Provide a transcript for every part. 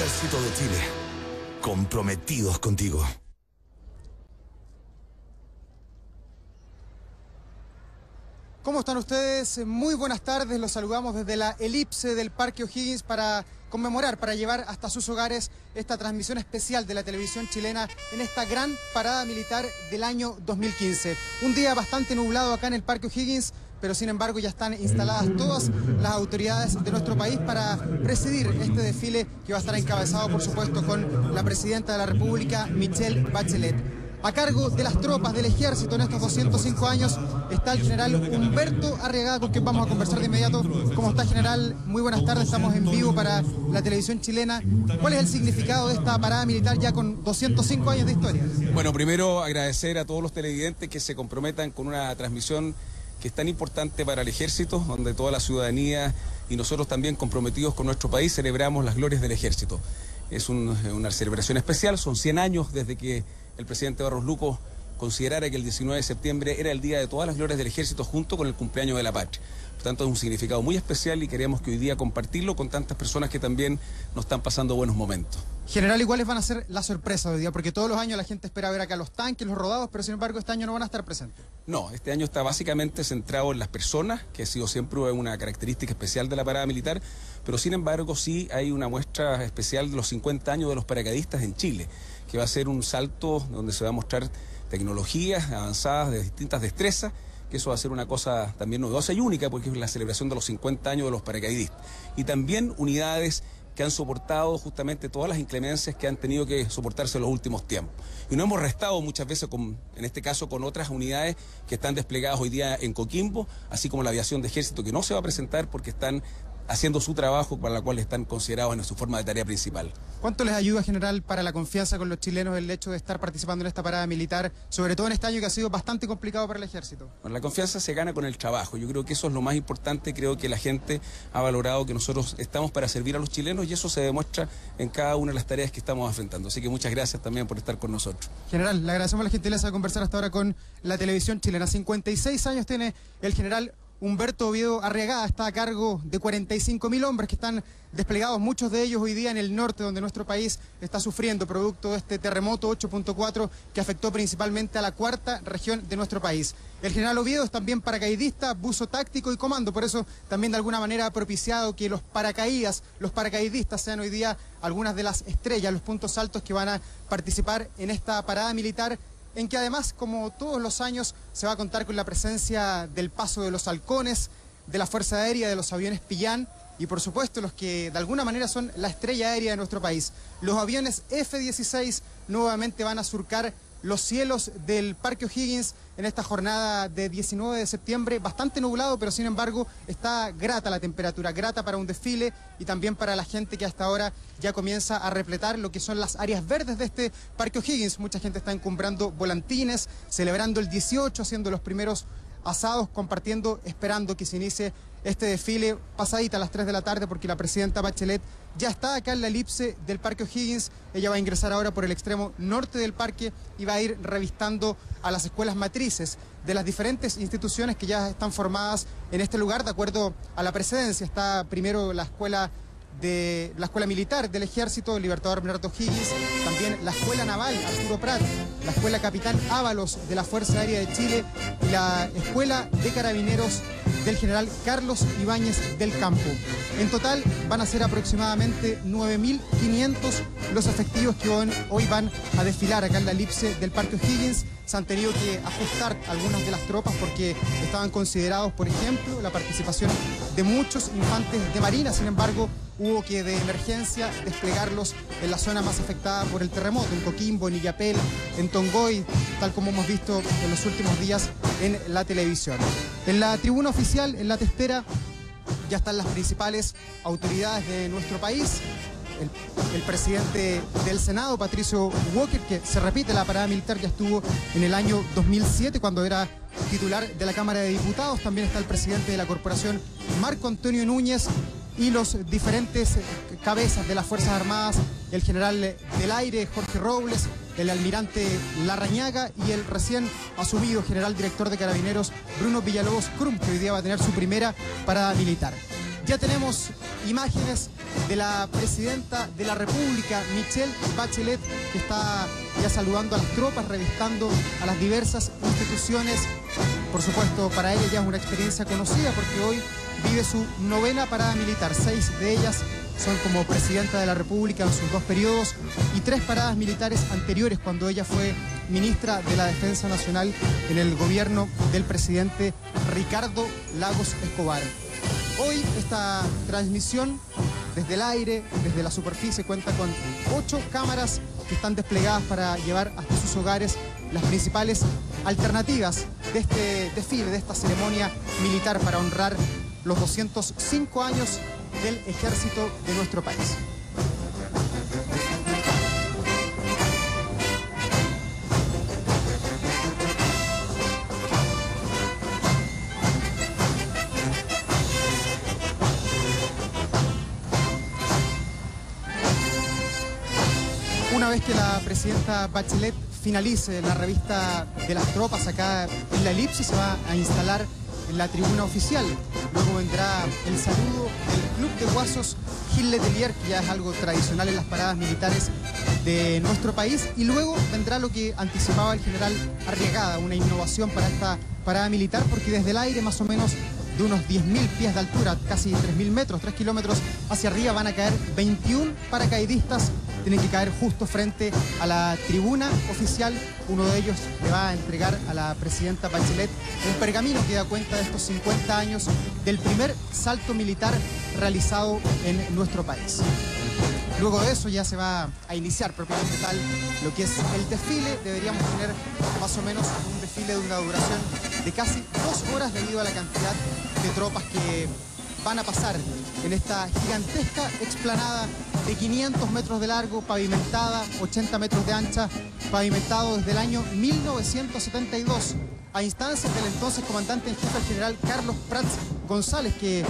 Ejército de Chile, comprometidos contigo. ¿Cómo están ustedes? Muy buenas tardes, los saludamos desde la elipse del Parque O'Higgins para conmemorar, para llevar hasta sus hogares esta transmisión especial de la televisión chilena en esta gran parada militar del año 2015. Un día bastante nublado acá en el Parque O'Higgins, pero sin embargo ya están instaladas todas las autoridades de nuestro país para presidir este desfile que va a estar encabezado, por supuesto, con la presidenta de la República, Michelle Bachelet. A cargo de las tropas del ejército en estos 205 años está el general Humberto Arriagada, con quien vamos a conversar de inmediato. ¿Cómo está, general? Muy buenas tardes, estamos en vivo para la televisión chilena. ¿Cuál es el significado de esta parada militar ya con 205 años de historia? Bueno, primero agradecer a todos los televidentes que se comprometan con una transmisión que es tan importante para el ejército, donde toda la ciudadanía y nosotros también comprometidos con nuestro país celebramos las glorias del ejército. Es una celebración especial, son 100 años desde que el presidente Barros Luco considerara que el 19 de septiembre era el día de todas las glorias del ejército junto con el cumpleaños de la patria. Por tanto, es un significado muy especial y queremos que hoy día compartirlo con tantas personas que también nos están pasando buenos momentos. General, iguales van a ser la sorpresa hoy día, porque todos los años la gente espera ver acá los tanques, los rodados, pero sin embargo este año no van a estar presentes. No, este año está básicamente centrado en las personas, que ha sido siempre una característica especial de la parada militar, pero sin embargo sí hay una muestra especial de los 50 años de los paracaidistas en Chile que va a ser un salto donde se va a mostrar tecnologías avanzadas de distintas destrezas, que eso va a ser una cosa también novedosa y única porque es la celebración de los 50 años de los paracaidistas. Y también unidades que han soportado justamente todas las inclemencias que han tenido que soportarse en los últimos tiempos. Y no hemos restado muchas veces, en este caso, con otras unidades que están desplegadas hoy día en Coquimbo, así como la aviación de ejército que no se va a presentar porque están haciendo su trabajo para la cual están considerados en su forma de tarea principal. ¿Cuánto les ayuda, general, para la confianza con los chilenos el hecho de estar participando en esta parada militar, sobre todo en este año que ha sido bastante complicado para el ejército? Bueno, la confianza se gana con el trabajo. Yo creo que eso es lo más importante. Creo que la gente ha valorado que nosotros estamos para servir a los chilenos y eso se demuestra en cada una de las tareas que estamos enfrentando. Así que muchas gracias también por estar con nosotros. General, le agradecemos la gentileza de conversar hasta ahora con la televisión chilena. 56 años tiene el general Humberto Oviedo Arriagada está a cargo de 45.000 hombres que están desplegados, muchos de ellos hoy día en el norte, donde nuestro país está sufriendo producto de este terremoto 8.4 que afectó principalmente a la cuarta región de nuestro país. El general Oviedo es también paracaidista, buzo táctico y comando, por eso también de alguna manera ha propiciado que los paracaídas, los paracaidistas sean hoy día algunas de las estrellas, los puntos altos que van a participar en esta parada militar en que además, como todos los años, se va a contar con la presencia del paso de los halcones, de la Fuerza Aérea, de los aviones Pillán y por supuesto los que de alguna manera son la estrella aérea de nuestro país. Los aviones F-16 nuevamente van a surcar los cielos del Parque O'Higgins en esta jornada de 19 de septiembre, bastante nublado, pero sin embargo está grata la temperatura, grata para un desfile y también para la gente que hasta ahora ya comienza a repletar lo que son las áreas verdes de este Parque O'Higgins. Mucha gente está encumbrando volantines, celebrando el 18, haciendo los primeros asados, compartiendo, esperando que se inicie este desfile pasadita a las 3 de la tarde porque la presidenta Bachelet ya está acá en la elipse del Parque O'Higgins. Ella va a ingresar ahora por el extremo norte del parque y va a ir revistando a las escuelas matrices de las diferentes instituciones que ya están formadas en este lugar, de acuerdo a la presidencia. Está primero la escuela de la Escuela Militar del Ejército, el Libertador Bernardo Higgins, también la Escuela Naval Arturo Prat, la Escuela Capitán Ábalos de la Fuerza Aérea de Chile y la Escuela de Carabineros del General Carlos Ibáñez del Campo. En total van a ser aproximadamente 9.500 los efectivos que hoy van a desfilar acá en la elipse del Parque Higgins se han tenido que ajustar algunas de las tropas porque estaban considerados, por ejemplo, la participación de muchos infantes de marina. Sin embargo, hubo que de emergencia desplegarlos en la zona más afectada por el terremoto, en Coquimbo, en Illapel, en Tongoy, tal como hemos visto en los últimos días en la televisión. En la tribuna oficial, en la testera, ya están las principales autoridades de nuestro país el, presidente del Senado, Patricio Walker, que se repite, la parada militar ya estuvo en el año 2007 cuando era titular de la Cámara de Diputados. También está el presidente de la corporación, Marco Antonio Núñez, y los diferentes eh, cabezas de las Fuerzas Armadas, el general del aire, Jorge Robles, el almirante Larrañaga y el recién asumido general director de carabineros, Bruno Villalobos Crum, que hoy día va a tener su primera parada militar. Ya tenemos imágenes de la presidenta de la República, Michelle Bachelet, que está ya saludando a las tropas, revistando a las diversas instituciones. Por supuesto, para ella ya es una experiencia conocida porque hoy vive su novena parada militar, seis de ellas son como presidenta de la República en sus dos periodos y tres paradas militares anteriores cuando ella fue ministra de la Defensa Nacional en el gobierno del presidente Ricardo Lagos Escobar. Hoy esta transmisión desde el aire, desde la superficie, cuenta con ocho cámaras que están desplegadas para llevar hasta sus hogares las principales alternativas de este desfile, de esta ceremonia militar para honrar los 205 años del ejército de nuestro país. La presidenta Bachelet finalice la revista de las tropas acá en la elipsis, se va a instalar en la tribuna oficial. Luego vendrá el saludo del Club de Guasos Gil Letelier, que ya es algo tradicional en las paradas militares de nuestro país. Y luego vendrá lo que anticipaba el general Arriagada, una innovación para esta parada militar, porque desde el aire más o menos de unos 10.000 pies de altura, casi 3.000 metros, 3 kilómetros hacia arriba, van a caer 21 paracaidistas tienen que caer justo frente a la tribuna oficial. Uno de ellos le va a entregar a la presidenta Bachelet un pergamino que da cuenta de estos 50 años del primer salto militar realizado en nuestro país. Luego de eso ya se va a iniciar propiamente tal lo que es el desfile. Deberíamos tener más o menos un desfile de una duración de casi dos horas debido a la cantidad de tropas que van a pasar en esta gigantesca explanada de 500 metros de largo, pavimentada, 80 metros de ancha, pavimentado desde el año 1972 a instancias del entonces comandante en jefe general Carlos Prats González, que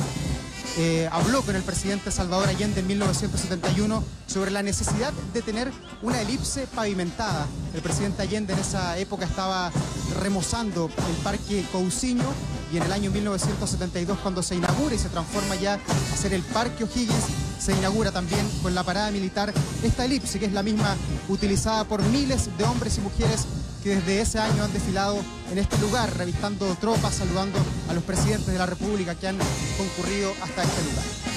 eh, habló con el presidente Salvador Allende en 1971 sobre la necesidad de tener una elipse pavimentada. El presidente Allende en esa época estaba remozando el parque Cousiño y en el año 1972 cuando se inaugura y se transforma ya a ser el Parque O'Higgins, se inaugura también con la parada militar esta elipse que es la misma utilizada por miles de hombres y mujeres que desde ese año han desfilado en este lugar, revistando tropas, saludando a los presidentes de la República que han concurrido hasta este lugar.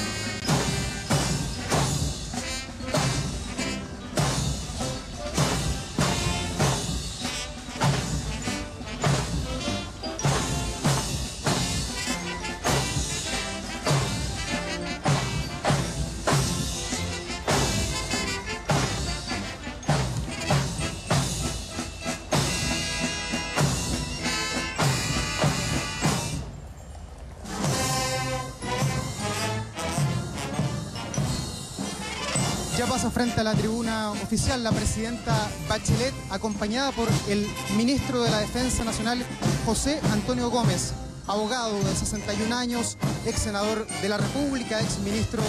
Frente a la tribuna oficial la presidenta Bachelet, acompañada por el ministro de la Defensa Nacional, José Antonio Gómez, abogado de 61 años, ex senador de la República, ex ministro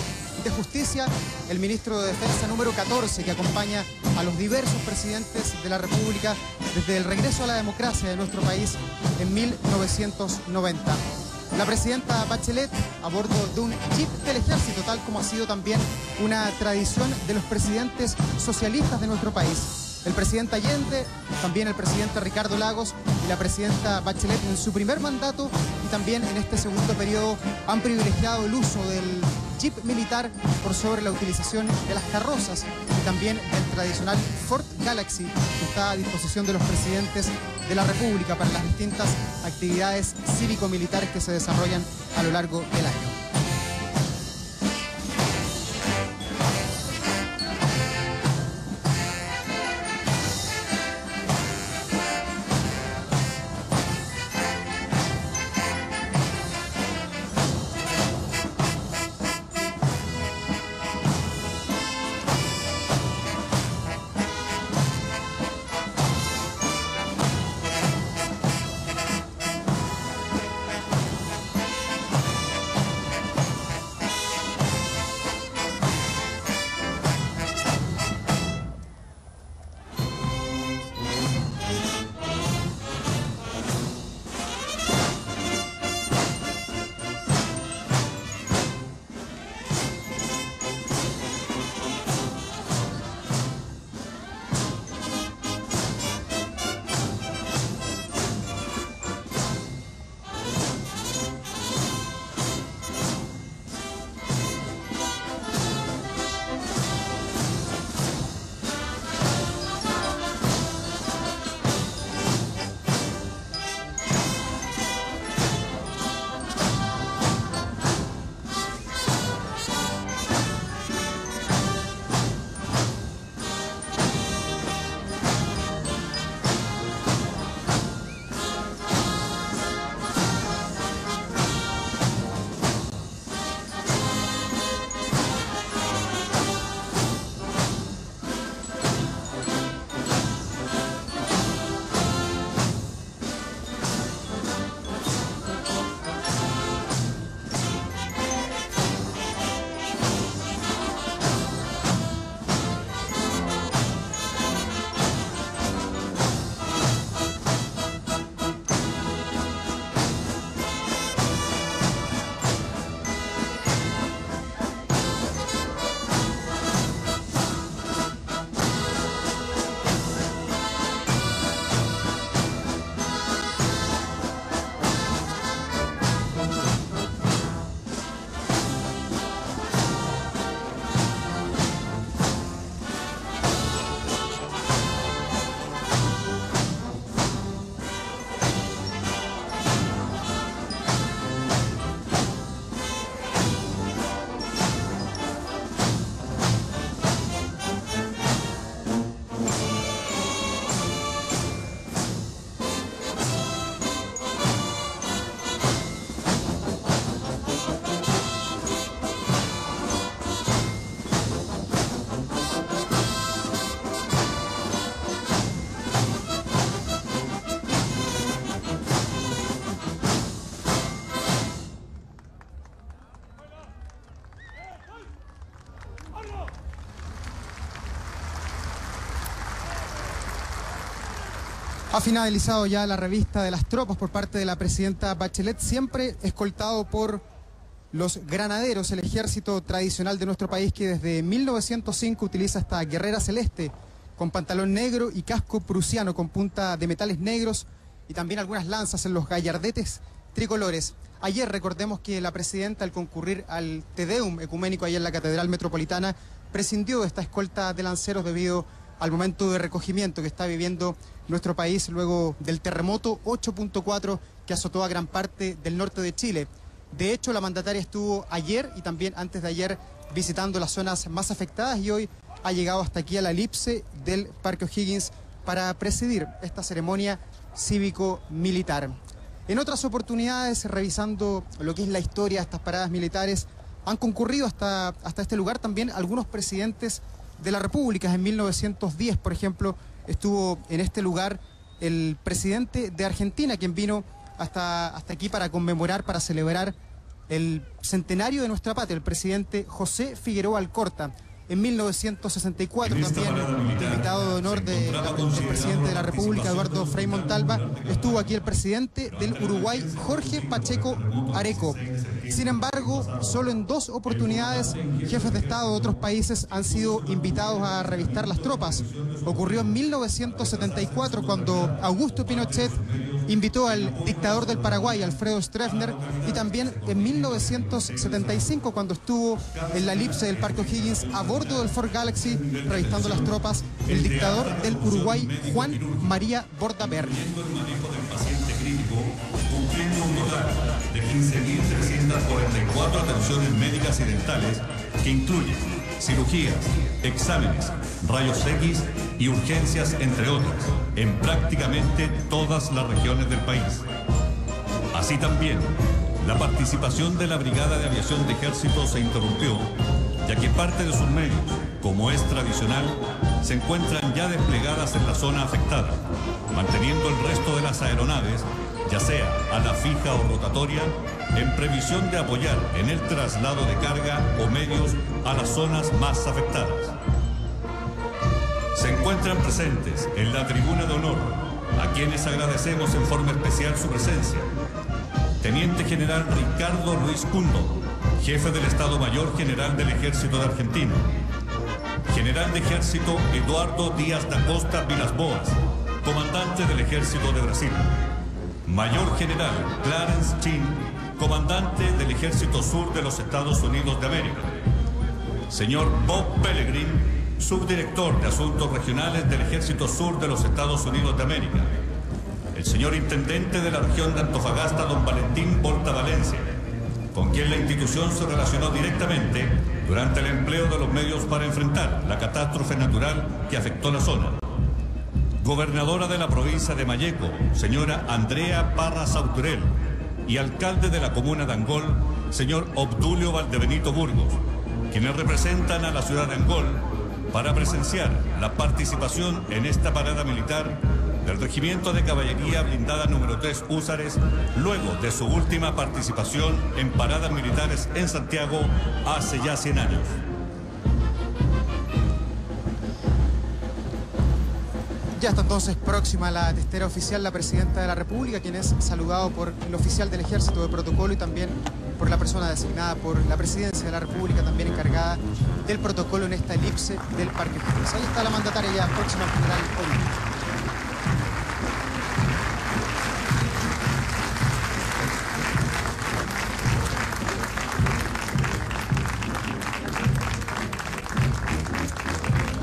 de Justicia, el ministro de Defensa número 14, que acompaña a los diversos presidentes de la República desde el regreso a la democracia de nuestro país en 1990. La presidenta Bachelet a bordo de un jeep del ejército, tal como ha sido también una tradición de los presidentes socialistas de nuestro país. El presidente Allende, también el presidente Ricardo Lagos y la presidenta Bachelet en su primer mandato y también en este segundo periodo han privilegiado el uso del jeep militar por sobre la utilización de las carrozas también del tradicional Ford Galaxy que está a disposición de los presidentes de la República para las distintas actividades cívico-militares que se desarrollan a lo largo del año. Ha finalizado ya la revista de las tropas por parte de la presidenta Bachelet, siempre escoltado por los granaderos, el ejército tradicional de nuestro país que desde 1905 utiliza esta guerrera celeste con pantalón negro y casco prusiano con punta de metales negros y también algunas lanzas en los gallardetes tricolores. Ayer recordemos que la presidenta al concurrir al Tedeum ecuménico allá en la Catedral Metropolitana prescindió de esta escolta de lanceros debido al momento de recogimiento que está viviendo nuestro país luego del terremoto 8.4 que azotó a gran parte del norte de Chile. De hecho, la mandataria estuvo ayer y también antes de ayer visitando las zonas más afectadas y hoy ha llegado hasta aquí a la elipse del Parque O'Higgins para presidir esta ceremonia cívico-militar. En otras oportunidades, revisando lo que es la historia de estas paradas militares, han concurrido hasta, hasta este lugar también algunos presidentes de la República. En 1910, por ejemplo, estuvo en este lugar el presidente de Argentina, quien vino hasta, hasta aquí para conmemorar, para celebrar el centenario de nuestra patria, el presidente José Figueroa Alcorta. En 1964 también, invitado de honor del presidente de la República, Eduardo Frei Montalva, estuvo aquí el presidente del Uruguay, Jorge Pacheco Areco. Sin embargo, solo en dos oportunidades jefes de Estado de otros países han sido invitados a revistar las tropas. Ocurrió en 1974 cuando Augusto Pinochet invitó al dictador del Paraguay, Alfredo Streffner, y también en 1975 cuando estuvo en la elipse del Parque O'Higgins a bordo del Fort Galaxy revistando las tropas, el dictador del Uruguay, Juan María Bordaberry. cumpliendo un total de 15.344 atenciones médicas y dentales que incluyen cirugías, exámenes, rayos X y urgencias, entre otras, en prácticamente todas las regiones del país. Así también, la participación de la Brigada de Aviación de Ejército se interrumpió, ya que parte de sus medios, como es tradicional, se encuentran ya desplegadas en la zona afectada, manteniendo el resto de las aeronaves, ya sea a la fija o rotatoria, en previsión de apoyar en el traslado de carga o medios a las zonas más afectadas. Se encuentran presentes en la tribuna de honor, a quienes agradecemos en forma especial su presencia. Teniente General Ricardo Luis Cundo, jefe del Estado Mayor General del Ejército de Argentina. General de Ejército Eduardo Díaz da Costa Vilas Boas, comandante del Ejército de Brasil. Mayor General Clarence Chin, comandante del Ejército Sur de los Estados Unidos de América. Señor Bob Pellegrin, subdirector de Asuntos Regionales del Ejército Sur de los Estados Unidos de América. El señor Intendente de la región de Antofagasta, don Valentín Volta Valencia, con quien la institución se relacionó directamente durante el empleo de los medios para enfrentar la catástrofe natural que afectó la zona. Gobernadora de la provincia de Mayeco, señora Andrea Parra Sauturel, y alcalde de la comuna de Angol, señor Obdulio Valdebenito Burgos, quienes representan a la ciudad de Angol para presenciar la participación en esta parada militar del Regimiento de Caballería Blindada número 3 Húsares, luego de su última participación en paradas militares en Santiago hace ya 100 años. Ya está entonces próxima la testera oficial, la presidenta de la República, quien es saludado por el oficial del ejército de protocolo y también por la persona designada por la presidencia de la República, también encargada del protocolo en esta elipse del Parque Ahí está la mandataria ya próxima al general hoy.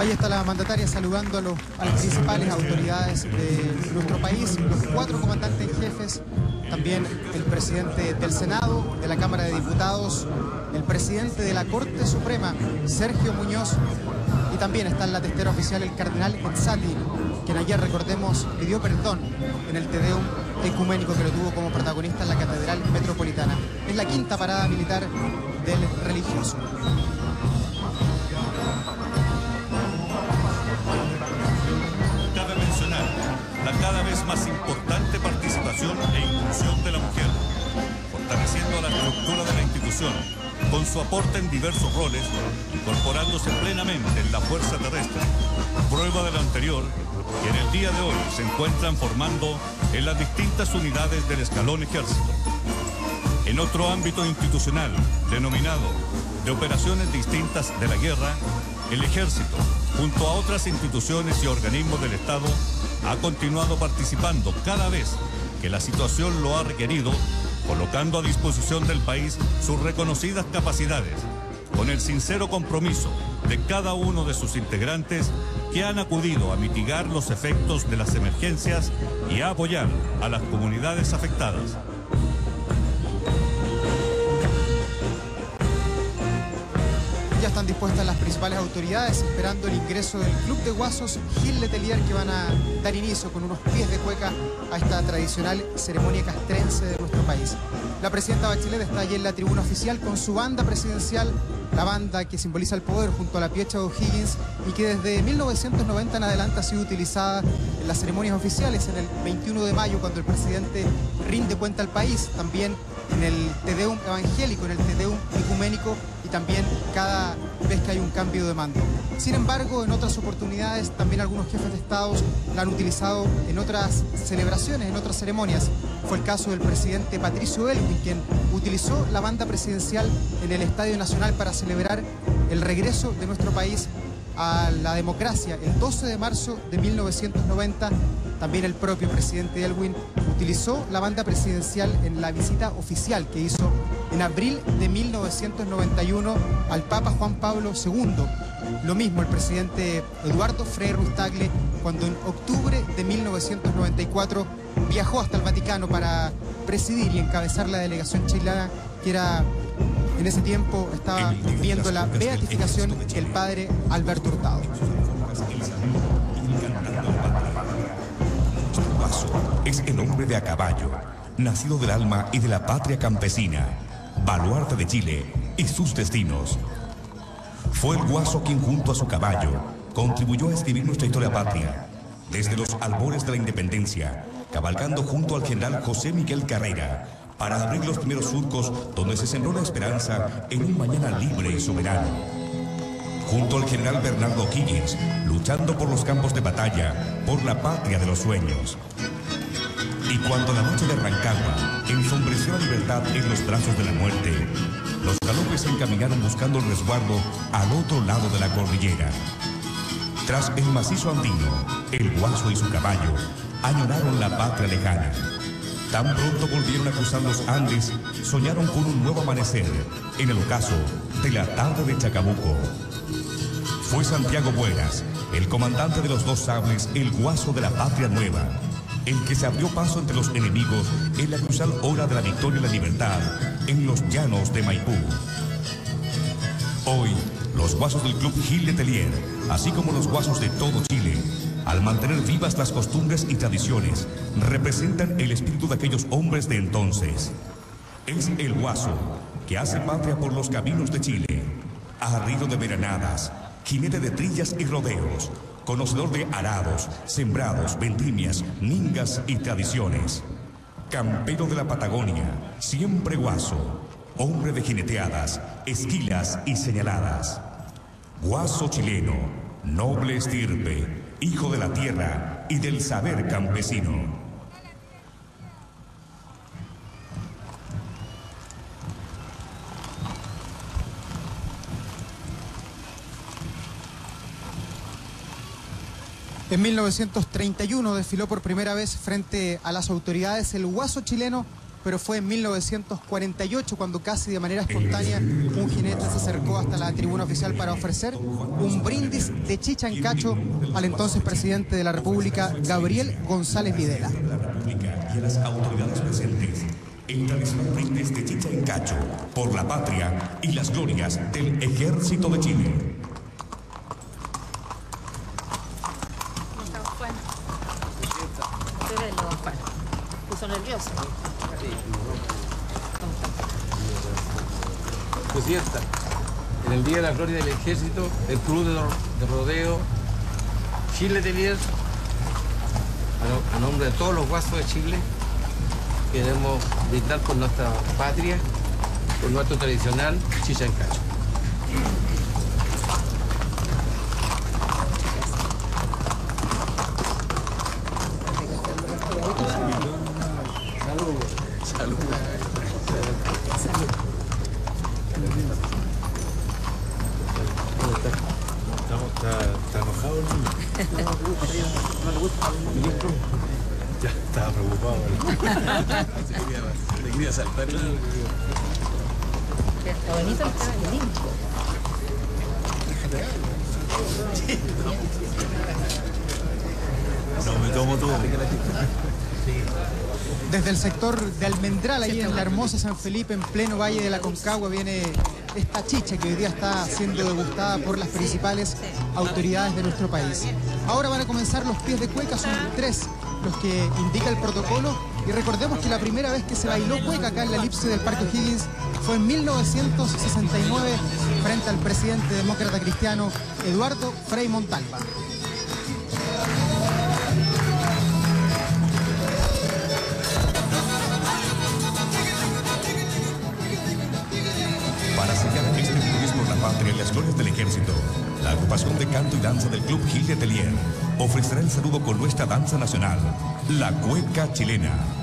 Ahí está la mandataria saludando a, las principales autoridades de nuestro país, los cuatro comandantes jefes, también el presidente del Senado, de la Cámara de Diputados, el presidente de la Corte Suprema, Sergio Muñoz, y también está en la testera oficial el cardenal Etzati, quien ayer, recordemos, pidió perdón en el Tedeum ecuménico que lo tuvo como protagonista en la Catedral Metropolitana. Es la quinta parada militar del religioso. Más importante participación e inclusión de la mujer, fortaleciendo la estructura de la institución con su aporte en diversos roles, incorporándose plenamente en la fuerza terrestre. Prueba de lo anterior, que en el día de hoy se encuentran formando en las distintas unidades del escalón ejército. En otro ámbito institucional, denominado de operaciones distintas de la guerra, el ejército, junto a otras instituciones y organismos del Estado, ha continuado participando cada vez que la situación lo ha requerido, colocando a disposición del país sus reconocidas capacidades, con el sincero compromiso de cada uno de sus integrantes que han acudido a mitigar los efectos de las emergencias y a apoyar a las comunidades afectadas. Ya están dispuestas las principales autoridades esperando el ingreso del Club de Guasos Gil Letelier que van a dar inicio con unos pies de cueca a esta tradicional ceremonia castrense de nuestro país. La presidenta Bachelet está allí en la tribuna oficial con su banda presidencial, la banda que simboliza el poder junto a la piecha de O'Higgins y que desde 1990 en adelante ha sido utilizada en las ceremonias oficiales, en el 21 de mayo cuando el presidente rinde cuenta al país, también en el Tedeum evangélico, en el Tedeum ecuménico también cada vez que hay un cambio de mando. Sin embargo, en otras oportunidades también algunos jefes de estados la han utilizado en otras celebraciones, en otras ceremonias. Fue el caso del presidente Patricio Elwin, quien utilizó la banda presidencial en el Estadio Nacional para celebrar el regreso de nuestro país a la democracia el 12 de marzo de 1990. También el propio presidente Elwin utilizó la banda presidencial en la visita oficial que hizo en abril de 1991 al Papa Juan Pablo II. Lo mismo el presidente Eduardo Frei Ruiz Tagle cuando en octubre de 1994 viajó hasta el Vaticano para presidir y encabezar la delegación chilena que era en ese tiempo estaba viendo la beatificación el padre Alberto Hurtado. Es el hombre de a caballo, nacido del alma y de la patria campesina, baluarte de Chile y sus destinos. Fue el Guaso quien junto a su caballo contribuyó a escribir nuestra historia patria, desde los albores de la independencia, cabalgando junto al general José Miguel Carrera, para abrir los primeros surcos donde se sembró la esperanza en un mañana libre y soberano. Junto al general Bernardo Higgins, luchando por los campos de batalla, por la patria de los sueños. Y cuando la noche de Rancagua ensombreció la libertad en los brazos de la muerte, los galopes se encaminaron buscando el resguardo al otro lado de la cordillera. Tras el macizo andino, el guaso y su caballo añoraron la patria lejana. Tan pronto volvieron a cruzar los Andes, soñaron con un nuevo amanecer en el ocaso de la tarde de Chacabuco. Fue Santiago Buenas, el comandante de los dos sables, el guaso de la patria nueva, el que se abrió paso entre los enemigos en la crucial hora de la victoria y la libertad en los llanos de Maipú. Hoy, los guasos del Club Gil Letelier, así como los guasos de todo Chile, al mantener vivas las costumbres y tradiciones, representan el espíritu de aquellos hombres de entonces. Es el guaso que hace patria por los caminos de Chile, arrido de veranadas, jinete de trillas y rodeos, conocedor de arados, sembrados, vendimias, mingas y tradiciones. Campero de la Patagonia, siempre guaso, hombre de jineteadas, esquilas y señaladas. Guaso chileno, noble estirpe, hijo de la tierra y del saber campesino. En 1931 desfiló por primera vez frente a las autoridades el guaso chileno, pero fue en 1948 cuando casi de manera espontánea un jinete se acercó hasta la tribuna oficial para ofrecer un brindis de chicha en cacho al entonces presidente de la República, Gabriel González Videla. y a las autoridades presentes. El tradicional brindis de chicha en cacho por la patria y las glorias del Ejército de Chile. Está Juan. Espérenlo, Juan. Nervioso. Presidenta, en el Día de la Gloria del Ejército, el Club de, de Rodeo Chile Telier, a, no- a nombre de todos los guasos de Chile, queremos brindar por nuestra patria con nuestro tradicional chicha en cacho. ¿Está, enojado el niño? Ya estaba preocupado. Le quería saltar el... Está bonito el limpio. No me tomo todo. Desde el sector ahí en la hermosa San Felipe, en pleno Valle de la Concagua, viene esta chicha que hoy día está siendo degustada por las principales autoridades de nuestro país. Ahora van a comenzar los pies de cueca, son tres los que indica el protocolo. Y recordemos que la primera vez que se bailó cueca acá en la elipse del Parque Higgins fue en 1969 frente al presidente demócrata cristiano Eduardo Frei Montalva. Agrupación de canto y danza del Club Gil de Atelier ofrecerá el saludo con nuestra danza nacional, la cueca chilena.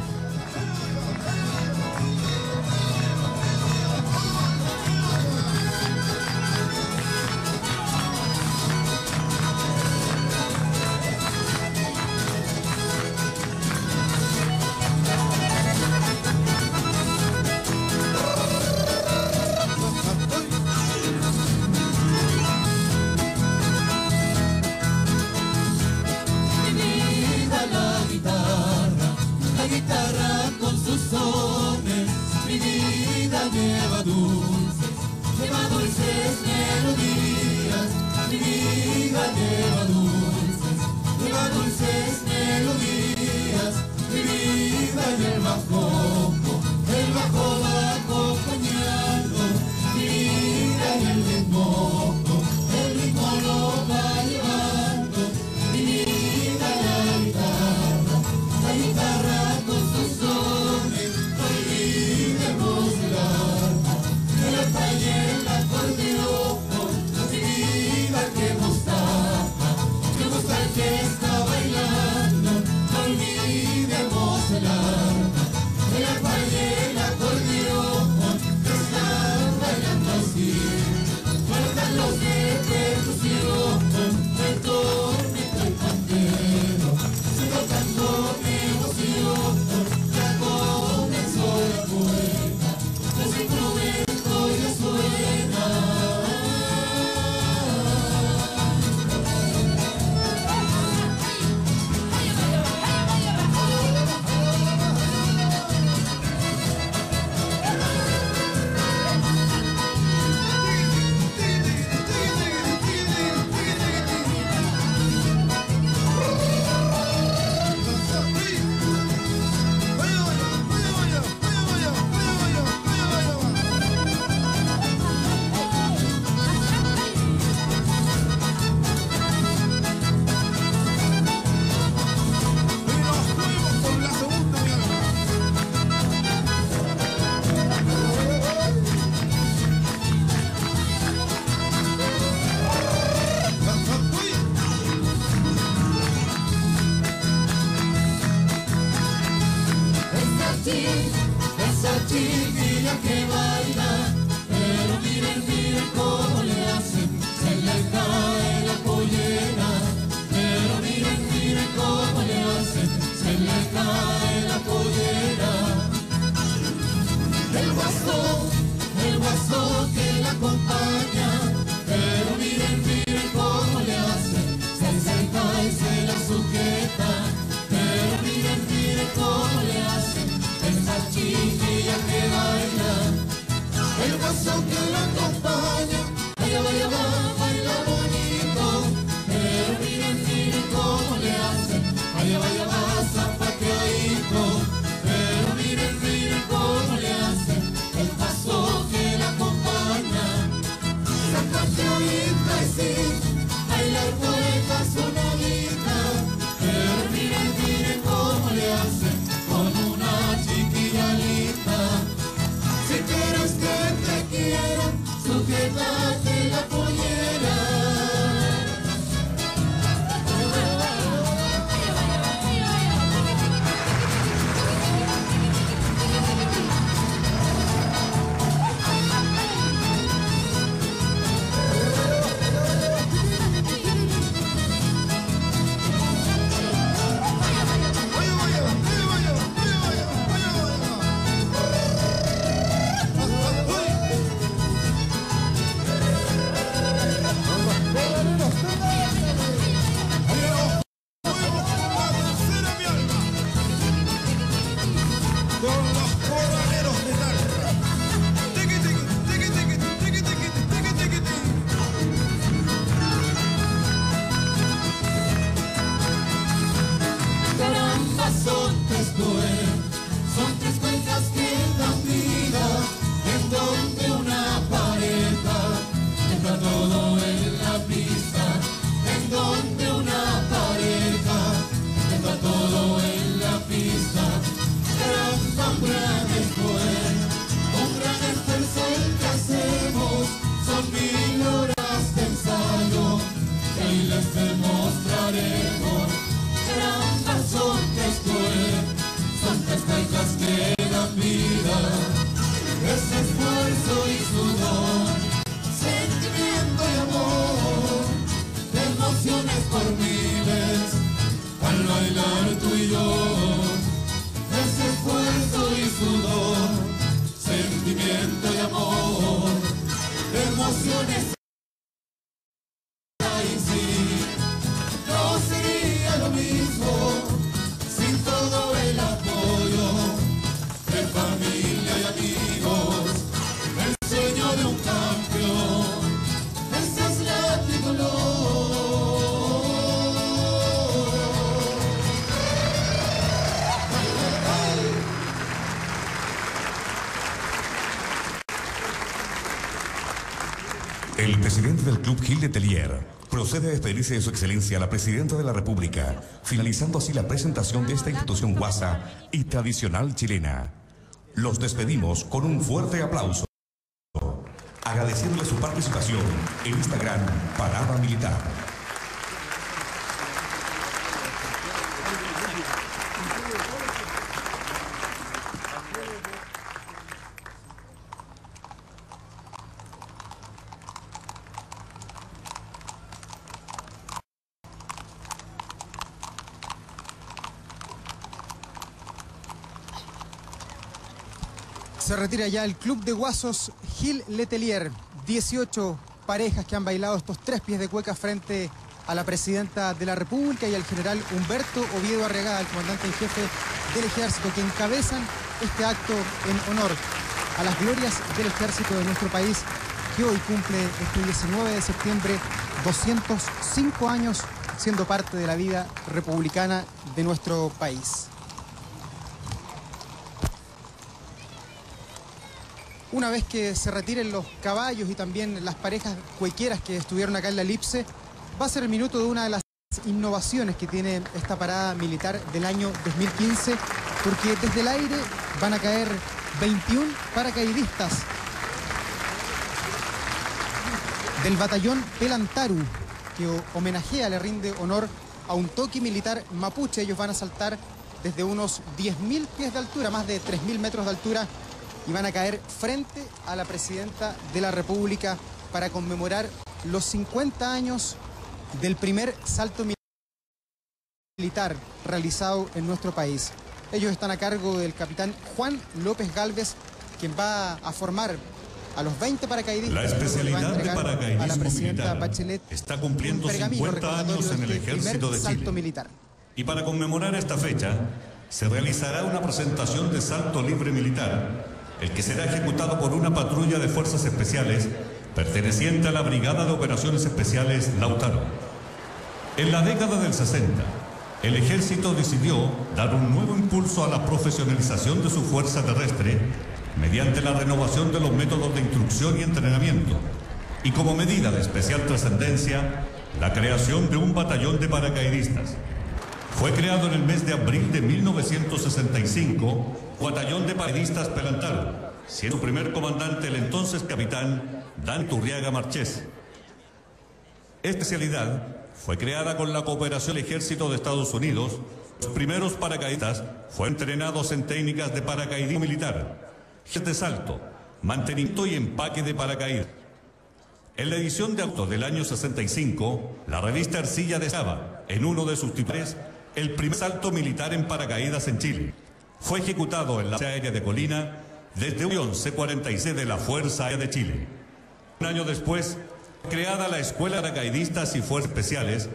Club Gil de Tellier procede a despedirse de su excelencia la presidenta de la República, finalizando así la presentación de esta institución guasa y tradicional chilena. Los despedimos con un fuerte aplauso, agradeciéndole su participación en esta gran parada militar. Se retira ya el club de guasos Gil Letelier. 18 parejas que han bailado estos tres pies de cueca frente a la presidenta de la República y al general Humberto Oviedo Arriagada, el comandante en jefe del ejército, que encabezan este acto en honor a las glorias del ejército de nuestro país, que hoy cumple este 19 de septiembre 205 años siendo parte de la vida republicana de nuestro país. Una vez que se retiren los caballos y también las parejas cuequeras que estuvieron acá en la elipse, va a ser el minuto de una de las innovaciones que tiene esta parada militar del año 2015, porque desde el aire van a caer 21 paracaidistas del batallón Pelantaru, que ho- homenajea, le rinde honor a un toque militar mapuche. Ellos van a saltar desde unos 10.000 pies de altura, más de 3.000 metros de altura, y van a caer frente a la presidenta de la República para conmemorar los 50 años del primer salto mi- militar realizado en nuestro país. Ellos están a cargo del capitán Juan López Galvez, quien va a formar a los 20 paracaidistas. La especialidad de a la paracaidismo presidenta militar Bachelet está cumpliendo un pergamino 50 años en el ejército de salto Chile. militar. Y para conmemorar esta fecha, se realizará una presentación de salto libre militar, el que será ejecutado por una patrulla de fuerzas especiales perteneciente a la Brigada de Operaciones Especiales Lautaro. En la década del 60, el ejército decidió dar un nuevo impulso a la profesionalización de su fuerza terrestre mediante la renovación de los métodos de instrucción y entrenamiento y como medida de especial trascendencia, la creación de un batallón de paracaidistas. Fue creado en el mes de abril de 1965, Batallón de Paracaidistas Pelantaro, siendo su primer comandante el entonces capitán Dan Turriaga Marchés. Esta especialidad fue creada con la cooperación del Ejército de Estados Unidos. Los primeros paracaidistas fueron entrenados en técnicas de paracaidismo militar, de salto, mantenimiento y empaque de paracaídas. En la edición de auto del año 65, la revista Arcilla destacaba, en uno de sus titulares, el primer salto militar en paracaídas en Chile. Fue ejecutado en la base aérea de Colina desde un avión C-46 de la Fuerza Aérea de Chile. Un año después, creada la Escuela de Paracaidistas y Fuerzas Especiales,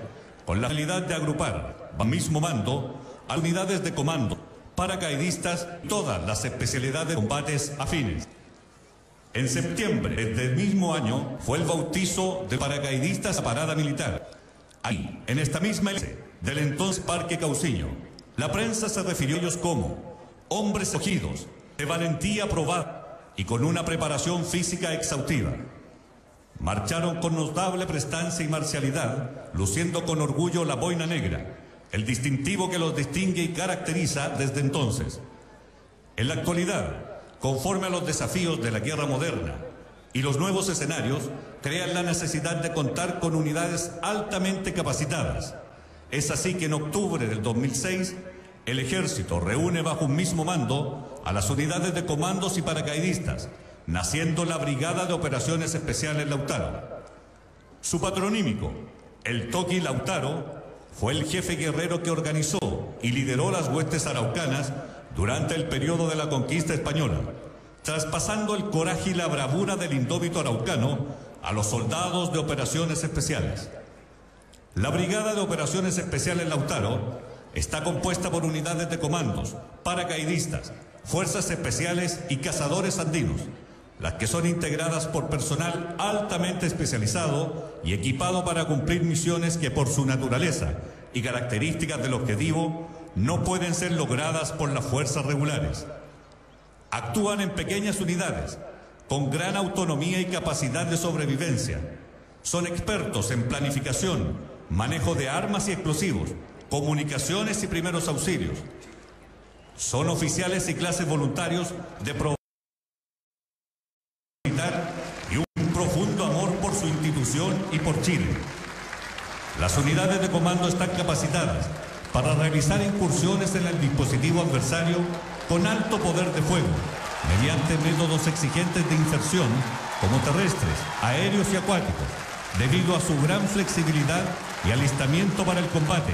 con la finalidad de agrupar, bajo mismo mando, a unidades de comando, paracaidistas y todas las especialidades de combates afines. En septiembre del mismo año fue el bautizo de paracaidistas a parada militar. Ahí, en esta misma del entonces Parque Cauciño, La prensa se refirió a ellos como hombres escogidos, de valentía probada y con una preparación física exhaustiva. Marcharon con notable prestancia y marcialidad, luciendo con orgullo la boina negra, el distintivo que los distingue y caracteriza desde entonces. En la actualidad, conforme a los desafíos de la guerra moderna y los nuevos escenarios, crean la necesidad de contar con unidades altamente capacitadas. Es así que en octubre del 2006, el ejército reúne bajo un mismo mando a las unidades de comandos y paracaidistas, naciendo la Brigada de Operaciones Especiales Lautaro. Su patronímico, el Toki Lautaro, fue el jefe guerrero que organizó y lideró las huestes araucanas durante el periodo de la conquista española, traspasando el coraje y la bravura del indómito araucano a los soldados de operaciones especiales. La Brigada de Operaciones Especiales Lautaro está compuesta por unidades de comandos, paracaidistas, fuerzas especiales y cazadores andinos, las que son integradas por personal altamente especializado y equipado para cumplir misiones que por su naturaleza y características del objetivo no pueden ser logradas por las fuerzas regulares. Actúan en pequeñas unidades, con gran autonomía y capacidad de sobrevivencia. Son expertos en planificación, manejo de armas y explosivos, comunicaciones y primeros auxilios. Son oficiales y clases voluntarios de pro y un profundo amor por su institución y por Chile. Las unidades de comando están capacitadas para realizar incursiones en el dispositivo adversario con alto poder de fuego, mediante métodos exigentes de inserción como terrestres, aéreos y acuáticos, debido a su gran flexibilidad y alistamiento para el combate,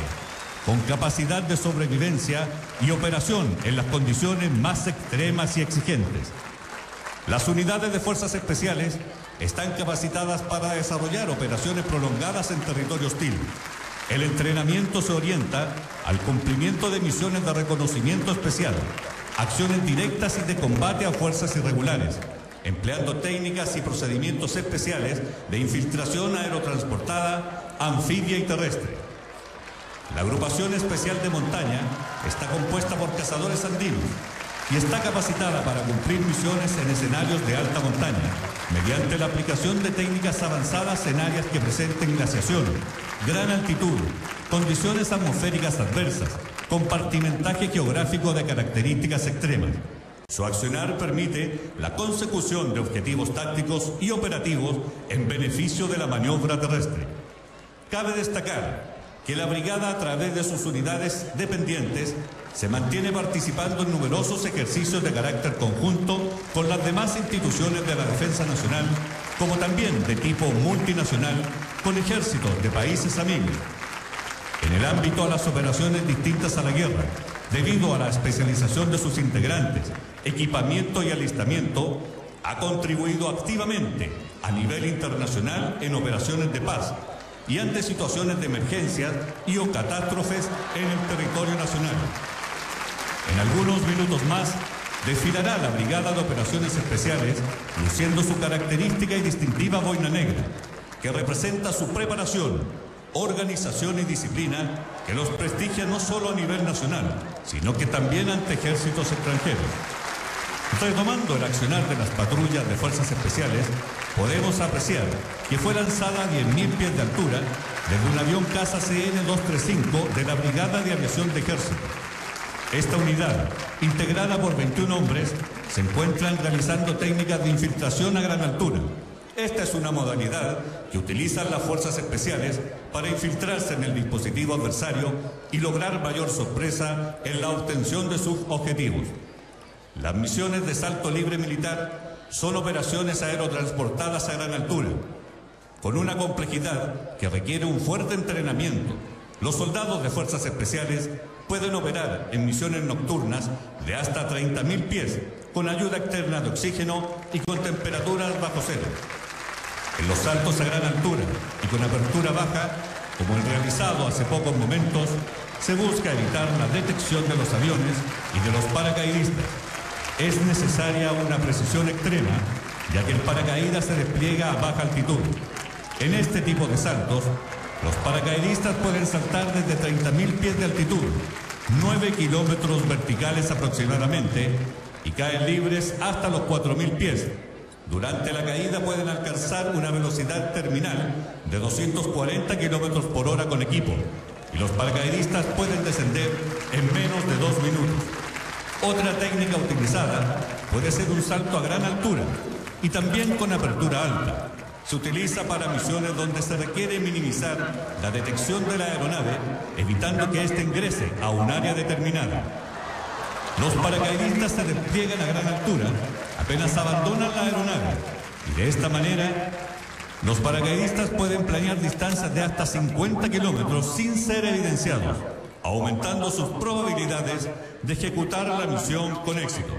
con capacidad de sobrevivencia y operación en las condiciones más extremas y exigentes. Las unidades de fuerzas especiales están capacitadas para desarrollar operaciones prolongadas en territorio hostil. El entrenamiento se orienta al cumplimiento de misiones de reconocimiento especial, acciones directas y de combate a fuerzas irregulares, empleando técnicas y procedimientos especiales de infiltración aerotransportada, anfibia y terrestre. La agrupación especial de montaña está compuesta por cazadores andinos, y está capacitada para cumplir misiones en escenarios de alta montaña, mediante la aplicación de técnicas avanzadas en áreas que presenten glaciación, gran altitud, condiciones atmosféricas adversas, compartimentaje geográfico de características extremas. Su accionar permite la consecución de objetivos tácticos y operativos en beneficio de la maniobra terrestre. Cabe destacar que la brigada a través de sus unidades dependientes se mantiene participando en numerosos ejercicios de carácter conjunto con las demás instituciones de la Defensa Nacional, como también de tipo multinacional con ejércitos de países amigos. En el ámbito a las operaciones distintas a la guerra, debido a la especialización de sus integrantes, equipamiento y alistamiento, ha contribuido activamente a nivel internacional en operaciones de paz y ante situaciones de emergencia y o catástrofes en el territorio nacional. En algunos minutos más desfilará la Brigada de Operaciones Especiales, luciendo su característica y distintiva boina negra, que representa su preparación, organización y disciplina que los prestigia no solo a nivel nacional, sino que también ante ejércitos extranjeros. Retomando el accionar de las patrullas de fuerzas especiales, podemos apreciar que fue lanzada a 10.000 pies de altura desde un avión Casa CN-235 de la Brigada de Aviación de Ejército. Esta unidad, integrada por 21 hombres, se encuentran realizando técnicas de infiltración a gran altura. Esta es una modalidad que utilizan las fuerzas especiales para infiltrarse en el dispositivo adversario y lograr mayor sorpresa en la obtención de sus objetivos. Las misiones de salto libre militar son operaciones aerotransportadas a gran altura, con una complejidad que requiere un fuerte entrenamiento. Los soldados de fuerzas especiales pueden operar en misiones nocturnas de hasta 30.000 pies con ayuda externa de oxígeno y con temperaturas bajo cero. En los saltos a gran altura y con apertura baja, como el realizado hace pocos momentos, se busca evitar la detección de los aviones y de los paracaidistas. Es necesaria una precisión extrema, ya que el paracaídas se despliega a baja altitud. En este tipo de saltos, los paracaidistas pueden saltar desde 30.000 pies de altitud, 9 kilómetros verticales aproximadamente y caen libres hasta los 4.000 pies. Durante la caída pueden alcanzar una velocidad terminal de 240 kilómetros por hora con equipo y los paracaidistas pueden descender en menos de dos minutos. Otra técnica utilizada puede ser un salto a gran altura y también con apertura alta. Se utiliza para misiones donde se requiere minimizar la detección de la aeronave, evitando que éste ingrese a un área determinada. Los paracaidistas se despliegan a gran altura apenas abandonan la aeronave y de esta manera los paracaidistas pueden planear distancias de hasta 50 kilómetros sin ser evidenciados, aumentando sus probabilidades de ejecutar la misión con éxito.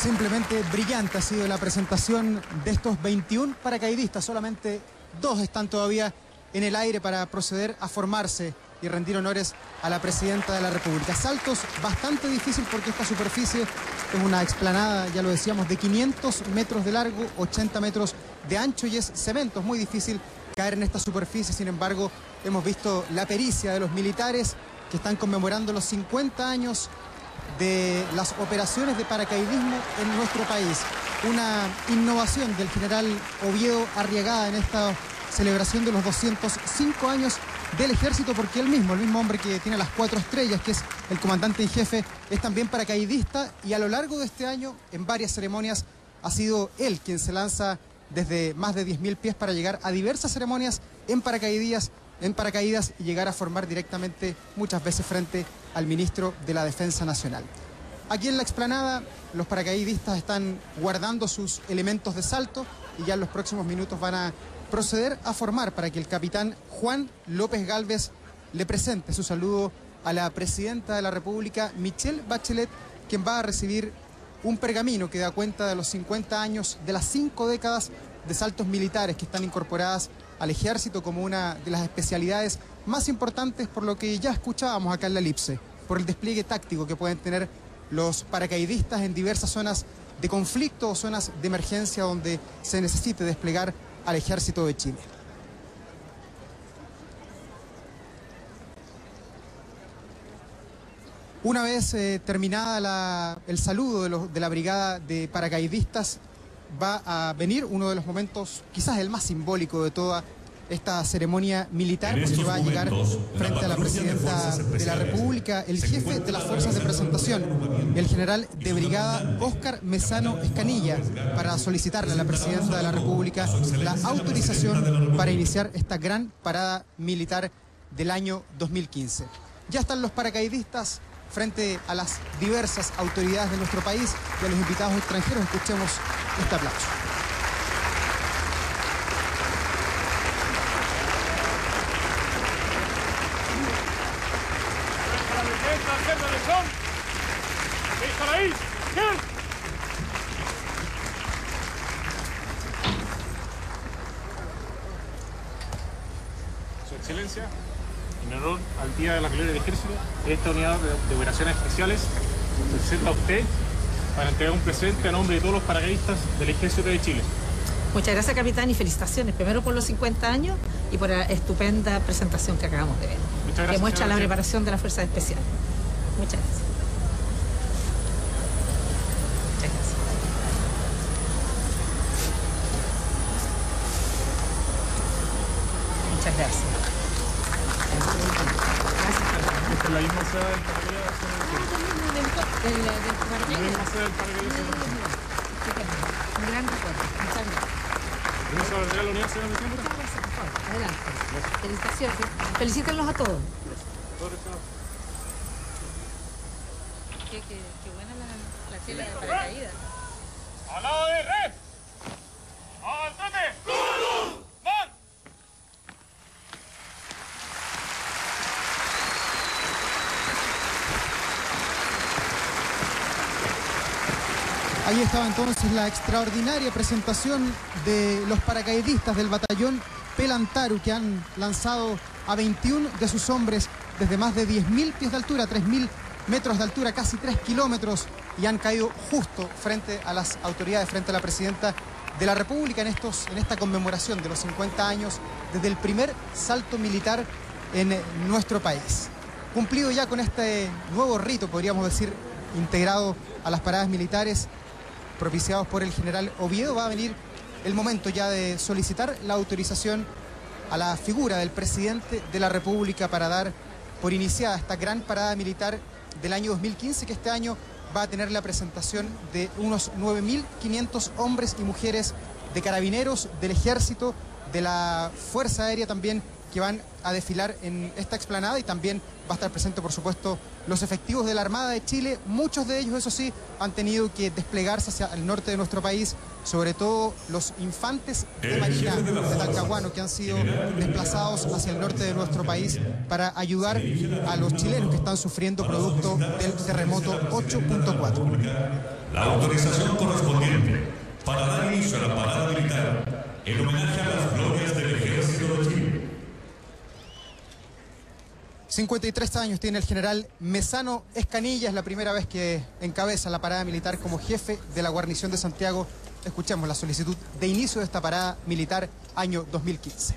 Simplemente brillante ha sido la presentación de estos 21 paracaidistas. Solamente dos están todavía en el aire para proceder a formarse y rendir honores a la presidenta de la República. Saltos bastante difícil porque esta superficie es una explanada, ya lo decíamos, de 500 metros de largo, 80 metros de ancho y es cemento, es muy difícil caer en esta superficie. Sin embargo, hemos visto la pericia de los militares que están conmemorando los 50 años de las operaciones de paracaidismo en nuestro país. Una innovación del general Oviedo Arriagada en esta celebración de los 205 años del ejército, porque él mismo, el mismo hombre que tiene las cuatro estrellas, que es el comandante en jefe, es también paracaidista y a lo largo de este año, en varias ceremonias, ha sido él quien se lanza desde más de 10.000 pies para llegar a diversas ceremonias en paracaidillas, en paracaídas y llegar a formar directamente muchas veces frente al ministro de la Defensa Nacional. Aquí en la explanada los paracaidistas están guardando sus elementos de salto y ya en los próximos minutos van a proceder a formar para que el capitán Juan López Galvez le presente su saludo a la presidenta de la República, Michelle Bachelet, quien va a recibir un pergamino que da cuenta de los 50 años de las cinco décadas de saltos militares que están incorporadas al ejército como una de las especialidades más importantes por lo que ya escuchábamos acá en la elipse, por el despliegue táctico que pueden tener los paracaidistas en diversas zonas de conflicto o zonas de emergencia donde se necesite desplegar al ejército de Chile. Una vez eh, terminada la- el saludo de, los- de la brigada de paracaidistas, va a venir uno de los momentos, quizás el más simbólico de toda esta ceremonia militar, porque va a llegar frente a la presidenta de la República, el jefe de las fuerzas de presentación, el general de brigada Óscar Mesano Escanilla, para solicitarle a la presidenta de la República la autorización para iniciar esta gran parada militar del año 2015. Ya están los paracaidistas frente a las diversas autoridades de nuestro país y a los invitados extranjeros. Escuchemos este aplauso. Su Excelencia, en honor al Día de la Gloria del Ejército, esta unidad de, operaciones especiales se presenta a usted para entregar un presente a nombre de todos los paracaidistas del Ejército de Chile. Muchas gracias, capitán, y felicitaciones. Primero por los 50 años y por la estupenda presentación que acabamos de ver. Muchas gracias, que muestra la preparación de las fuerzas especiales. Muchas gracias. Muchas gracias. Muchas gracias. Esta es la misma sede del paracaidista. Del, del, del La paracaídas. misma sede del paracaidista. Estupendo. Un gran recuerdo. Muchas gracias. ¿Permiso de retirar la unidad, señora presidenta? Muchas gracias, por favor. Adelante. Felicitaciones. Felicítenlos a todos. Qué, qué, qué buena la, la tela de paracaídas. ¡Al lado de red! ¡Al trote! ¡Van! Ahí estaba entonces la extraordinaria presentación de los paracaidistas del batallón Pelantaru que han lanzado a 21 de sus hombres desde más de 10.000 pies de altura, 3.000 metros de altura, casi 3 kilómetros y han caído justo frente a las autoridades, frente a la presidenta de la República en, estos, en esta conmemoración de los 50 años desde el primer salto militar en eh, nuestro país. Cumplido ya con este nuevo rito, podríamos decir, integrado a las paradas militares propiciados por el general Oviedo, va a venir el momento ya de solicitar la autorización a la figura del presidente de la República para dar por iniciada esta gran parada militar del año 2015, que este año va a tener la presentación de unos 9.500 hombres y mujeres de carabineros, del ejército, de la Fuerza Aérea también, que van a desfilar en esta explanada y también va a estar presente, por supuesto, los efectivos de la Armada de Chile. Muchos de ellos, eso sí, han tenido que desplegarse hacia el norte de nuestro país, sobre todo los infantes de Marina de Talcahuano, que han sido desplazados hacia el norte de nuestro país para ayudar a los chilenos que están sufriendo producto del terremoto 8.4. La autorización correspondiente para dar inicio a la parada militar en homenaje a las glorias del ejército de Chile. 53 años tiene el general Mesano Escanilla, es la primera vez que encabeza la parada militar como jefe de la guarnición de Santiago. Escuchemos la solicitud de inicio de esta parada militar año 2015.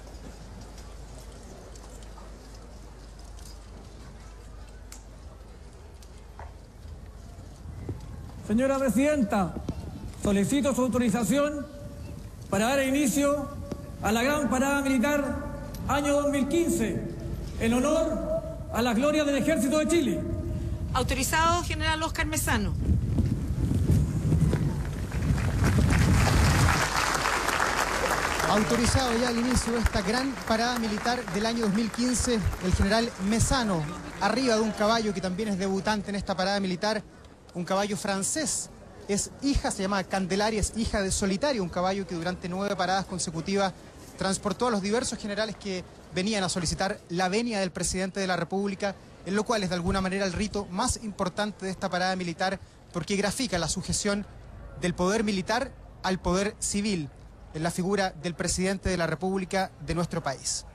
Señora Presidenta, solicito su autorización para dar inicio a la gran parada militar año 2015 en honor a la gloria del Ejército de Chile. Autorizado, general Oscar Mesano. Autorizado ya el inicio de esta gran parada militar del año 2015, el general Mesano, arriba de un caballo que también es debutante en esta parada militar, un caballo francés. Es hija, se llama Candelaria, es hija de Solitario, un caballo que durante nueve paradas consecutivas transportó a los diversos generales que venían a solicitar la venia del presidente de la República, en lo cual es de alguna manera el rito más importante de esta parada militar, porque grafica la sujeción del poder militar al poder civil, en la figura del presidente de la República de nuestro país.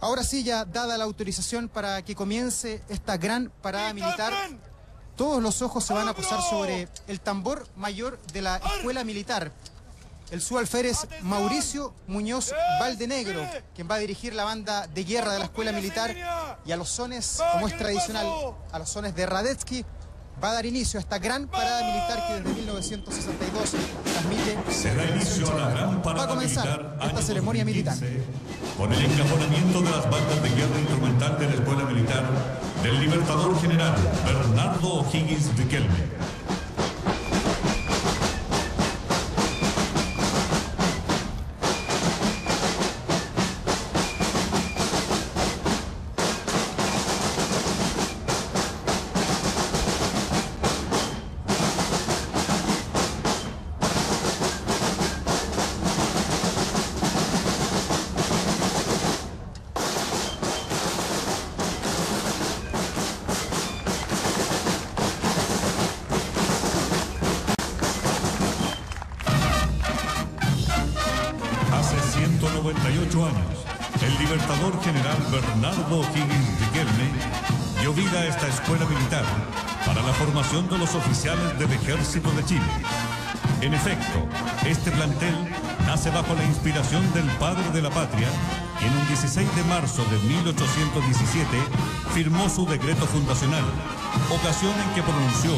Ahora sí, ya dada la autorización para que comience esta gran parada militar, todos los ojos se van a posar sobre el tambor mayor de la escuela militar, el subalférez Mauricio Muñoz Valdenegro, quien va a dirigir la banda de guerra de la escuela militar y a los sones, como es tradicional, a los sones de Radetzky, va a dar inicio a esta gran parada militar que desde 1962 transmite. Se da inicio a la gran parada Va a comenzar militar esta ceremonia militar. 2015, Con el encajonamiento de las bandas de guerra instrumental de la Escuela Militar del Libertador General Bernardo O'Higgins Riquelme. Del Ejército de Chile. En efecto, este plantel nace bajo la inspiración del padre de la patria, quien un 16 de marzo de 1817 firmó su decreto fundacional, ocasión en que pronunció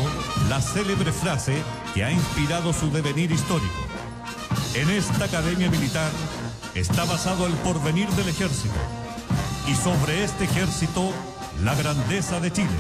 la célebre frase que ha inspirado su devenir histórico. En esta academia militar está basado el porvenir del ejército y sobre este ejército la grandeza de Chile.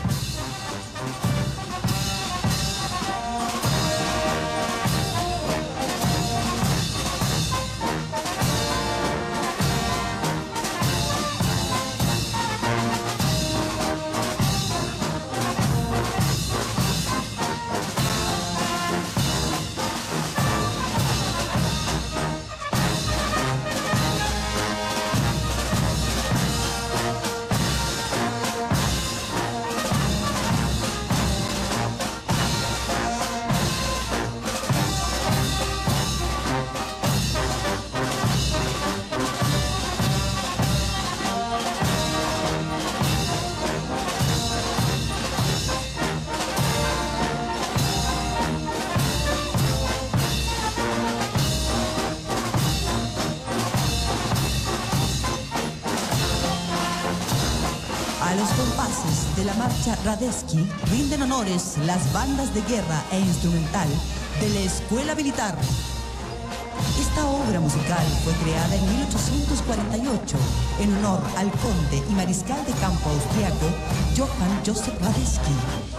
Las bandas de guerra e instrumental de la Escuela Militar. Esta obra musical fue creada en 1848 en honor al conde y mariscal de campo austriaco Johann Joseph Radetzky.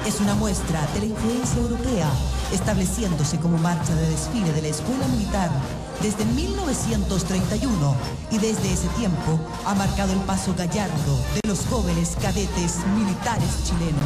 Es una muestra de la influencia europea, estableciéndose como marcha de desfile de la Escuela Militar desde 1931 y desde ese tiempo ha marcado el paso gallardo de los jóvenes cadetes militares chilenos.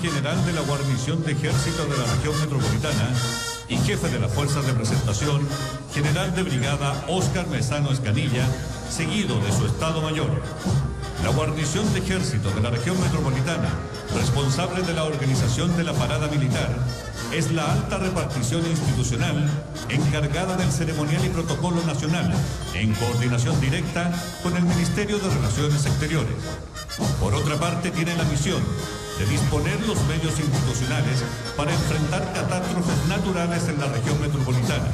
General de la guarnición de ejército de la región metropolitana y jefe de las fuerzas de presentación, general de brigada Óscar Mesano Escanilla, seguido de su Estado Mayor. La guarnición de ejército de la región metropolitana, responsable de la organización de la parada militar, es la alta repartición institucional encargada del ceremonial y protocolo nacional, en coordinación directa con el Ministerio de Relaciones Exteriores. Por otra parte, tiene la misión de disponer los medios institucionales para enfrentar catástrofes naturales en la región metropolitana.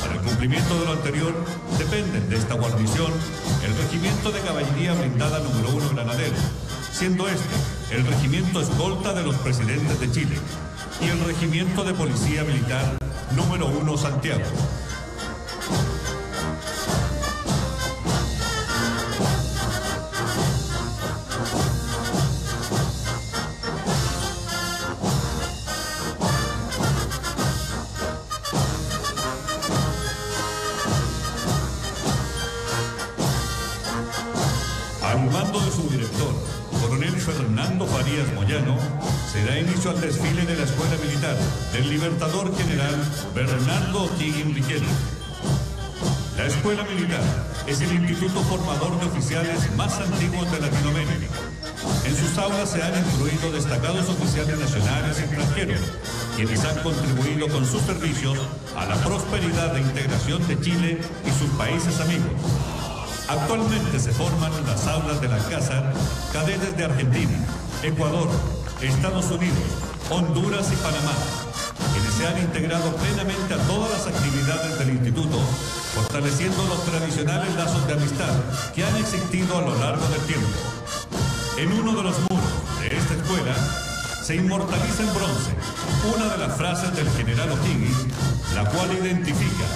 Para el cumplimiento de lo anterior, dependen de esta guarnición el Regimiento de Caballería Blindada número 1 Granadero, siendo este el Regimiento Escolta de los Presidentes de Chile y el Regimiento de Policía Militar número 1 Santiago. Del Libertador General Bernardo O'Higgins Riquelme. La Escuela Militar es el instituto formador de oficiales más antiguo de Latinoamérica. En sus aulas se han incluido destacados oficiales nacionales y extranjeros, quienes han contribuido con sus servicios a la prosperidad e integración de Chile y sus países amigos. Actualmente se forman en las aulas de la casa cadetes de Argentina, Ecuador, Estados Unidos, Honduras y Panamá, se han integrado plenamente a todas las actividades del instituto, fortaleciendo los tradicionales lazos de amistad que han existido a lo largo del tiempo. En uno de los muros de esta escuela se inmortaliza en bronce una de las frases del general O'Higgins, la cual identifica,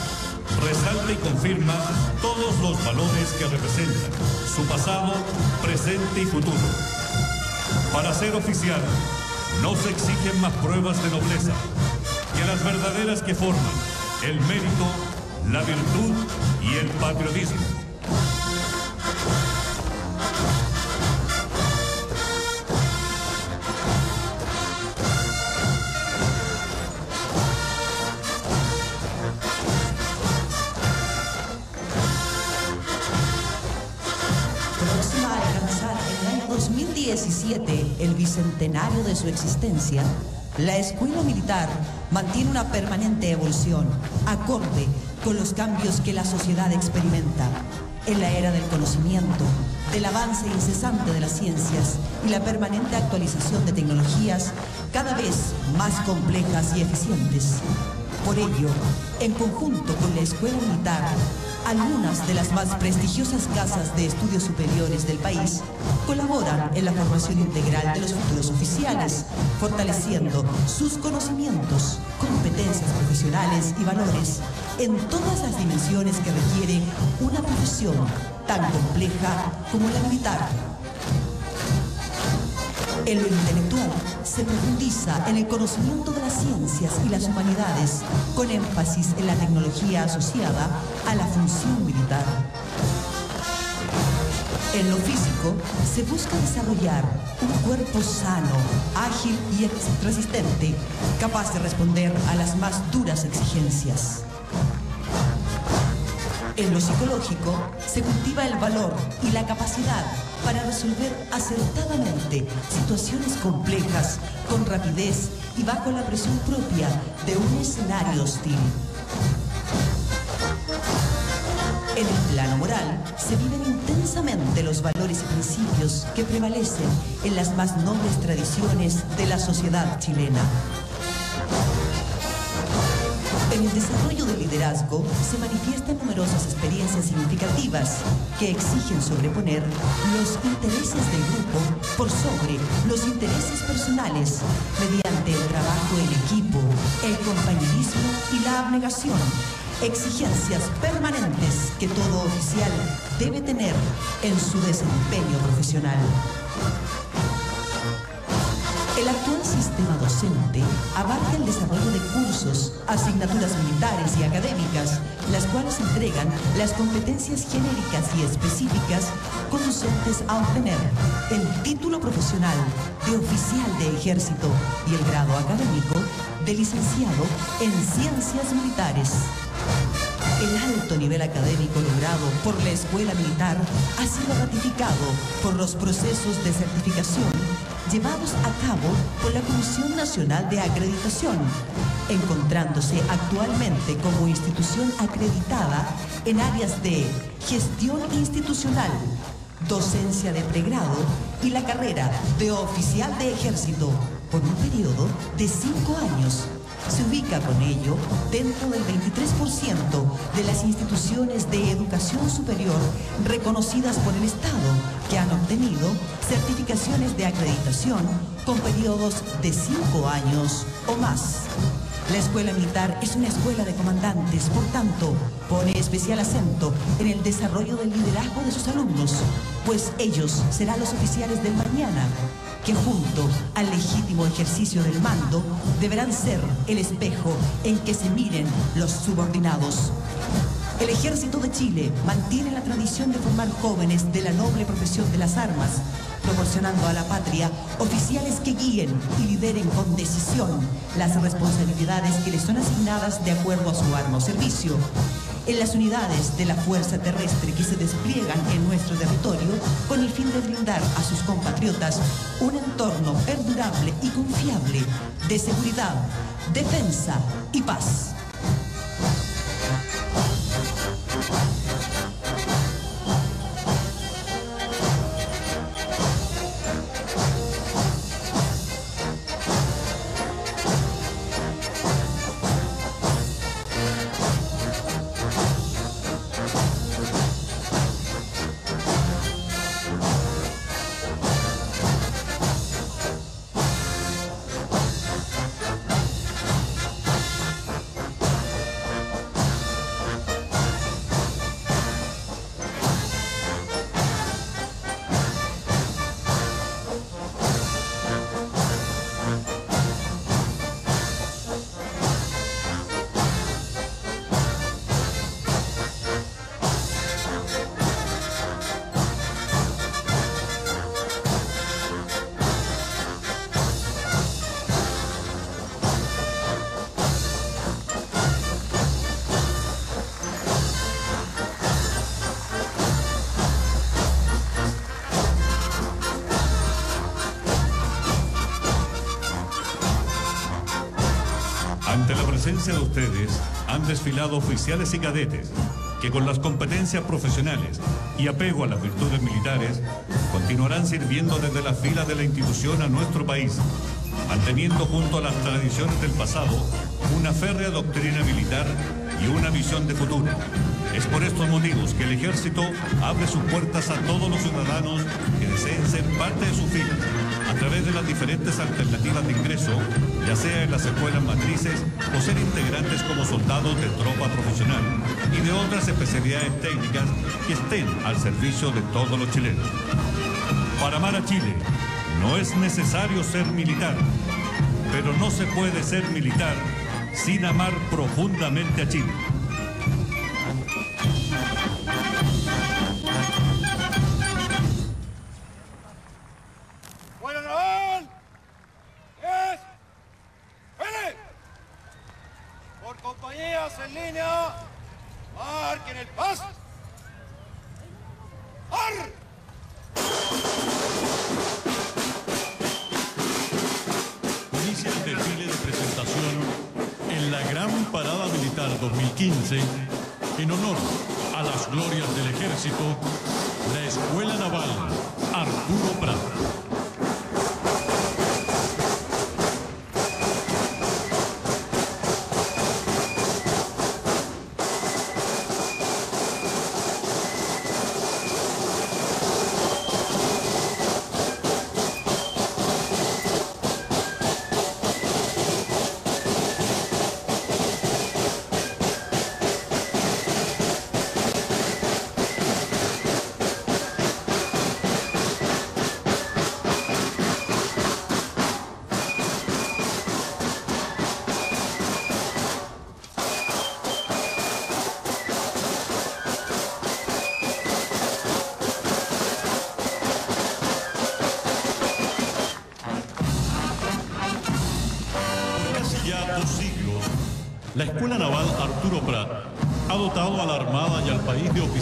resalta y confirma todos los valores que representan su pasado, presente y futuro. Para ser oficial, no se exigen más pruebas de nobleza las verdaderas que forman el mérito, la virtud y el patriotismo. Próxima a alcanzar en el año 2017 el bicentenario de su existencia, la escuela militar mantiene una permanente evolución, acorde con los cambios que la sociedad experimenta. En la era del conocimiento, del avance incesante de las ciencias y la permanente actualización de tecnologías cada vez más complejas y eficientes. Por ello, en conjunto con la Escuela Militar, algunas de las más prestigiosas casas de estudios superiores del país colaboran en la formación integral de los futuros oficiales, fortaleciendo sus conocimientos, competencias profesionales y valores en todas las dimensiones que requiere una profesión tan compleja como la militar. En lo intelectual se profundiza en el conocimiento de las ciencias y las humanidades, con énfasis en la tecnología asociada a la función militar. En lo físico se busca desarrollar un cuerpo sano, ágil y resistente, capaz de responder a las más duras exigencias. En lo psicológico se cultiva el valor y la capacidad para resolver acertadamente situaciones complejas con rapidez y bajo la presión propia de un escenario hostil. En el plano moral se viven intensamente los valores y principios que prevalecen en las más nobles tradiciones de la sociedad chilena. En el desarrollo del liderazgo se manifiestan numerosas experiencias significativas que exigen sobreponer los intereses del grupo por sobre los intereses personales mediante el trabajo en equipo, el compañerismo y la abnegación. Exigencias permanentes que todo oficial debe tener en su desempeño profesional. El actual sistema docente abarca el desarrollo de cursos, asignaturas militares y académicas, las cuales entregan las competencias genéricas y específicas conducentes a obtener el título profesional de oficial de ejército y el grado académico de licenciado en ciencias militares. El alto nivel académico logrado por la escuela militar ha sido ratificado por los procesos de certificación llevados a cabo por la Comisión Nacional de Acreditación, encontrándose actualmente como institución acreditada en áreas de gestión institucional, docencia de pregrado y la carrera de oficial de ejército por un periodo de cinco años. Se ubica con ello dentro del 23% de las instituciones de educación superior reconocidas por el Estado que han obtenido certificaciones de acreditación con periodos de cinco años o más. La escuela militar es una escuela de comandantes, por tanto, pone especial acento en el desarrollo del liderazgo de sus alumnos, pues ellos serán los oficiales del mañana, que junto al legítimo ejercicio del mando deberán ser el espejo en que se miren los subordinados. El Ejército de Chile mantiene la tradición de formar jóvenes de la noble profesión de las armas, proporcionando a la patria oficiales que guíen y lideren con decisión las responsabilidades que les son asignadas de acuerdo a su arma o servicio. En las unidades de la Fuerza Terrestre que se despliegan en nuestro territorio con el fin de brindar a sus compatriotas un entorno perdurable y confiable de seguridad, defensa y paz. Oficiales y cadetes, que con las competencias profesionales y apego a las virtudes militares continuarán sirviendo desde las filas de la institución a nuestro país, manteniendo junto a las tradiciones del pasado una férrea doctrina militar y una visión de futuro. Es por estos motivos que el ejército abre sus puertas a todos los ciudadanos que deseen ser parte de sus filas a través de las diferentes alternativas de ingreso, ya sea en las escuelas matrices o ser integrantes como soldados de tropa profesional y de otras especialidades técnicas que estén al servicio de todos los chilenos. Para amar a Chile no es necesario ser militar, pero no se puede ser militar sin amar profundamente a Chile.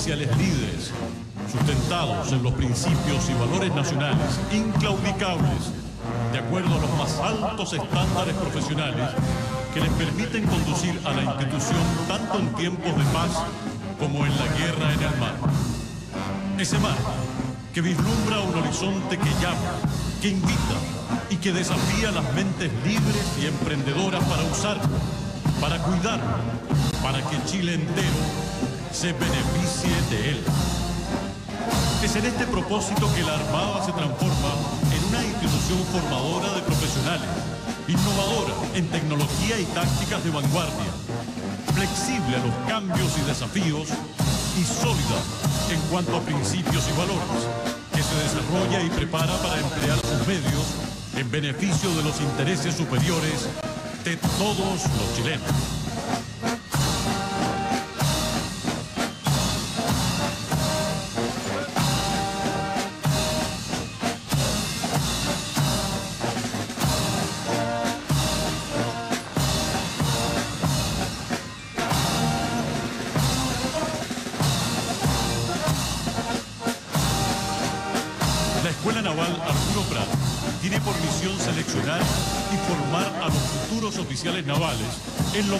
Líderes, sustentados en los principios y valores nacionales inclaudicables, de acuerdo a los más altos estándares profesionales que les permiten conducir a la institución tanto en tiempos de paz como en la guerra en el mar. Ese mar que vislumbra un horizonte que llama, que invita y que desafía las mentes libres y emprendedoras para usarlo, para cuidarlo, para que Chile entero se beneficie de él. Es en este propósito que la Armada se transforma en una institución formadora de profesionales, innovadora en tecnología y tácticas de vanguardia, flexible a los cambios y desafíos y sólida en cuanto a principios y valores, que se desarrolla y prepara para emplear sus medios en beneficio de los intereses superiores de todos los chilenos.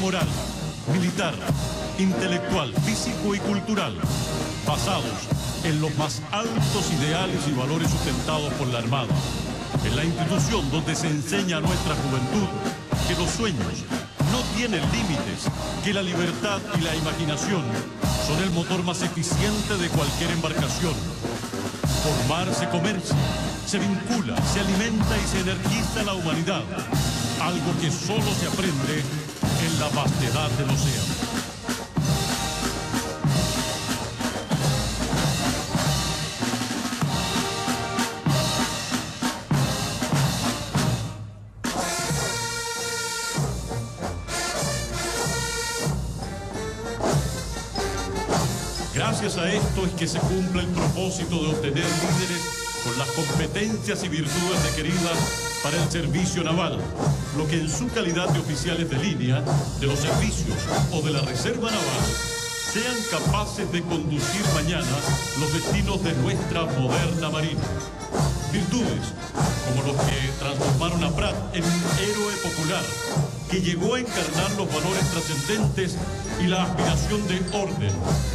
Moral, militar, intelectual, físico y cultural, basados en los más altos ideales y valores sustentados por la Armada, en la institución donde se enseña a nuestra juventud que los sueños no tienen límites, que la libertad y la imaginación son el motor más eficiente de cualquier embarcación. Formar se comercia, se vincula, se alimenta y se energiza la humanidad, algo que solo se aprende en la vastedad del océano. Gracias a esto es que se cumple el propósito de obtener líderes con las competencias y virtudes requeridas para el servicio naval, lo que en su calidad de oficiales de línea, de los servicios o de la Reserva Naval, sean capaces de conducir mañana los destinos de nuestra moderna marina. Virtudes como los que transformaron a Prat en un héroe popular, que llegó a encarnar los valores trascendentes y la aspiración de orden,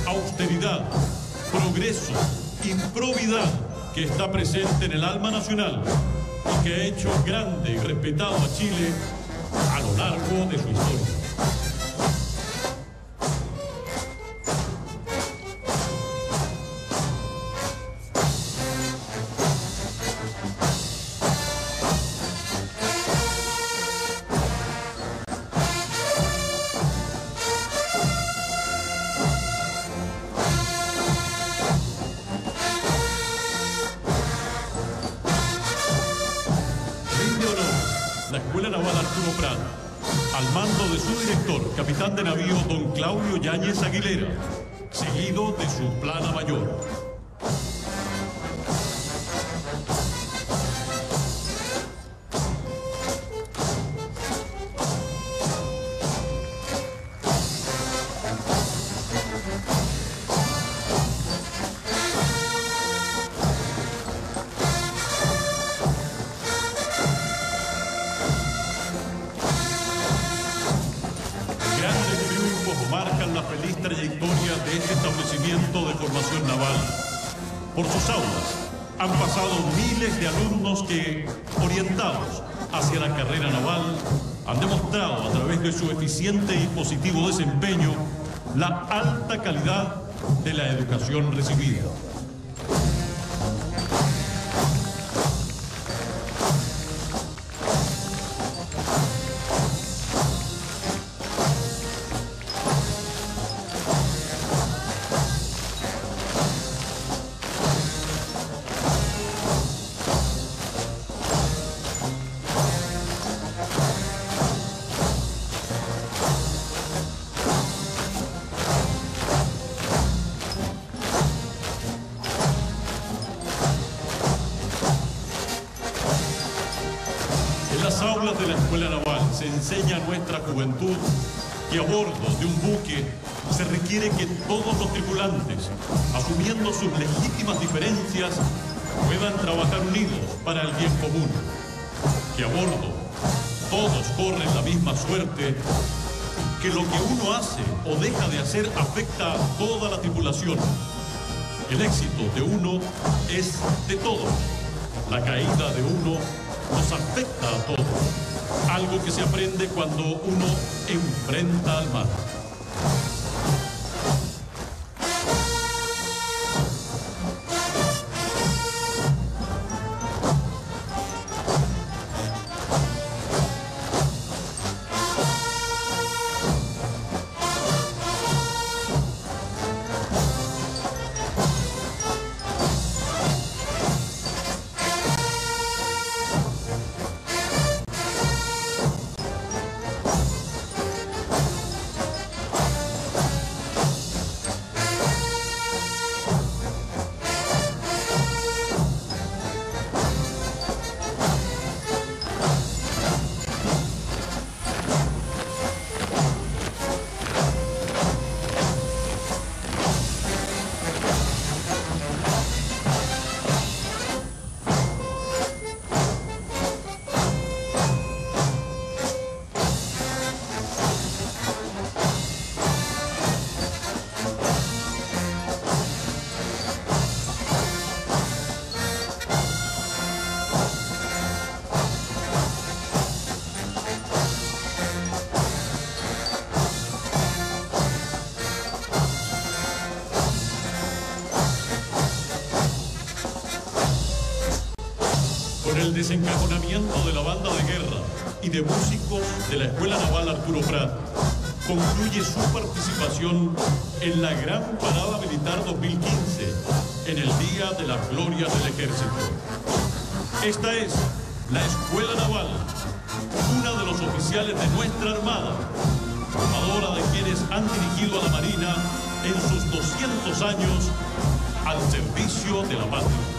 austeridad, progreso, improbidad que está presente en el alma nacional que ha hecho grande y respetado a Chile a lo largo de su historia. Calidad de la educación recibida. El éxito de uno es de todos. La caída de uno nos afecta a todos. Algo que se aprende cuando uno enfrenta al mar. Desencajonamiento de la banda de guerra y de músicos de la Escuela Naval Arturo Prat, concluye su participación en la Gran Parada Militar 2015, en el Día de las Glorias del Ejército. Esta es la Escuela Naval, una de los oficiales de nuestra Armada, formadora de quienes han dirigido a la Marina en sus 200 años al servicio de la patria.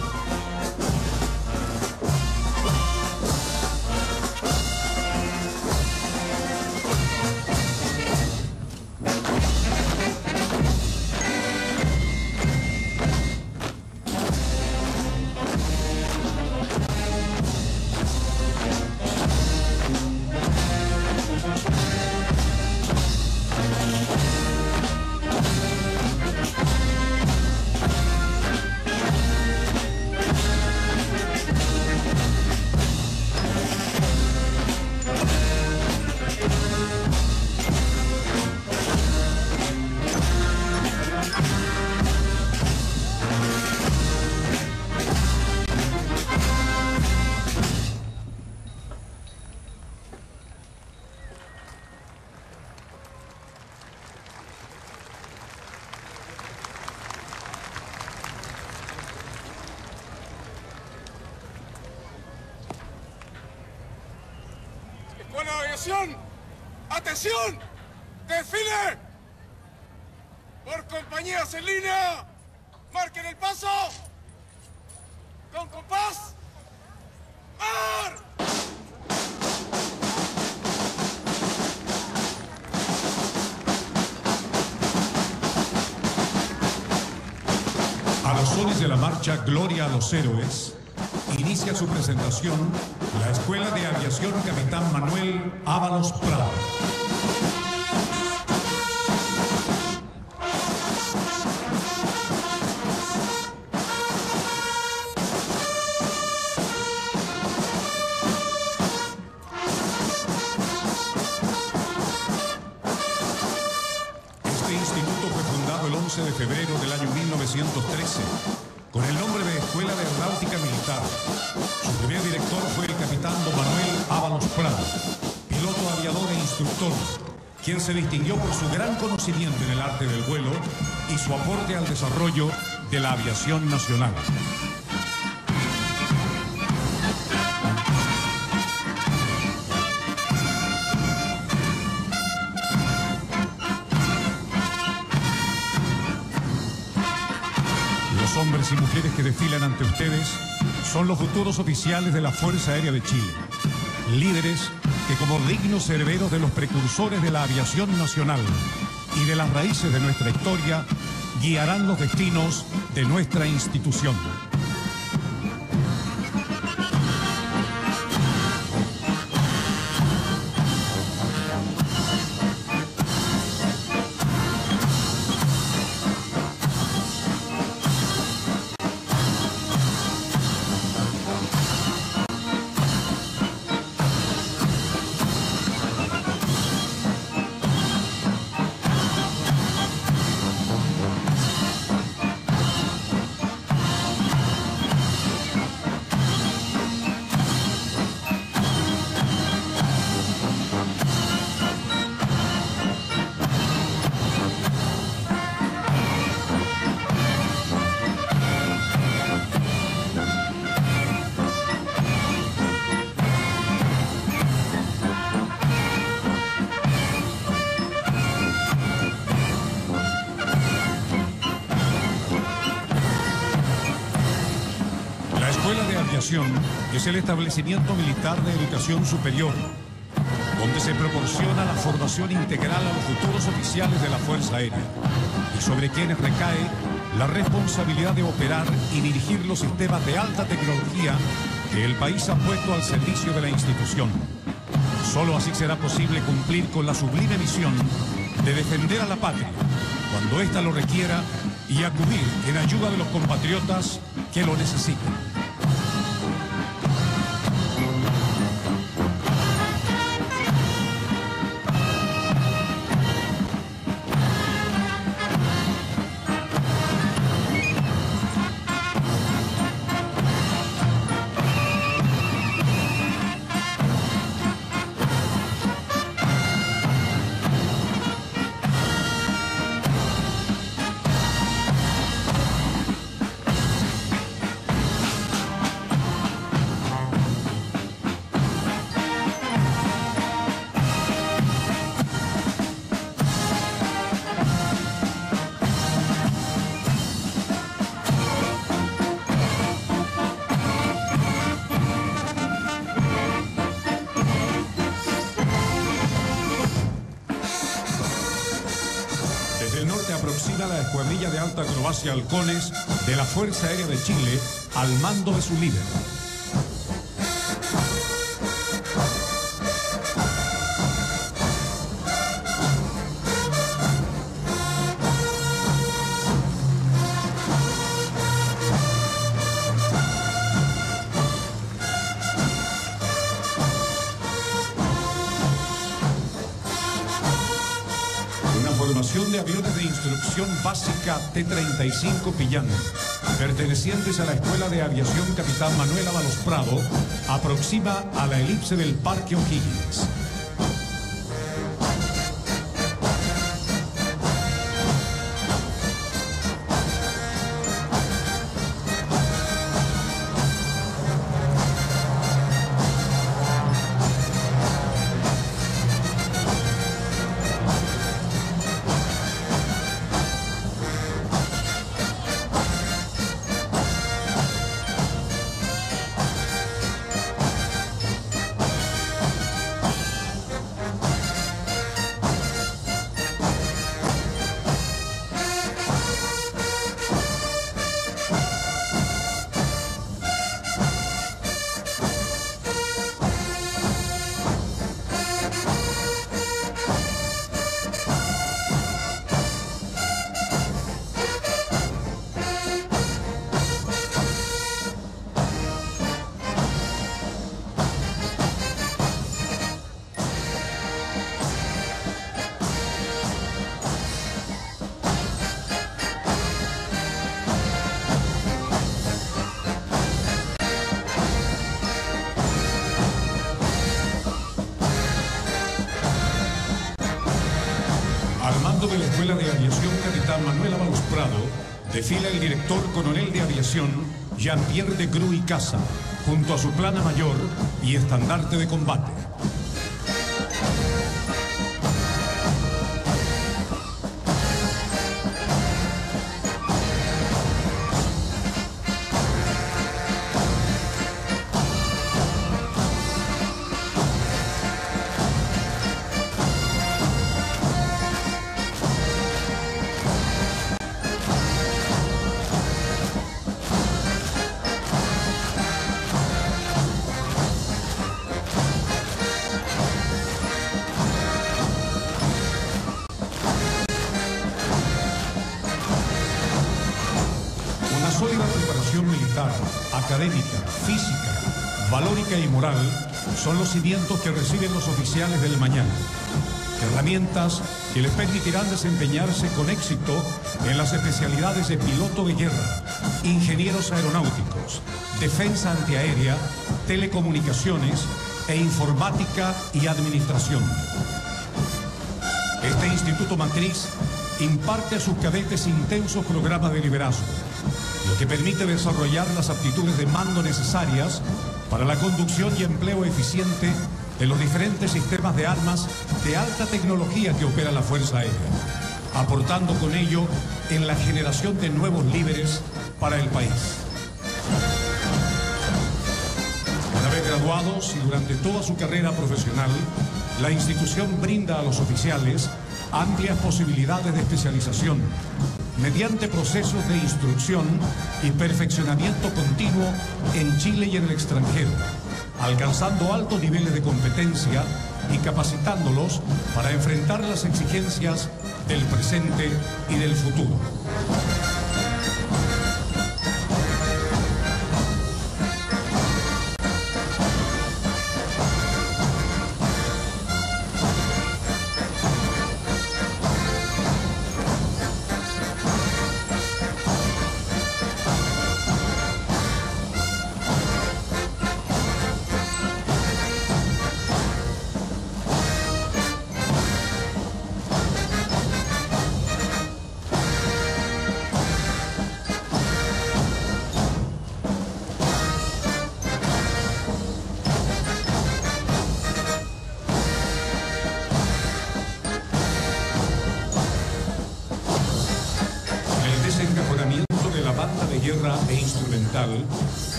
Gloria a los Héroes, inicia su presentación la Escuela de Aviación Capitán Manuel Ábalos. Conocimiento en el arte del vuelo y su aporte al desarrollo de la aviación nacional. Los hombres y mujeres que desfilan ante ustedes son los futuros oficiales de la Fuerza Aérea de Chile, líderes que como dignos herederos de los precursores de la aviación nacional y de las raíces de nuestra historia, guiarán los destinos de nuestra institución. Es el establecimiento militar de educación superior, donde se proporciona la formación integral a los futuros oficiales de la Fuerza Aérea y sobre quienes recae la responsabilidad de operar y dirigir los sistemas de alta tecnología que el país ha puesto al servicio de la institución. Solo así será posible cumplir con la sublime misión de defender a la patria cuando ésta lo requiera y acudir en ayuda de los compatriotas que lo necesiten. Acrobacia Halcones de la Fuerza Aérea de Chile al mando de su líder. Básica T-35 Pillán, pertenecientes a la Escuela de Aviación Capitán Manuel Ábalos Prado, aproxima a la elipse del Parque O'Higgins. Aviación Jean-Pierre de y Casa, junto a su plana mayor y estandarte de combate. Que reciben los oficiales del mañana. Herramientas que les permitirán desempeñarse con éxito en las especialidades de piloto de guerra, ingenieros aeronáuticos, defensa antiaérea, telecomunicaciones e informática y administración. Este instituto matriz imparte a sus cadetes intensos programas de liderazgo, lo que permite desarrollar las aptitudes de mando necesarias para la conducción y empleo eficiente de los diferentes sistemas de armas de alta tecnología que opera la Fuerza Aérea, aportando con ello en la generación de nuevos líderes para el país. Una vez graduados y durante toda su carrera profesional, la institución brinda a los oficiales amplias posibilidades de especialización mediante procesos de instrucción y perfeccionamiento continuo en Chile y en el extranjero, alcanzando altos niveles de competencia y capacitándolos para enfrentar las exigencias del presente y del futuro.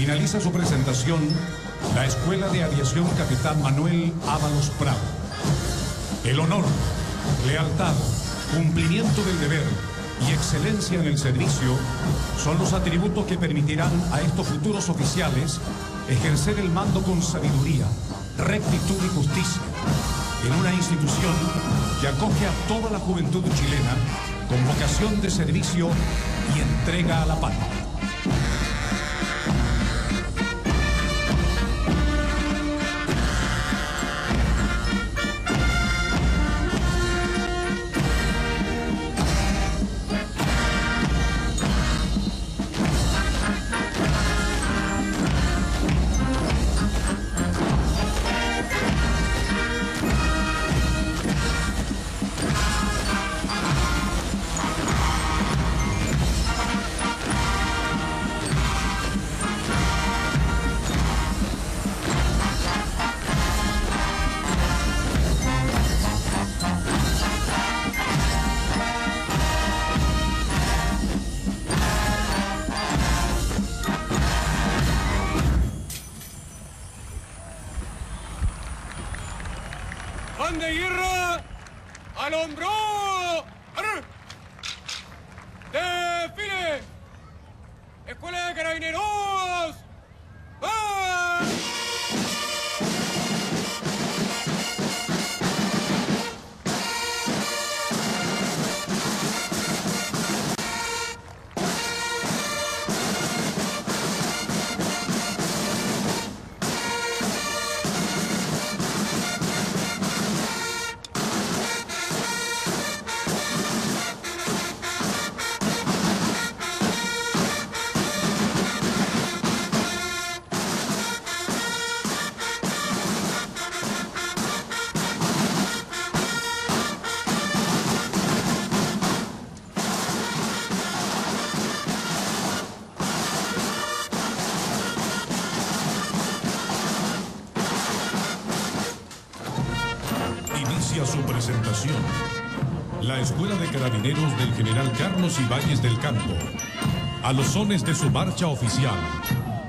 Finaliza su presentación la Escuela de Aviación Capitán Manuel Ábalos Prado. El honor, lealtad, cumplimiento del deber y excelencia en el servicio son los atributos que permitirán a estos futuros oficiales ejercer el mando con sabiduría, rectitud y justicia en una institución que acoge a toda la juventud chilena con vocación de servicio y entrega a la patria. General Carlos Ibáñez del Campo. A los sones de su marcha oficial.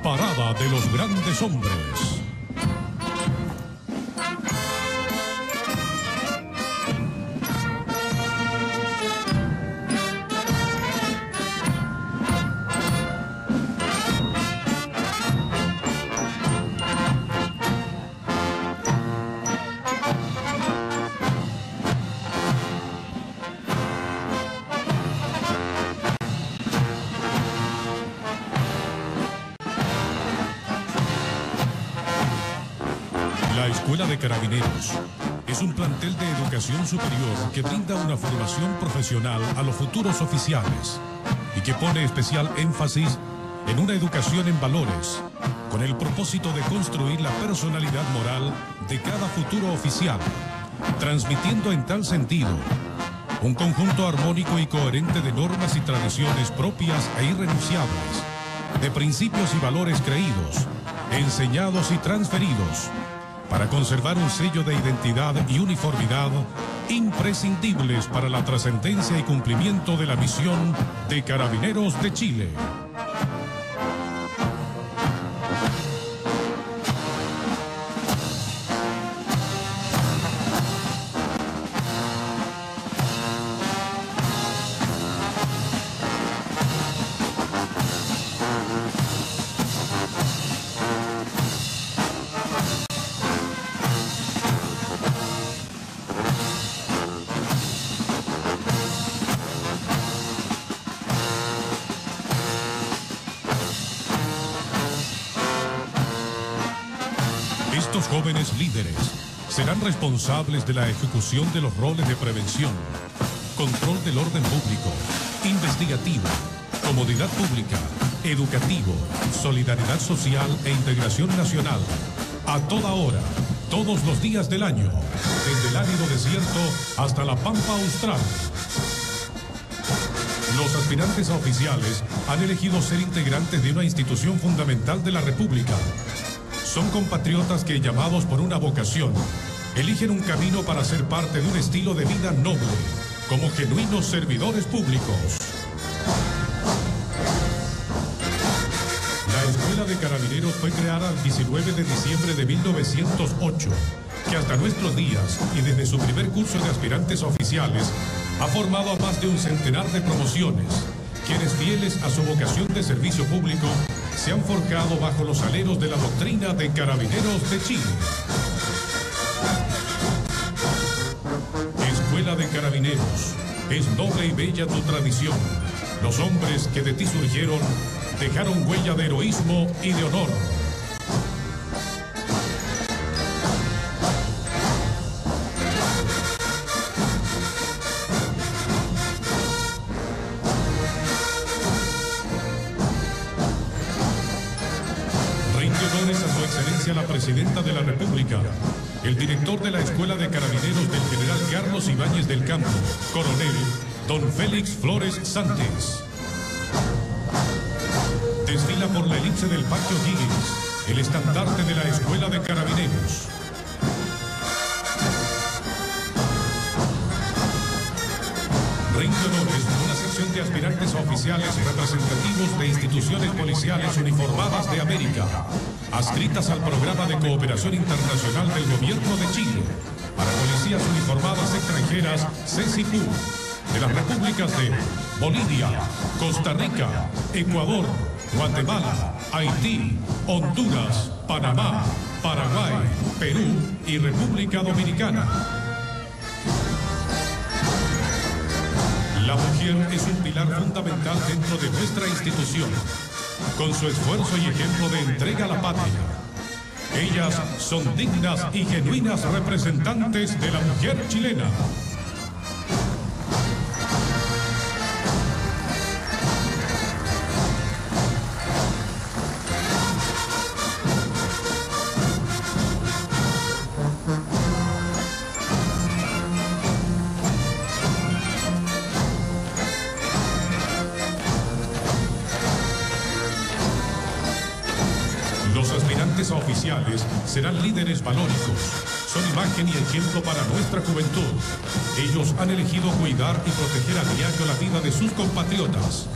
Parada de los grandes hombres. Superior que brinda una formación profesional a los futuros oficiales y que pone especial énfasis en una educación en valores, con el propósito de construir la personalidad moral de cada futuro oficial, transmitiendo en tal sentido un conjunto armónico y coherente de normas y tradiciones propias e irrenunciables, de principios y valores creídos, enseñados y transferidos, para conservar un sello de identidad y uniformidad imprescindibles para la trascendencia y cumplimiento de la misión de Carabineros de Chile. Responsables de la ejecución de los roles de prevención, control del orden público, investigativo, comodidad pública, educativo, solidaridad social e integración nacional. A toda hora, todos los días del año, desde el árido desierto hasta la pampa austral. Los aspirantes a oficiales han elegido ser integrantes de una institución fundamental de la República. Son compatriotas que, llamados por una vocación, eligen un camino para ser parte de un estilo de vida noble, como genuinos servidores públicos. La Escuela de Carabineros fue creada el 19 de diciembre de 1908, que hasta nuestros días y desde su primer curso de aspirantes oficiales ha formado a más de un centenar de promociones, quienes fieles a su vocación de servicio público se han forjado bajo los aleros de la doctrina de Carabineros de Chile. Carabineros, es noble y bella tu tradición. Los hombres que de ti surgieron dejaron huella de heroísmo y de honor. Rinde honores a su excelencia la presidenta de la República, el director de la Escuela de Carabineros del general Carlos Ibáñez del Campo, coronel don Félix Flores Sánchez. Desfila por la elipse del Parque O'Higgins, el estandarte de la Escuela de Carabineros. Aspirantes oficiales representativos de instituciones policiales uniformadas de América, adscritas al programa de cooperación internacional del gobierno de Chile, para policías uniformadas extranjeras CECIPU, de las repúblicas de Bolivia, Costa Rica, Ecuador, Guatemala, Haití, Honduras, Panamá, Paraguay, Perú y República Dominicana. La mujer es un pilar fundamental dentro de nuestra institución, con su esfuerzo y ejemplo de entrega a la patria. Ellas son dignas y genuinas representantes de la mujer chilena. Serán líderes valóricos, son imagen y ejemplo para nuestra juventud. Ellos han elegido cuidar y proteger a diario la vida de sus compatriotas.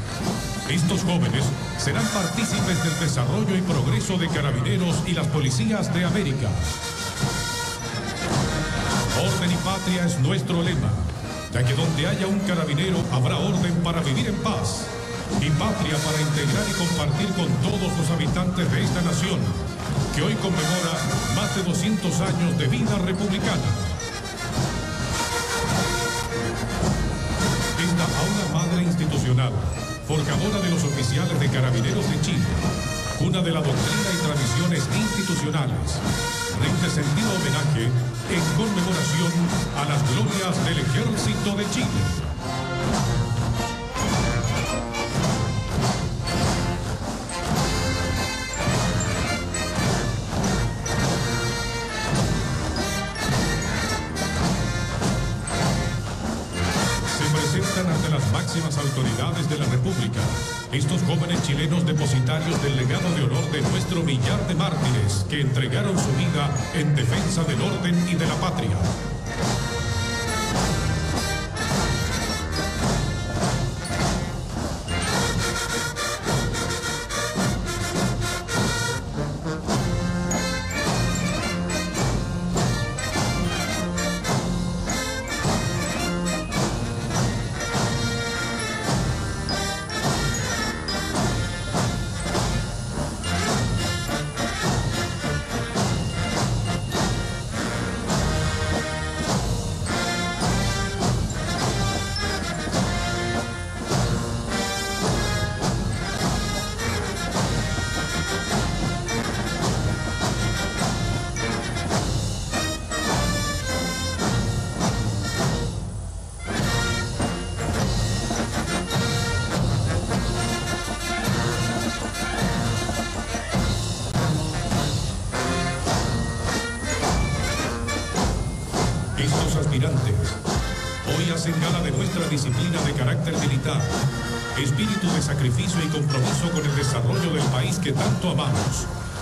Estos jóvenes serán partícipes del desarrollo y progreso de carabineros y las policías de América. Orden y patria es nuestro lema, ya que donde haya un carabinero habrá orden para vivir en paz y patria para integrar y compartir con todos los habitantes de esta nación, que hoy conmemora más de 200 años de vida republicana. Esta aula madre institucional, forjadora de los oficiales de carabineros de Chile, una de la doctrina y tradiciones institucionales, rinde sentido homenaje en conmemoración a las glorias del Ejército de Chile. De la República. Estos jóvenes chilenos depositarios del legado de honor de nuestro millar de mártires que entregaron su vida en defensa del orden y de la patria.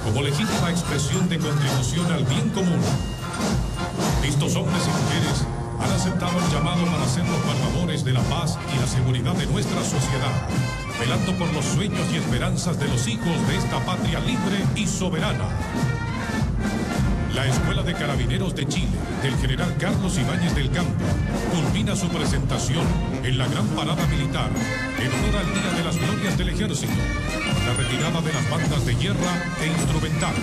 Como legítima expresión de contribución al bien común. Estos hombres y mujeres han aceptado el llamado para ser los salvadores de la paz y la seguridad de nuestra sociedad, velando por los sueños y esperanzas de los hijos de esta patria libre y soberana. La Escuela de Carabineros de Chile, del general Carlos Ibáñez del Campo, culmina su presentación en la Gran Parada Militar, en honor al Día de las Glorias del Ejército, la retirada de las bandas de guerra e instrumental.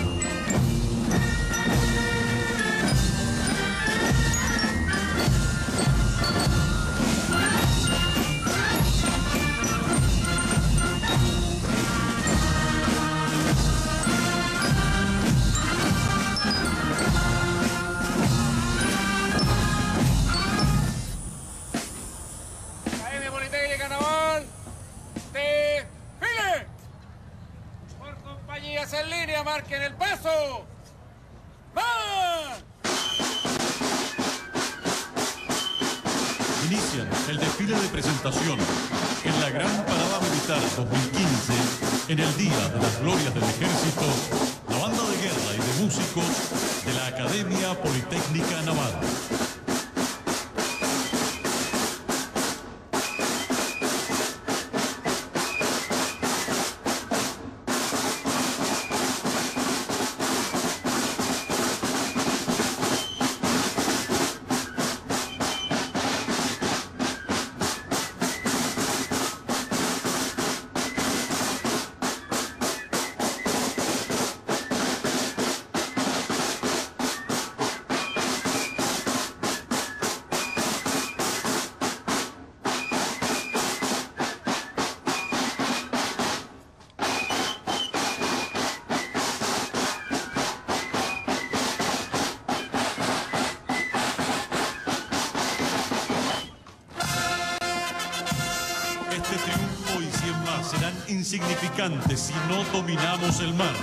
Serán insignificantes si no dominamos el mar.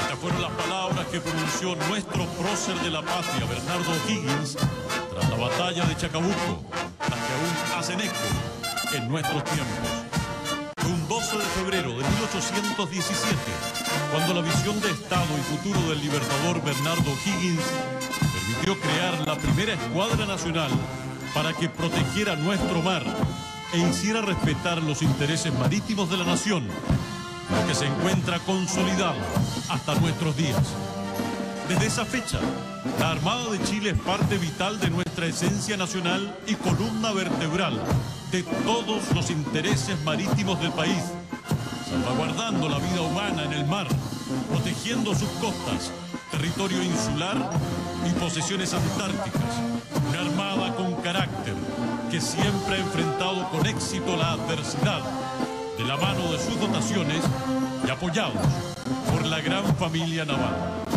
Estas fueron las palabras que pronunció nuestro prócer de la patria, Bernardo Higgins, tras la batalla de Chacabuco, las que aún hacen eco en nuestros tiempos. Un 12 de febrero de 1817, cuando la visión de Estado y futuro del libertador Bernardo Higgins permitió crear la primera escuadra nacional para que protegiera nuestro mar e hiciera respetar los intereses marítimos de la nación, lo que se encuentra consolidado hasta nuestros días. Desde esa fecha, la Armada de Chile es parte vital de nuestra esencia nacional y columna vertebral de todos los intereses marítimos del país, salvaguardando la vida humana en el mar, protegiendo sus costas, territorio insular y posesiones antárticas. Siempre ha enfrentado con éxito la adversidad de la mano de sus dotaciones y apoyados por la gran familia naval.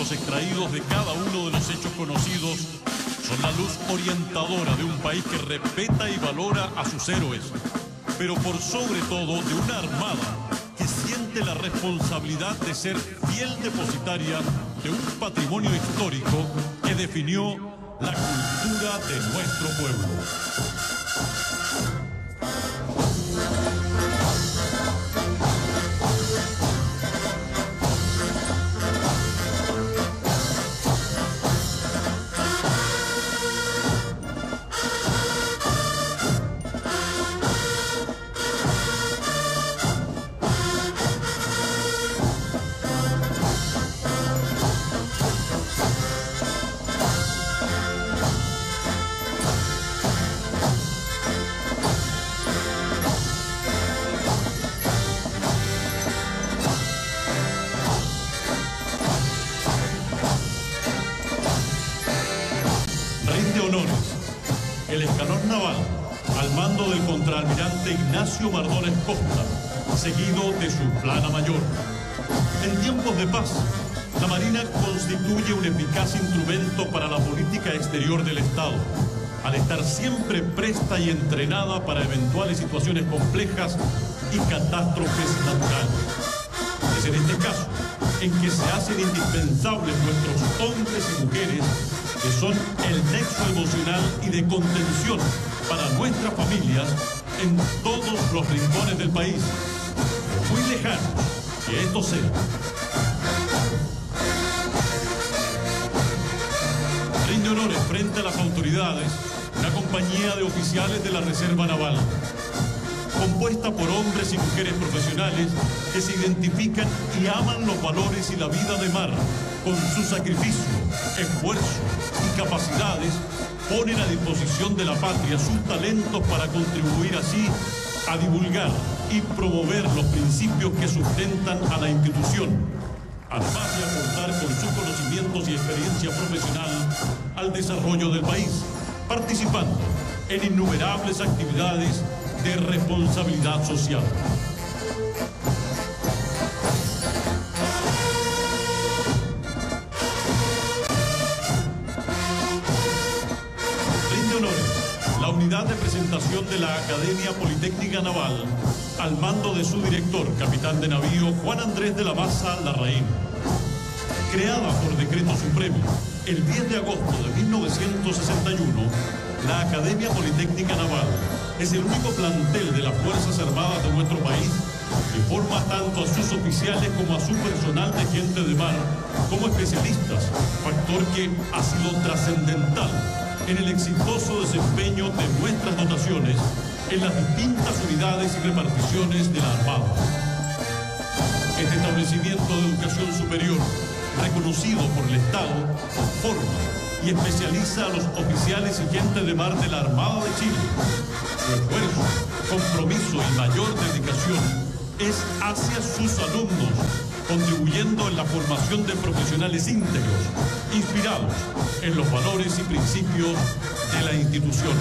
Extraídos de cada uno de los hechos conocidos son la luz orientadora de un país que respeta y valora a sus héroes, pero por sobre todo de una armada que siente la responsabilidad de ser fiel depositaria de un patrimonio histórico que definió la cultura de nuestro pueblo. Costa, seguido de su plana mayor. En tiempos de paz, la Marina constituye un eficaz instrumento para la política exterior del Estado, al estar siempre presta y entrenada para eventuales situaciones complejas y catástrofes naturales. Es en este caso en que se hacen indispensables nuestros hombres y mujeres que son el nexo emocional y de contención para nuestras familias en los rincones del país. Muy lejano que esto sea. Rinde honores frente a las autoridades una compañía de oficiales de la Reserva Naval, compuesta por hombres y mujeres profesionales que se identifican y aman los valores y la vida de mar, con su sacrificio, esfuerzo y capacidades, ponen a disposición de la patria sus talentos para contribuir así a divulgar y promover los principios que sustentan a la institución, además de aportar con sus conocimientos y experiencia profesional al desarrollo del país, participando en innumerables actividades de responsabilidad social. De la Academia Politécnica Naval al mando de su director, capitán de navío Juan Andrés de la Maza Larraín. Creada por decreto supremo el 10 de agosto de 1961, la Academia Politécnica Naval es el único plantel de las Fuerzas Armadas de nuestro país que forma tanto a sus oficiales como a su personal de gente de mar como especialistas, factor que ha sido trascendental en el exitoso desempeño de nuestras dotaciones en las distintas unidades y reparticiones de la Armada. Este establecimiento de educación superior, reconocido por el Estado, forma y especializa a los oficiales y gente de mar de la Armada de Chile. Su esfuerzo, compromiso y mayor dedicación es hacia sus alumnos, contribuyendo en la formación de profesionales íntegros, inspirados en los valores y principios de la institución.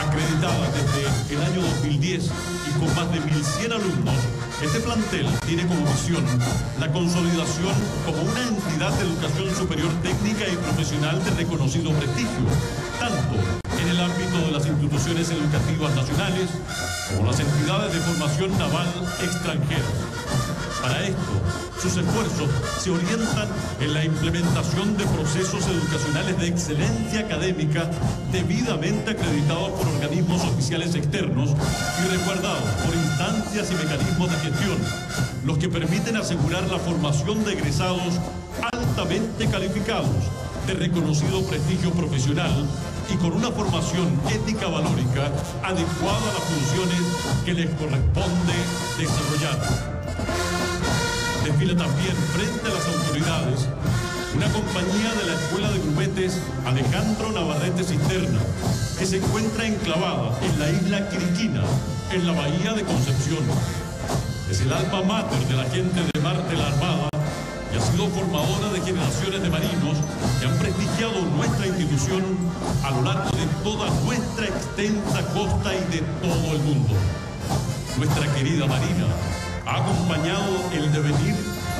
Acreditada desde el año 2010 y con más de 1.100 alumnos, este plantel tiene como misión la consolidación como una entidad de educación superior técnica y profesional de reconocido prestigio, tanto en el ámbito de las instituciones educativas nacionales como las entidades de formación naval extranjeras. Para esto, sus esfuerzos se orientan en la implementación de procesos educacionales de excelencia académica debidamente acreditados por organismos oficiales externos y resguardados por instancias y mecanismos de gestión, los que permiten asegurar la formación de egresados altamente calificados, de reconocido prestigio profesional y con una formación ética valórica adecuada a las funciones que les corresponde desarrollar. Desfila también frente a las autoridades una compañía de la Escuela de Grupetes Alejandro Navarrete Cisterna, que se encuentra enclavada en la isla Quiriquina, en la bahía de Concepción. Es el alma mater de la gente de mar de la Armada y ha sido formadora de generaciones de marinos que han prestigiado nuestra institución a lo largo de toda nuestra extensa costa y de todo el mundo. Nuestra querida Marina ha acompañado el devenir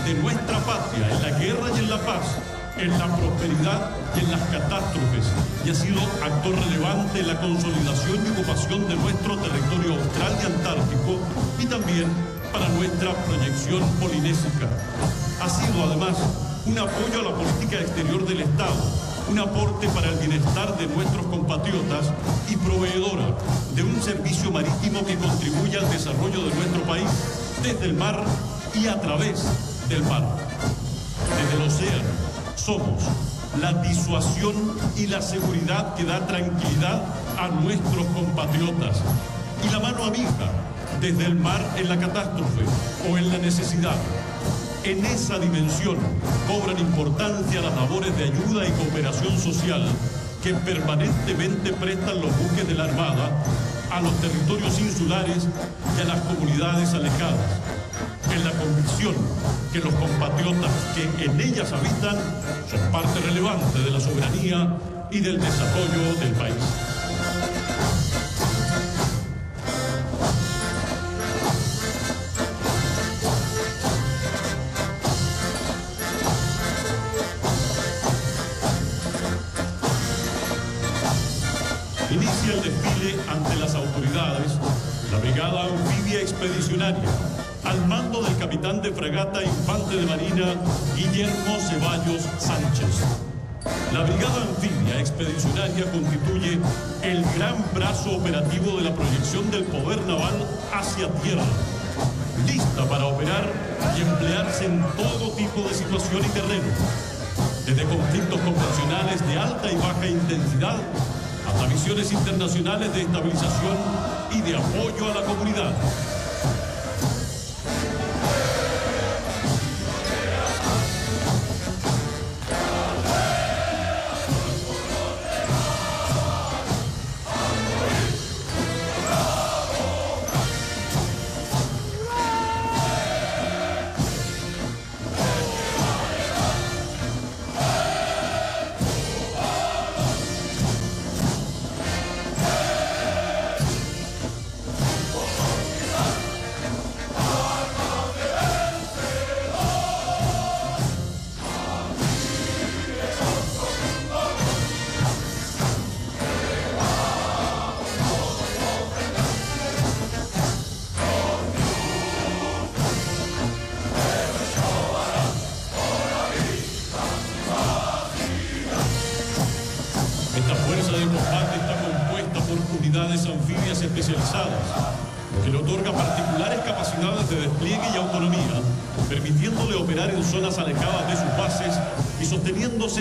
de nuestra patria en la guerra y en la paz, en la prosperidad y en las catástrofes, y ha sido actor relevante en la consolidación y ocupación de nuestro territorio austral y antártico y también para nuestra proyección polinésica. Ha sido además un apoyo a la política exterior del Estado, un aporte para el bienestar de nuestros compatriotas y proveedora de un servicio marítimo que contribuya al desarrollo de nuestro país desde el mar y a través del mar. Desde el océano somos la disuasión y la seguridad que da tranquilidad a nuestros compatriotas y la mano amiga desde el mar en la catástrofe o en la necesidad. En esa dimensión cobran importancia las labores de ayuda y cooperación social que permanentemente prestan los buques de la Armada a los territorios insulares y a las comunidades alejadas, en la convicción que los compatriotas que en ellas habitan son parte relevante de la soberanía y del desarrollo del país. Al mando del capitán de fragata Infante de Marina Guillermo Ceballos Sánchez. La Brigada Anfibia Expedicionaria constituye el gran brazo operativo de la proyección del poder naval hacia tierra, lista para operar y emplearse en todo tipo de situación y terreno, desde conflictos convencionales de alta y baja intensidad hasta misiones internacionales de estabilización y de apoyo a la comunidad.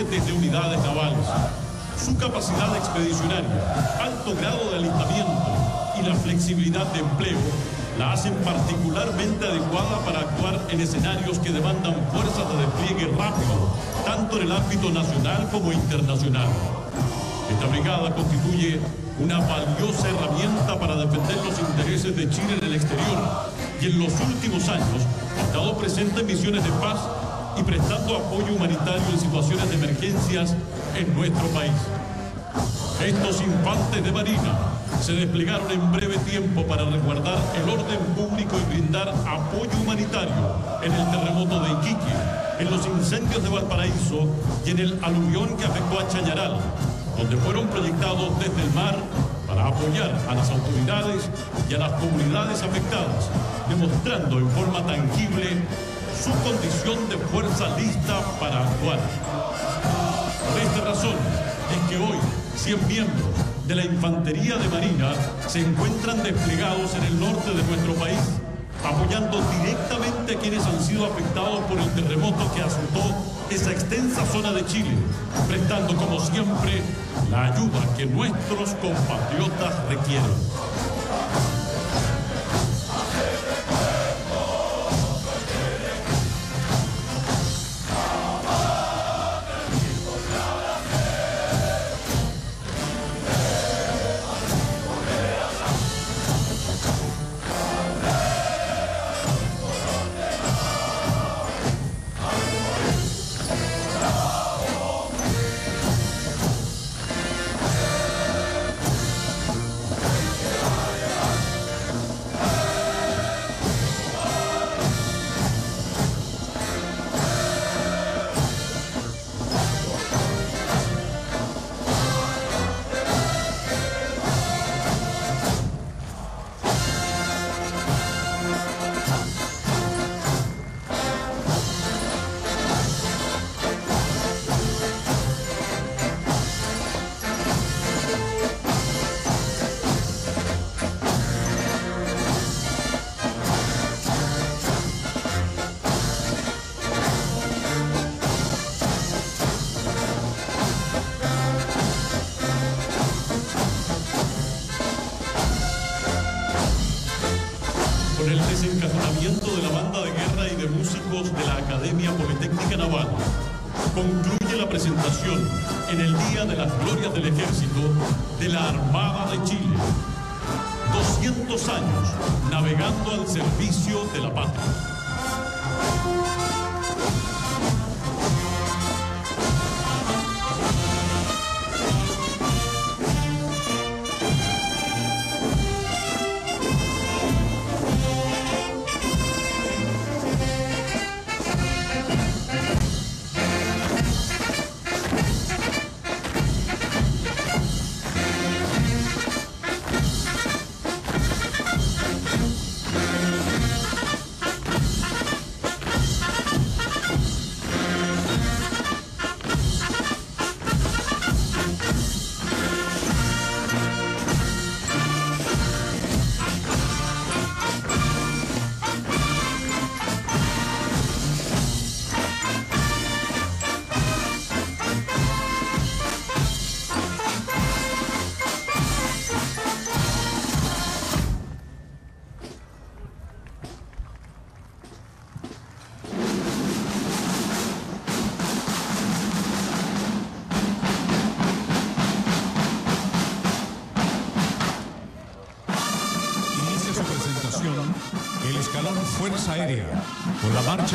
Desde unidades navales. Su capacidad expedicionaria, alto grado de alistamiento y la flexibilidad de empleo la hacen particularmente adecuada para actuar en escenarios que demandan fuerzas de despliegue rápido, tanto en el ámbito nacional como internacional. Esta brigada constituye una valiosa herramienta para defender los intereses de Chile en el exterior y en los últimos años ha estado presente en misiones de paz y prestando apoyo humanitario en situaciones de emergencias en nuestro país. Estos infantes de Marina se desplegaron en breve tiempo para resguardar el orden público y brindar apoyo humanitario en el terremoto de Iquique, en los incendios de Valparaíso y en el aluvión que afectó a Chañaral, donde fueron proyectados desde el mar para apoyar a las autoridades y a las comunidades afectadas, demostrando en forma tangible su condición de fuerza lista para actuar. Por esta razón es que hoy 100 miembros de la Infantería de Marina se encuentran desplegados en el norte de nuestro país, apoyando directamente a quienes han sido afectados por el terremoto que azotó esa extensa zona de Chile, prestando como siempre la ayuda que nuestros compatriotas requieren.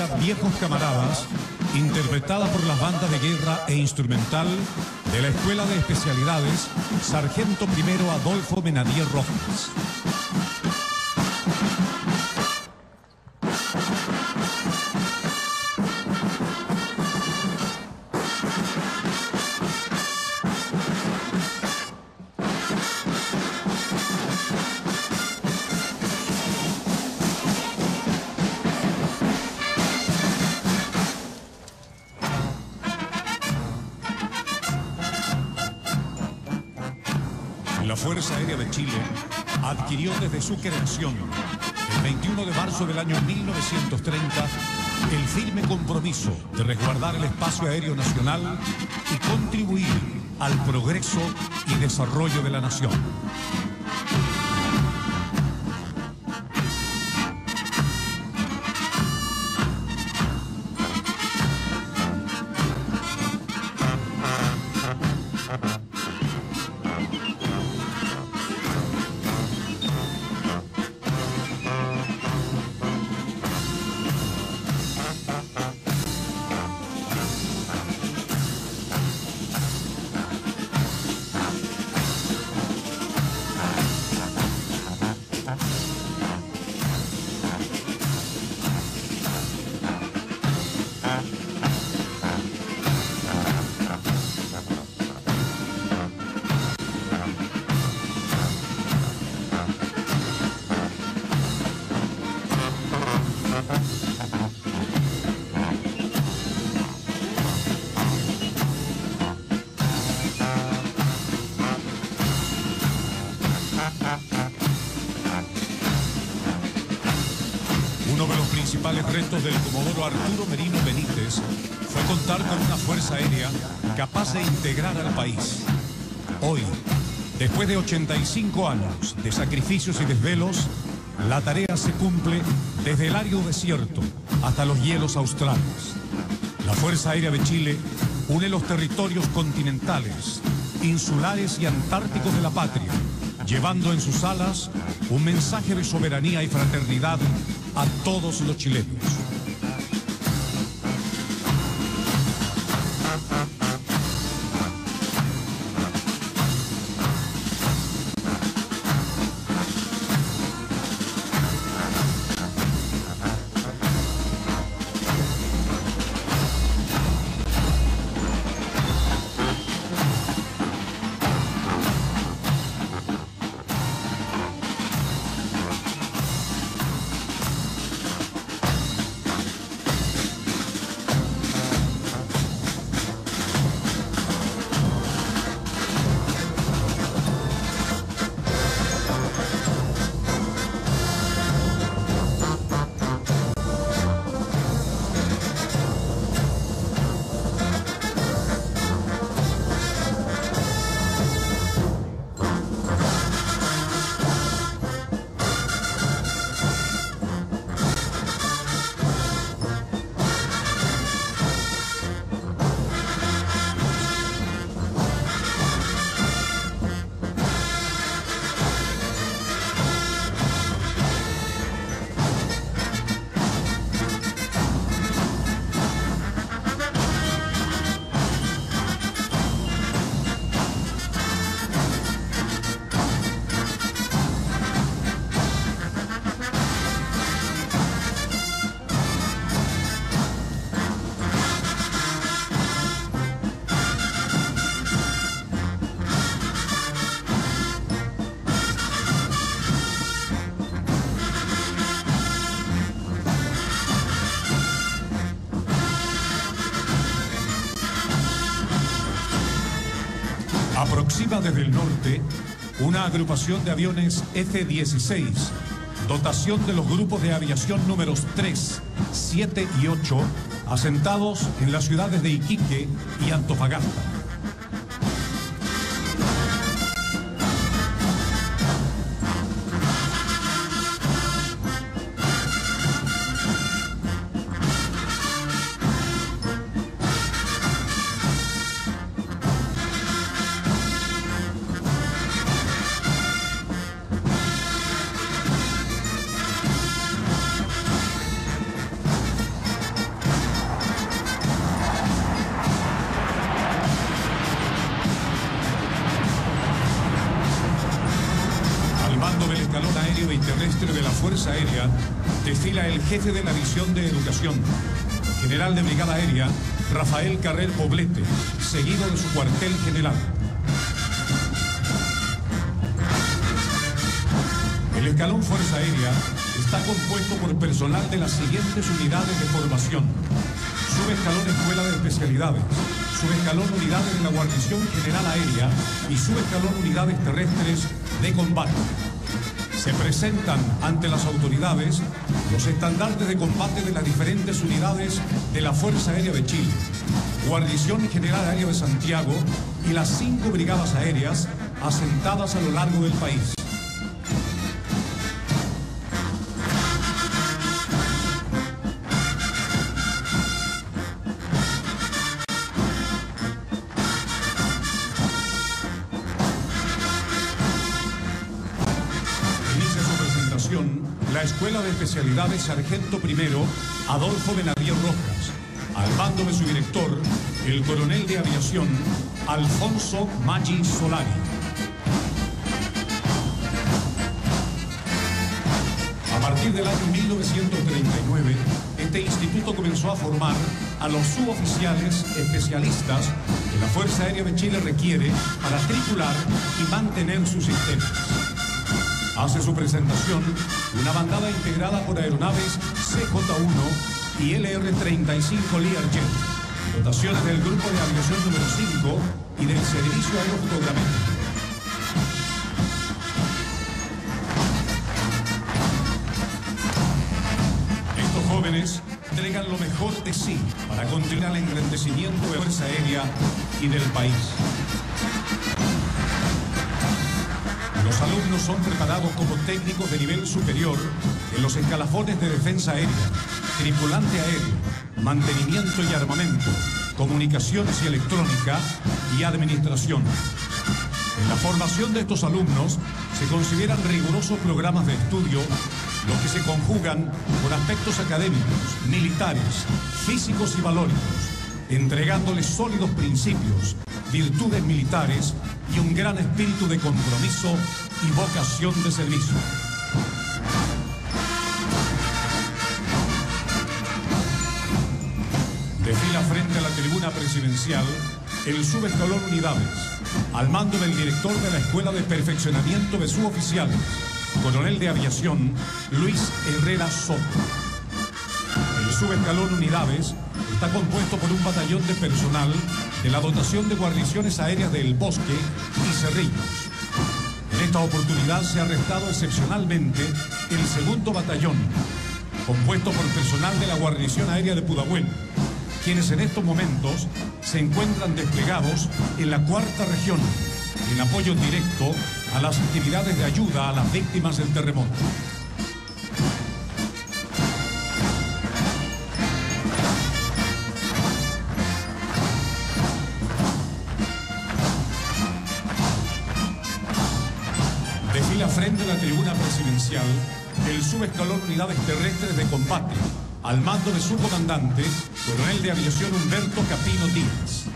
Viejos Camaradas, interpretada por las bandas de guerra e instrumental de la Escuela de Especialidades Sargento Primero Adolfo Menadier Rojas. Adquirió desde su creación, el 21 de marzo del año 1930, el firme compromiso de resguardar el espacio aéreo nacional y contribuir al progreso y desarrollo de la nación. 85 años de sacrificios y desvelos, la tarea se cumple desde el árido desierto hasta los hielos australes. La Fuerza Aérea de Chile une los territorios continentales, insulares y antárticos de la patria, llevando en sus alas un mensaje de soberanía y fraternidad a todos los chilenos. Agrupación de aviones F-16, dotación de los grupos de aviación números 3, 7 y 8, asentados en las ciudades de Iquique y Antofagasta. Jefe de la División de Educación, general de Brigada Aérea, Rafael Carrer Poblete, seguido de su cuartel general. El escalón Fuerza Aérea está compuesto por personal de las siguientes unidades de formación. Subescalón Escuela de Especialidades, Subescalón Unidades de la Guarnición General Aérea y Subescalón Unidades Terrestres de Combate. Se presentan ante las autoridades los estandartes de combate de las diferentes unidades de la Fuerza Aérea de Chile, Guarnición General Aérea de Santiago y las cinco brigadas aéreas asentadas a lo largo del país. Inicia su presentación la Escuela de Especialidades Sargento Primero Adolfo Benavier Rojas, al mando de su director, el coronel de aviación Alfonso Maggi Solari. A partir del año 1939, este instituto comenzó a formar a los suboficiales especialistas que la Fuerza Aérea de Chile requiere para tripular y mantener sus sistemas. Hace su presentación una bandada integrada por aeronaves CJ-1 y LR-35 Learjet, dotaciones del Grupo de Aviación número 5 y del Servicio Aerofotogramétrico. Estos jóvenes entregan lo mejor de sí para continuar el engrandecimiento de Fuerza Aérea y del país. Alumnos son preparados como técnicos de nivel superior en los escalafones de defensa aérea, tripulante aéreo, mantenimiento y armamento, comunicaciones y electrónica y administración. En la formación de estos alumnos se consideran rigurosos programas de estudio, los que se conjugan con aspectos académicos, militares, físicos y valóricos, entregándoles sólidos principios, virtudes militares y un gran espíritu de compromiso y vocación de servicio. Desfila frente a la tribuna presidencial el subescalón Unidades, al mando del director de la Escuela de Perfeccionamiento de Suboficiales, coronel de aviación Luis Herrera Soto. El subescalón Unidades está compuesto por un batallón de personal de la dotación de guarniciones aéreas del Bosque y Cerrillos. Esta oportunidad se ha arrestado excepcionalmente el segundo batallón, compuesto por personal de la guarnición aérea de Pudahuel, quienes en estos momentos se encuentran desplegados en la cuarta región en apoyo directo a las actividades de ayuda a las víctimas del terremoto. Frente a la tribuna presidencial el subescalón Unidades Terrestres de Combate, al mando de su comandante, coronel de aviación Humberto Capino Díaz.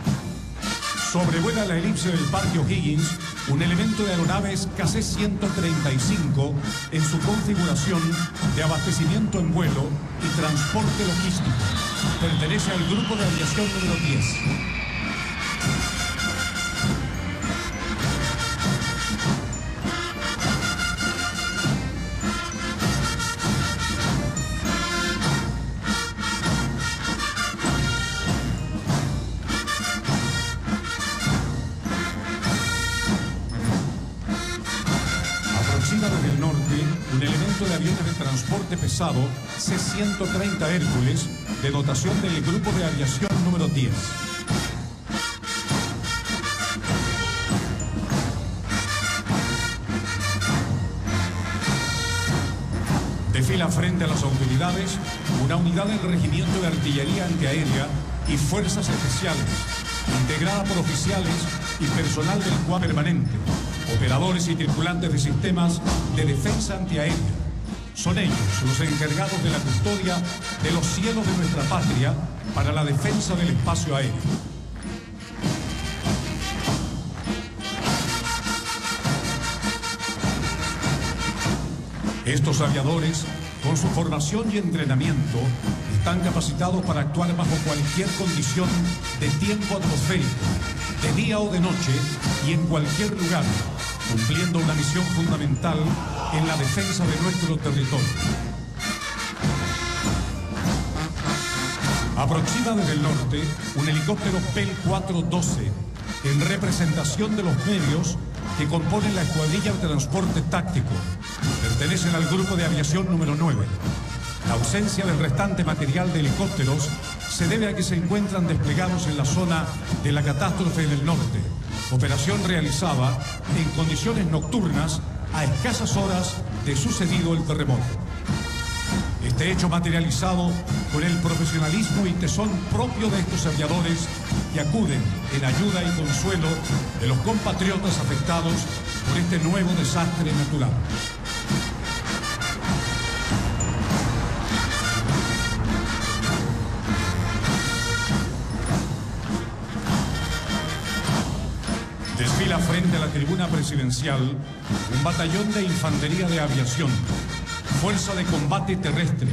Sobrevuela la elipse del Parque O'Higgins un elemento de aeronaves KC-135 en su configuración de abastecimiento en vuelo y transporte logístico. Pertenece al Grupo de Aviación número 10. Transporte pesado C-130 Hércules de dotación del Grupo de Aviación número 10. Desfila frente a las autoridades una unidad del Regimiento de Artillería Antiaérea y Fuerzas Especiales, integrada por oficiales y personal del cuadro permanente, operadores y tripulantes de sistemas de defensa antiaérea. Son ellos los encargados de la custodia de los cielos de nuestra patria para la defensa del espacio aéreo. Estos aviadores, con su formación y entrenamiento, están capacitados para actuar bajo cualquier condición de tiempo atmosférico, de día o de noche y en cualquier lugar, cumpliendo una misión fundamental en la defensa de nuestro territorio. Aproxima desde el norte un helicóptero PEL 412 en representación de los medios que componen la escuadrilla de transporte táctico. Pertenecen al grupo de aviación número 9. La ausencia del restante material de helicópteros se debe a que se encuentran desplegados en la zona de la catástrofe en el norte. Operación realizada en condiciones nocturnas a escasas horas de sucedido el terremoto. Este hecho materializado con el profesionalismo y tesón propio de estos aviadores que acuden en ayuda y consuelo de los compatriotas afectados por este nuevo desastre natural. desfila frente a la tribuna presidencial un batallón de infantería de aviación, fuerza de combate terrestre,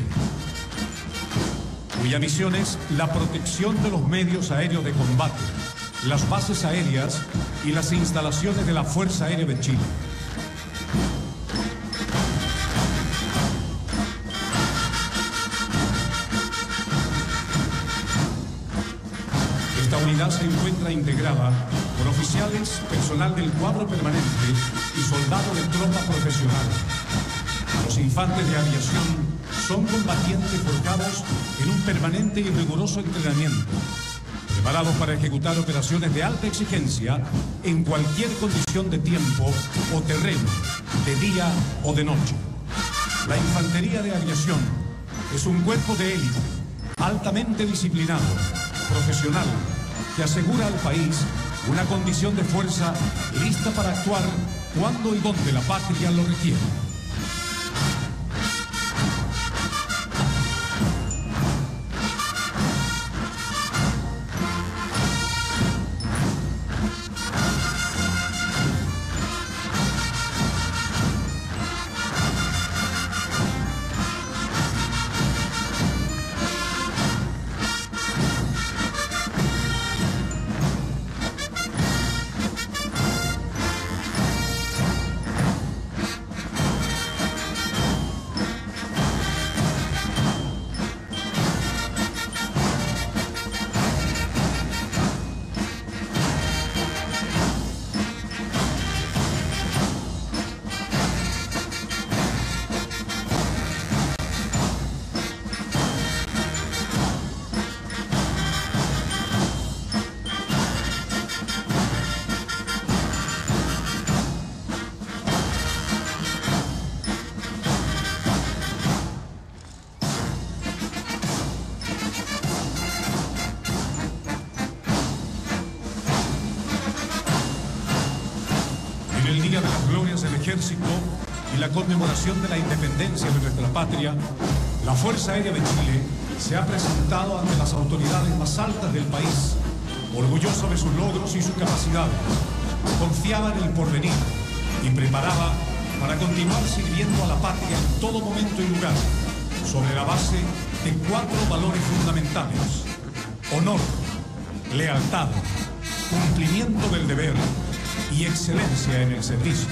cuya misión es la protección de los medios aéreos de combate, las bases aéreas y las instalaciones de la Fuerza Aérea de Chile. Esta unidad se encuentra integrada por oficiales, personal del cuadro permanente y soldados de tropa profesional. Los infantes de aviación son combatientes forjados en un permanente y riguroso entrenamiento, preparados para ejecutar operaciones de alta exigencia en cualquier condición de tiempo o terreno, de día o de noche. La infantería de aviación es un cuerpo de élite, altamente disciplinado, profesional, que asegura al país una condición de fuerza lista para actuar cuando y donde la patria lo requiera. La Fuerza Aérea de Chile se ha presentado ante las autoridades más altas del país, orgullosa de sus logros y sus capacidades, confiada en el porvenir y preparada para continuar sirviendo a la patria en todo momento y lugar, sobre la base de cuatro valores fundamentales. Honor, lealtad, cumplimiento del deber y excelencia en el servicio.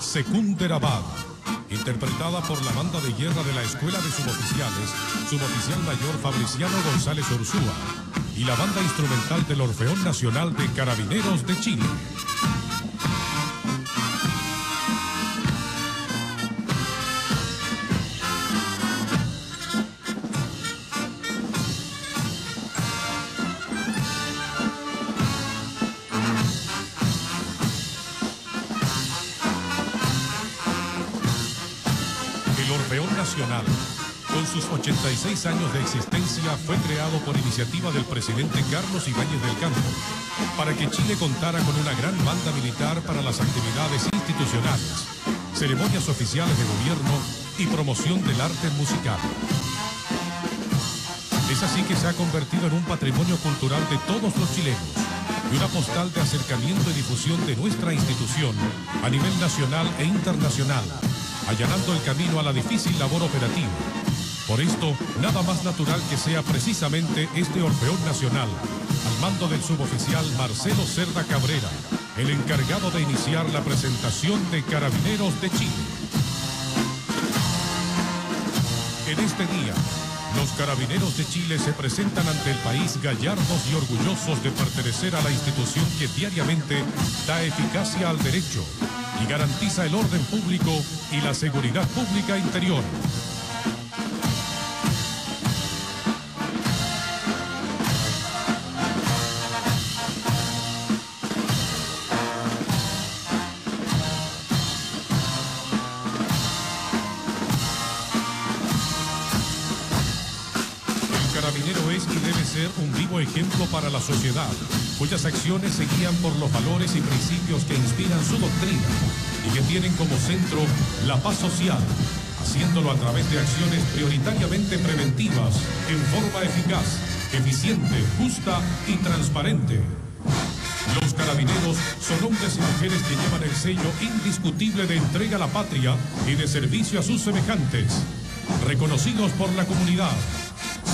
Secunderabad, interpretada por la banda de guerra de la Escuela de Suboficiales, Suboficial Mayor Fabriciano González Ursúa, y la banda instrumental del Orfeón Nacional de Carabineros de Chile. 86 años de existencia, fue creado por iniciativa del presidente Carlos Ibáñez del Campo, para que Chile contara con una gran banda militar para las actividades institucionales, ceremonias oficiales de gobierno y promoción del arte musical. Es así que se ha convertido en un patrimonio cultural de todos los chilenos y una postal de acercamiento y difusión de nuestra institución a nivel nacional e internacional, allanando el camino a la difícil labor operativa. Por esto, nada más natural que sea precisamente este Orfeón Nacional, al mando del suboficial Marcelo Cerda Cabrera, el encargado de iniciar la presentación de Carabineros de Chile. En este día, los carabineros de Chile se presentan ante el país gallardos y orgullosos de pertenecer a la institución que diariamente da eficacia al derecho y garantiza el orden público y la seguridad pública interior. Para la sociedad, cuyas acciones se guían por los valores y principios que inspiran su doctrina y que tienen como centro la paz social, haciéndolo a través de acciones prioritariamente preventivas, en forma eficaz, eficiente, justa y transparente. Los carabineros son hombres y mujeres que llevan el sello indiscutible de entrega a la patria y de servicio a sus semejantes, reconocidos por la comunidad,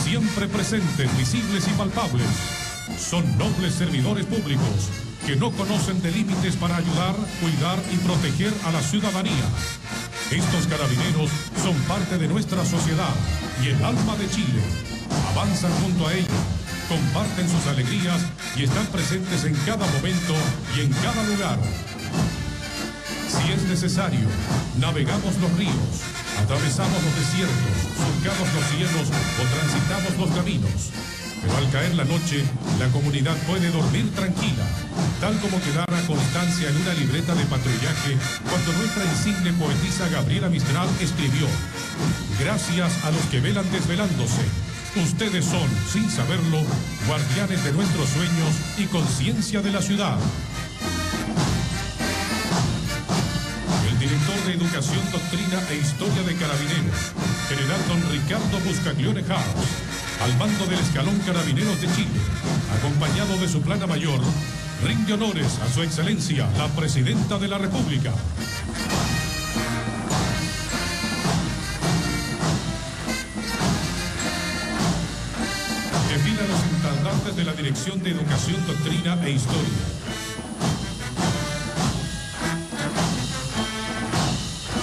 siempre presentes, visibles y palpables. Son nobles servidores públicos que no conocen de límites para ayudar, cuidar y proteger a la ciudadanía. Estos carabineros son parte de nuestra sociedad y el alma de Chile. Avanzan junto a ella, comparten sus alegrías y están presentes en cada momento y en cada lugar. Si es necesario, navegamos los ríos, atravesamos los desiertos, surcamos los cielos o transitamos los caminos. Pero al caer la noche, la comunidad puede dormir tranquila, tal como quedara constancia en una libreta de patrullaje cuando nuestra insigne poetisa Gabriela Mistral escribió, Gracias a los que velan desvelándose. Ustedes son, sin saberlo, guardianes de nuestros sueños y conciencia de la ciudad. Director de Educación, Doctrina e Historia de Carabineros, general don Ricardo Buscaglione House, al mando del escalón Carabineros de Chile, acompañado de su plana mayor, rinde honores a su excelencia, la presidenta de la República. Defina los intendantes de la Dirección de Educación, Doctrina e Historia.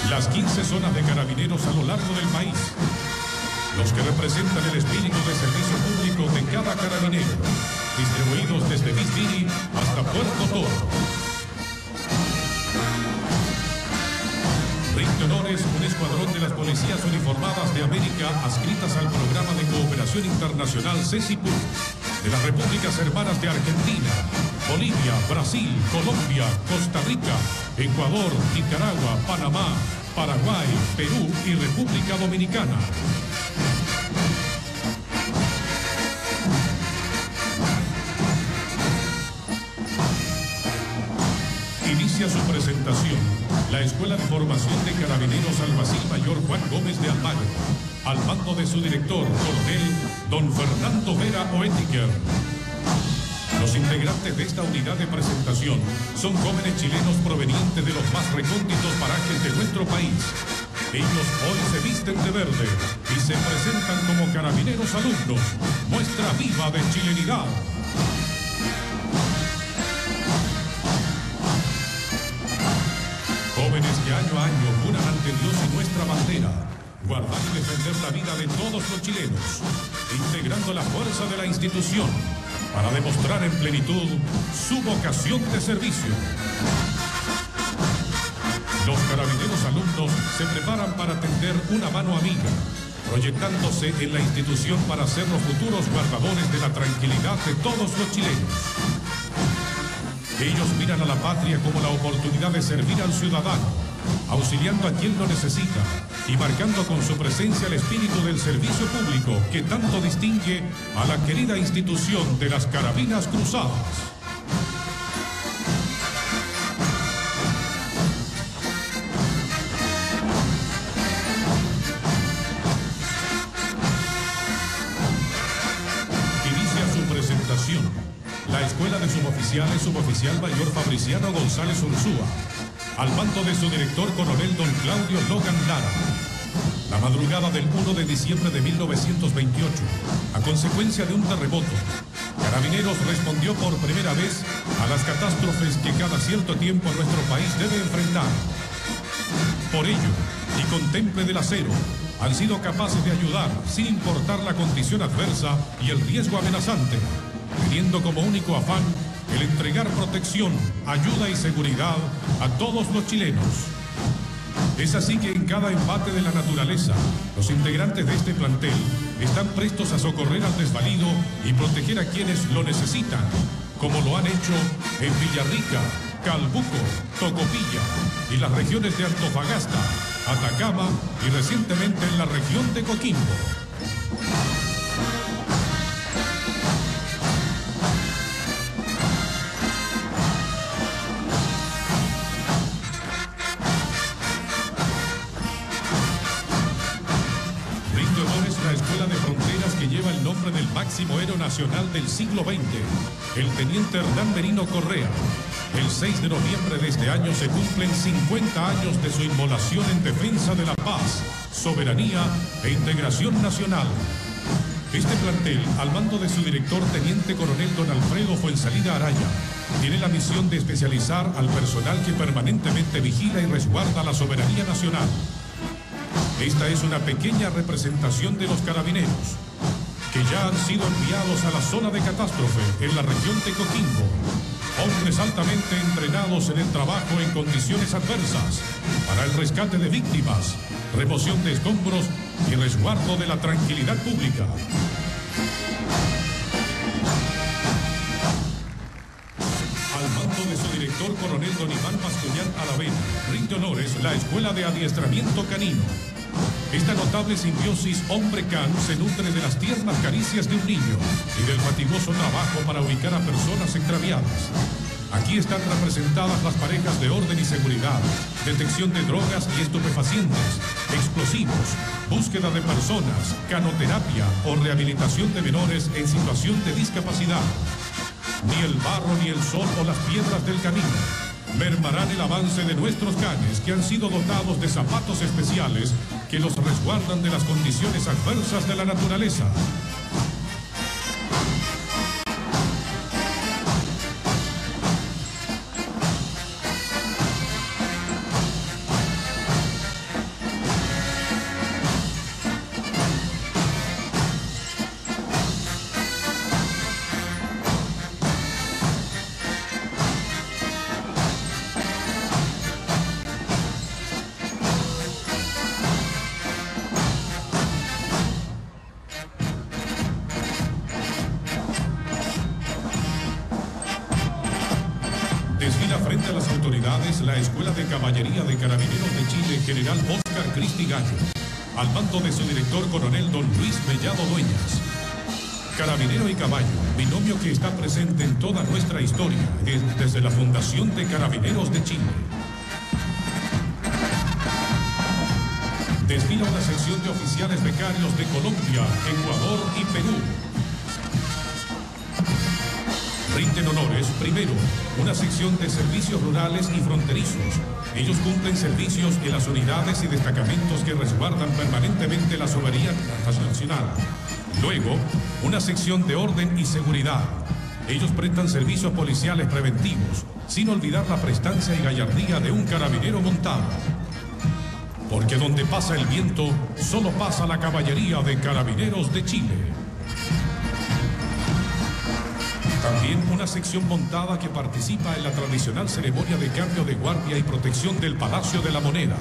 Las 15 zonas de carabineros a lo largo del país. Los que representan el espíritu de servicio público de cada carabinero, distribuidos desde Visviri hasta Puerto Toro. Rinde honores un escuadrón de las policías uniformadas de América adscritas al programa de cooperación internacional CECIPU de las repúblicas hermanas de Argentina, Bolivia, Brasil, Colombia, Costa Rica, Ecuador, Nicaragua, Panamá, Paraguay, Perú y República Dominicana. Inicia su presentación la Escuela de Formación de Carabineros Alguacil Mayor Juan Gómez de Almagro, al mando de su director, coronel don Fernando Vera Oettinger. Los integrantes de esta unidad de presentación son jóvenes chilenos provenientes de los más recónditos parajes de nuestro país. Ellos hoy se visten de verde y se presentan como carabineros alumnos, muestra viva de chilenidad. Año ante Dios y nuestra bandera, guardar y defender la vida de todos los chilenos, integrando la fuerza de la institución para demostrar en plenitud su vocación de servicio. Los carabineros alumnos se preparan para tender una mano amiga, proyectándose en la institución para ser los futuros guardadores de la tranquilidad de todos los chilenos. Ellos miran a la patria como la oportunidad de servir al ciudadano, auxiliando a quien lo necesita y marcando con su presencia el espíritu del servicio público que tanto distingue a la querida institución de las carabinas cruzadas. Inicia su presentación la Escuela de Suboficiales Suboficial Mayor Fabriciano González Ursúa, al mando de su director coronel don Claudio Logan Lara. La madrugada del 1 de diciembre de 1928, a consecuencia de un terremoto, Carabineros respondió por primera vez a las catástrofes que cada cierto tiempo nuestro país debe enfrentar. Por ello, y con temple del acero, han sido capaces de ayudar sin importar la condición adversa y el riesgo amenazante, teniendo como único afán el entregar protección, ayuda y seguridad a todos los chilenos. Es así que en cada embate de la naturaleza, los integrantes de este plantel están prestos a socorrer al desvalido y proteger a quienes lo necesitan, como lo han hecho en Villarrica, Calbuco, Tocopilla y las regiones de Antofagasta, Atacama y recientemente en la región de Coquimbo. Nacional del siglo XX, el teniente Hernán Merino Correa. El 6 de noviembre de este año se cumplen 50 años de su inmolación en defensa de la paz, soberanía e integración nacional. Este plantel, al mando de su director teniente coronel don Alfredo Fuensalida Araya, tiene la misión de especializar al personal que permanentemente vigila y resguarda la soberanía nacional. Esta es una pequeña representación de los carabineros, que ya han sido enviados a la zona de catástrofe en la región de Coquimbo. Hombres altamente entrenados en el trabajo en condiciones adversas para el rescate de víctimas, remoción de escombros y resguardo de la tranquilidad pública. Al mando de su director coronel don Iván Mascuñán Alavena, rinde honores la Escuela de Adiestramiento Canino. Esta notable simbiosis hombre-can se nutre de las tiernas caricias de un niño y del fatigoso trabajo para ubicar a personas extraviadas. Aquí están representadas las parejas de orden y seguridad, detección de drogas y estupefacientes, explosivos, búsqueda de personas, canoterapia o rehabilitación de menores en situación de discapacidad. Ni el barro, ni el sol o las piedras del camino mermarán el avance de nuestros canes que han sido dotados de zapatos especiales que los resguardan de las condiciones adversas de la naturaleza. Dueñas. Carabinero y caballo, binomio que está presente en toda nuestra historia, es- desde la fundación de Carabineros de Chile. Desfila una sección de oficiales becarios de Colombia, Ecuador y Perú. Rinden honores, primero, una sección de servicios rurales y fronterizos. Ellos cumplen servicios en las unidades y destacamentos que resguardan permanentemente la soberanía nacional. Luego, una sección de orden y seguridad. Ellos prestan servicios policiales preventivos, sin olvidar la prestancia y gallardía de un carabinero montado. Porque donde pasa el viento, solo pasa la caballería de carabineros de Chile. También una sección montada que participa en la tradicional ceremonia de cambio de guardia y protección del Palacio de la Moneda.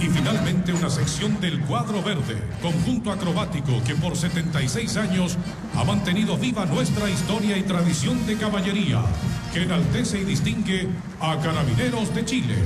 Y finalmente una sección del Cuadro Verde, conjunto acrobático que por 76 años ha mantenido viva nuestra historia y tradición de caballería, que enaltece y distingue a Carabineros de Chile.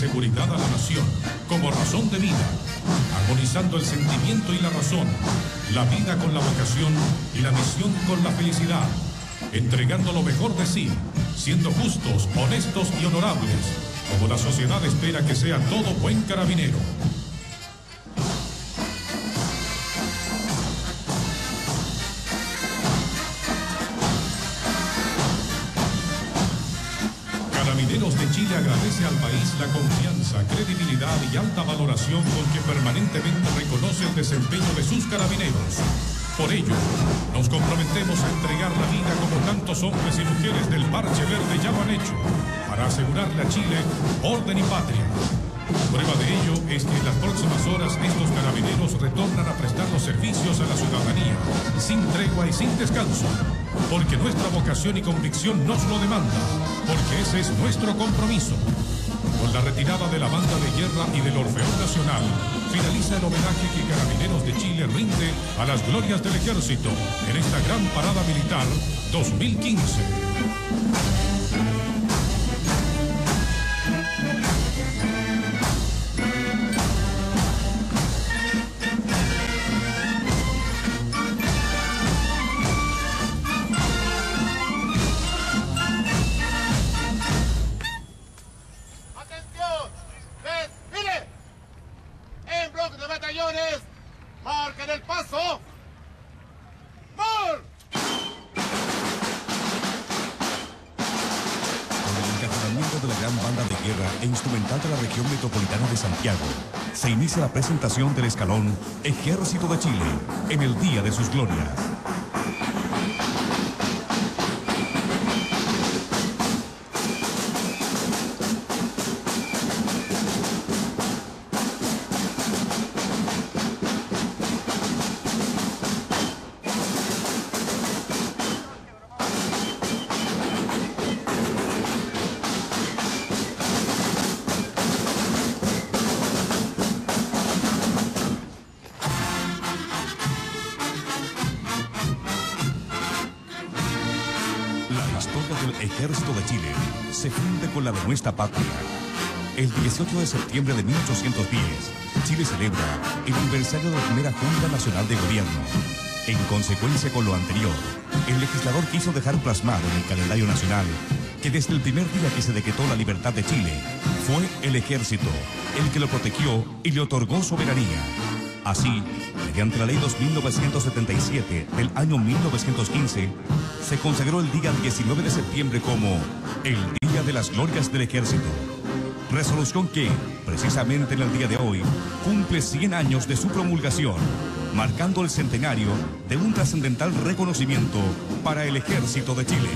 Seguridad a la nación como razón de vida, armonizando el sentimiento y la razón, la vida con la vocación y la misión con la felicidad, entregando lo mejor de sí, siendo justos, honestos y honorables, como la sociedad espera que sea todo buen carabinero. Credibilidad y alta valoración con que permanentemente reconoce el desempeño de sus carabineros. Por ello, nos comprometemos a entregar la vida como tantos hombres y mujeres del Parche Verde ya lo han hecho, para asegurarle a Chile orden y patria. Prueba de ello es que en las próximas horas estos carabineros retornan a prestar los servicios a la ciudadanía, sin tregua y sin descanso, porque nuestra vocación y convicción nos lo demanda, porque ese es nuestro compromiso. La retirada de la banda de guerra y del Orfeón Nacional, finaliza el homenaje que Carabineros de Chile rinde a las glorias del ejército en esta gran parada militar 2015. Presentación del escalón Ejército de Chile en el Día de sus Glorias. Nuestra patria. El 18 de septiembre de 1810, Chile celebra el aniversario de la primera Junta Nacional de Gobierno. En consecuencia con lo anterior, el legislador quiso dejar plasmado en el calendario nacional que desde el primer día que se decretó la libertad de Chile, fue el ejército el que lo protegió y le otorgó soberanía. Así, mediante la ley 2977 del año 1915, se consagró el día 19 de septiembre como el Día de las Glorias del Ejército. Resolución que, precisamente en el día de hoy, cumple 100 años de su promulgación, marcando el centenario de un trascendental reconocimiento para el Ejército de Chile.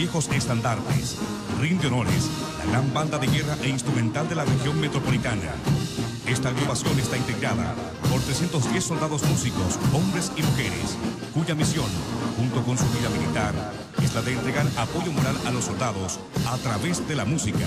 Viejos estandartes, rinde honores la gran banda de guerra e instrumental de la región metropolitana. Esta agrupación está integrada por 310 soldados músicos, hombres y mujeres, cuya misión, junto con su vida militar, es la de entregar apoyo moral a los soldados a través de la música.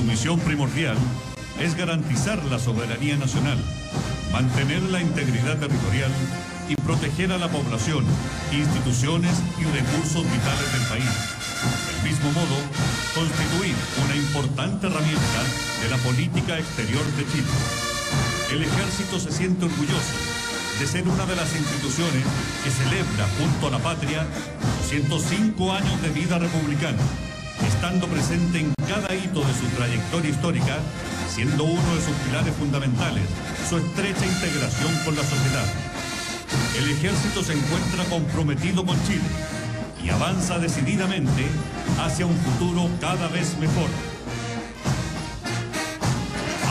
Su misión primordial es garantizar la soberanía nacional, mantener la integridad territorial y proteger a la población, instituciones y recursos vitales del país. Del mismo modo, constituir una importante herramienta de la política exterior de Chile. El ejército se siente orgulloso de ser una de las instituciones que celebra junto a la patria 105 años de vida republicana, estando presente en cada hito de su trayectoria histórica, siendo uno de sus pilares fundamentales su estrecha integración con la sociedad. El ejército se encuentra comprometido con Chile y avanza decididamente hacia un futuro cada vez mejor.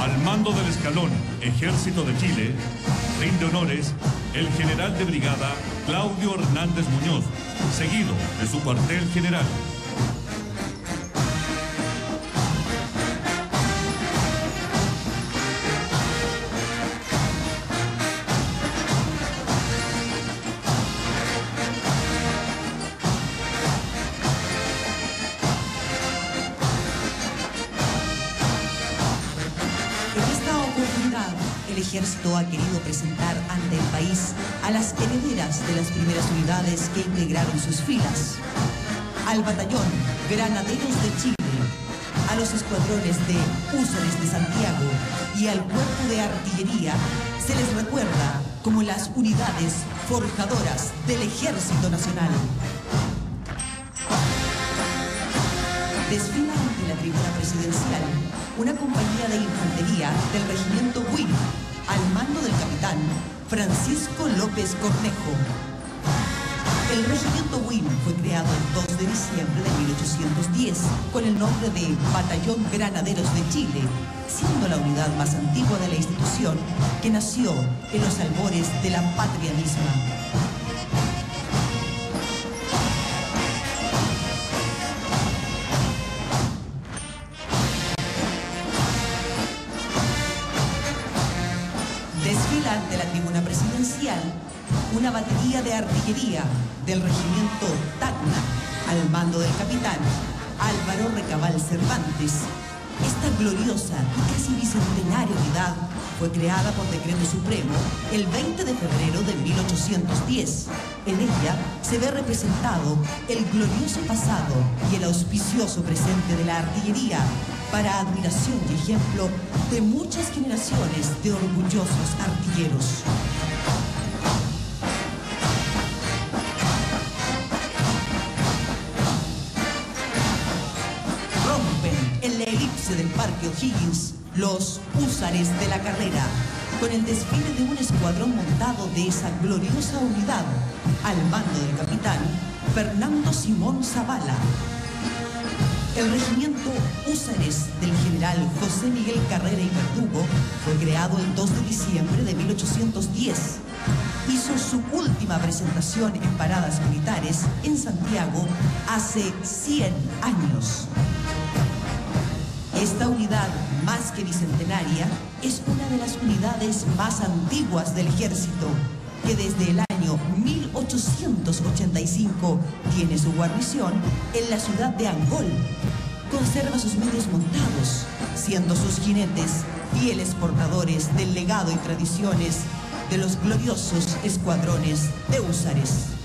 Al mando del escalón Ejército de Chile, rinde honores el general de brigada Claudio Hernández Muñoz, seguido de su cuartel general. Presentar ante el país a las herederas de las primeras unidades que integraron sus filas. Al batallón Granaderos de Chile, a los escuadrones de Húsares de Santiago y al cuerpo de artillería se les recuerda como las unidades forjadoras del Ejército Nacional. Desfila ante la tribuna presidencial una compañía de infantería del regimiento Win, al mando del capitán Francisco López Cornejo. El regimiento Win fue creado el 2 de diciembre de 1810 con el nombre de Batallón Granaderos de Chile, siendo la unidad más antigua de la institución que nació en los albores de la patria misma. Una batería de artillería del regimiento Tacna al mando del capitán Álvaro Recabal Cervantes. Esta gloriosa y casi bicentenaria unidad fue creada por decreto supremo el 20 de febrero de 1810. En ella se ve representado el glorioso pasado y el auspicioso presente de la artillería para admiración y ejemplo de muchas generaciones de orgullosos artilleros. del Parque O'Higgins, los Húsares de la Carrera, con el desfile de un escuadrón montado de esa gloriosa unidad, al mando del capitán Fernando Simón Zavala. El regimiento Húsares del general José Miguel Carrera y Verdugo fue creado el 2 de diciembre de 1810. Hizo su última presentación en paradas militares en Santiago hace 100 años. Esta unidad, más que bicentenaria, es una de las unidades más antiguas del ejército, que desde el año 1885 tiene su guarnición en la ciudad de Angol. Conserva sus medios montados, siendo sus jinetes fieles portadores del legado y tradiciones de los gloriosos escuadrones de húsares.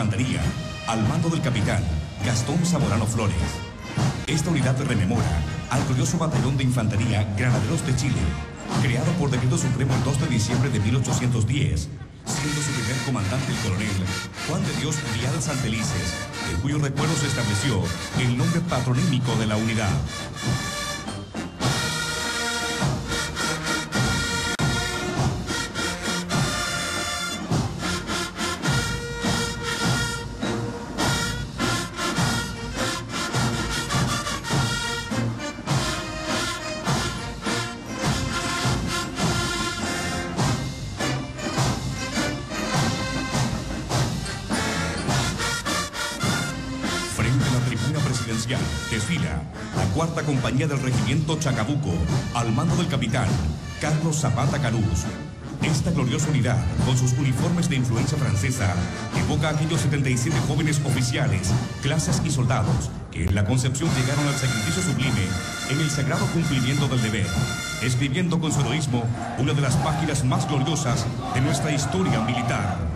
Infantería, al mando del capitán Gastón Zamorano Flores. Esta unidad rememora al glorioso batallón de infantería Granaderos de Chile, creado por decreto supremo el 2 de diciembre de 1810, siendo su primer comandante el coronel Juan de Dios Vial Santelices, en cuyo recuerdo se estableció el nombre patronímico de la unidad. Cuarta compañía del regimiento Chacabuco al mando del capitán Carlos Zapata Carús. Esta gloriosa unidad, con sus uniformes de influencia francesa, evoca a aquellos 77 jóvenes oficiales, clases y soldados que en la Concepción llegaron al sacrificio sublime en el sagrado cumplimiento del deber, escribiendo con su heroísmo una de las páginas más gloriosas de nuestra historia militar.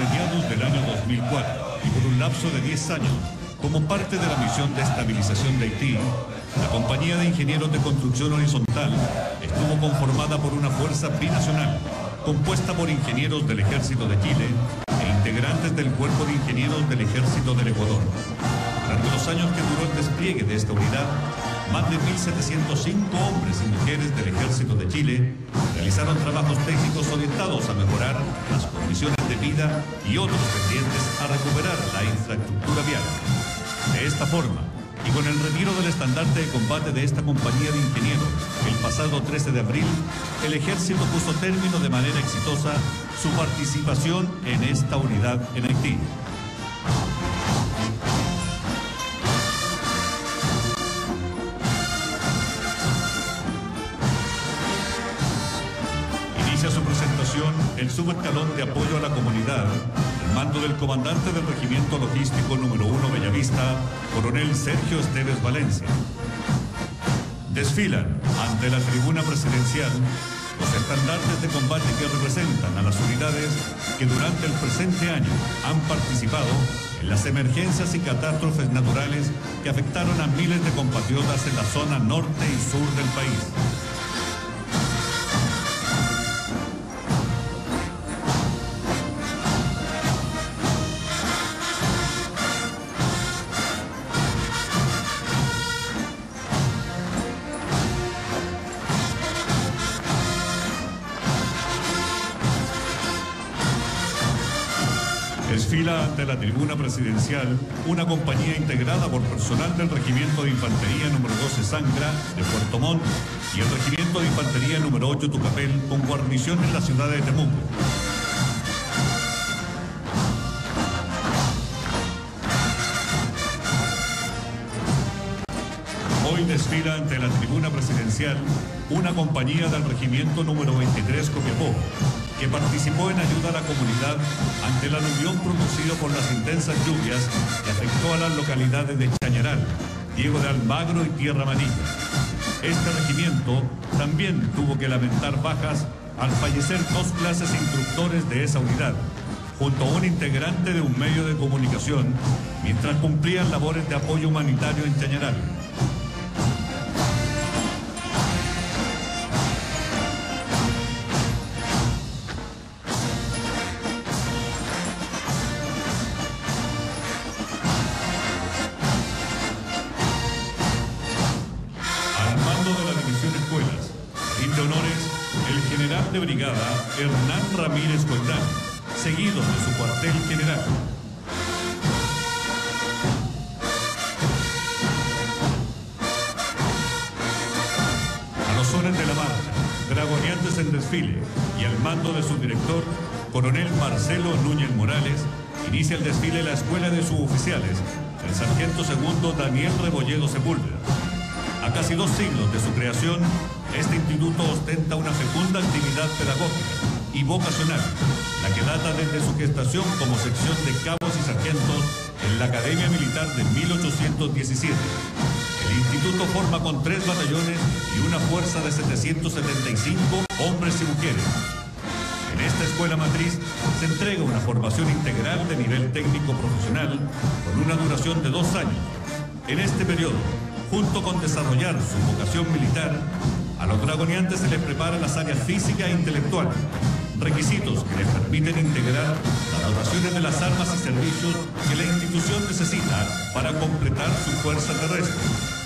Mediados del año 2004 y por un lapso de 10 años como parte de la misión de estabilización de Haití, la compañía de ingenieros de construcción horizontal estuvo conformada por una fuerza binacional compuesta por ingenieros del Ejército de Chile e integrantes del Cuerpo de Ingenieros del Ejército del Ecuador. Durante los años que duró el despliegue de esta unidad, más de 1.705 hombres y mujeres del Ejército de Chile realizaron trabajos técnicos orientados a mejorar las condiciones de vida y otros pendientes a recuperar la infraestructura vial. De esta forma, y con el retiro del estandarte de combate de esta compañía de ingenieros el pasado 13 de abril, el ejército puso término de manera exitosa su participación en esta unidad en Haití. Subescalón de apoyo a la comunidad, el mando del comandante del Regimiento Logístico número 1 Bellavista, coronel Sergio Esteves Valencia. Desfilan ante la tribuna presidencial los estandartes de combate que representan a las unidades que durante el presente año han participado en las emergencias y catástrofes naturales que afectaron a miles de compatriotas en la zona norte y sur del país. Ante la tribuna presidencial una compañía integrada por personal del Regimiento de Infantería número 12 Sangra de Puerto Montt y el Regimiento de Infantería número 8 Tucapel con guarnición en la ciudad de Temuco. Hoy desfila ante la tribuna presidencial una compañía del regimiento número 23 Copiapó, que participó en ayuda a la comunidad ante el aluvión producido por las intensas lluvias que afectó a las localidades de Chañaral, Diego de Almagro y Tierra Amarilla. Este regimiento también tuvo que lamentar bajas al fallecer dos clases instructores de esa unidad, junto a un integrante de un medio de comunicación, mientras cumplían labores de apoyo humanitario en Chañaral. Hernán Ramírez Coitán, seguido de su cuartel general. A los sones de la marcha, dragoneantes en desfile y al mando de su director, coronel Marcelo Núñez Morales, inicia el desfile la escuela de suboficiales, el sargento segundo Daniel Rebolledo Sepúlveda. A casi dos siglos de su creación, este instituto ostenta una fecunda actividad pedagógica y vocacional, la que data desde su gestación como sección de cabos y sargentos en la Academia Militar de 1817. El instituto forma con tres batallones y una fuerza de 775 hombres y mujeres. En esta escuela matriz se entrega una formación integral de nivel técnico profesional con una duración de dos años. En este periodo, junto con desarrollar su vocación militar, a los dragoneantes se les prepara las áreas física e intelectual, requisitos que les permiten integrar las dotaciones de las armas y servicios que la institución necesita para completar su fuerza terrestre.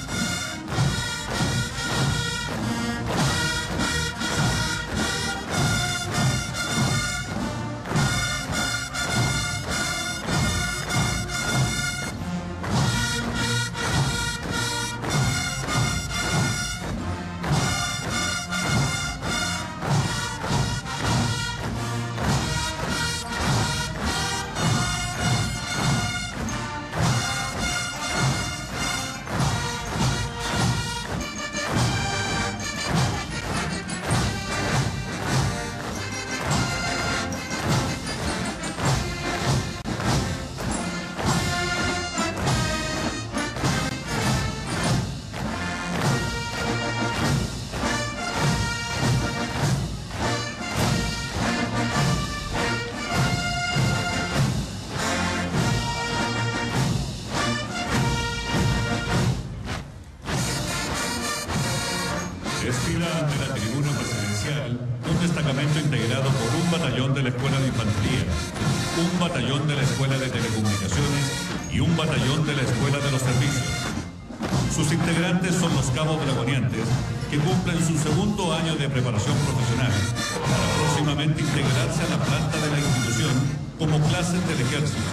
Preparación profesional, para próximamente integrarse a la planta de la institución como clases del ejército,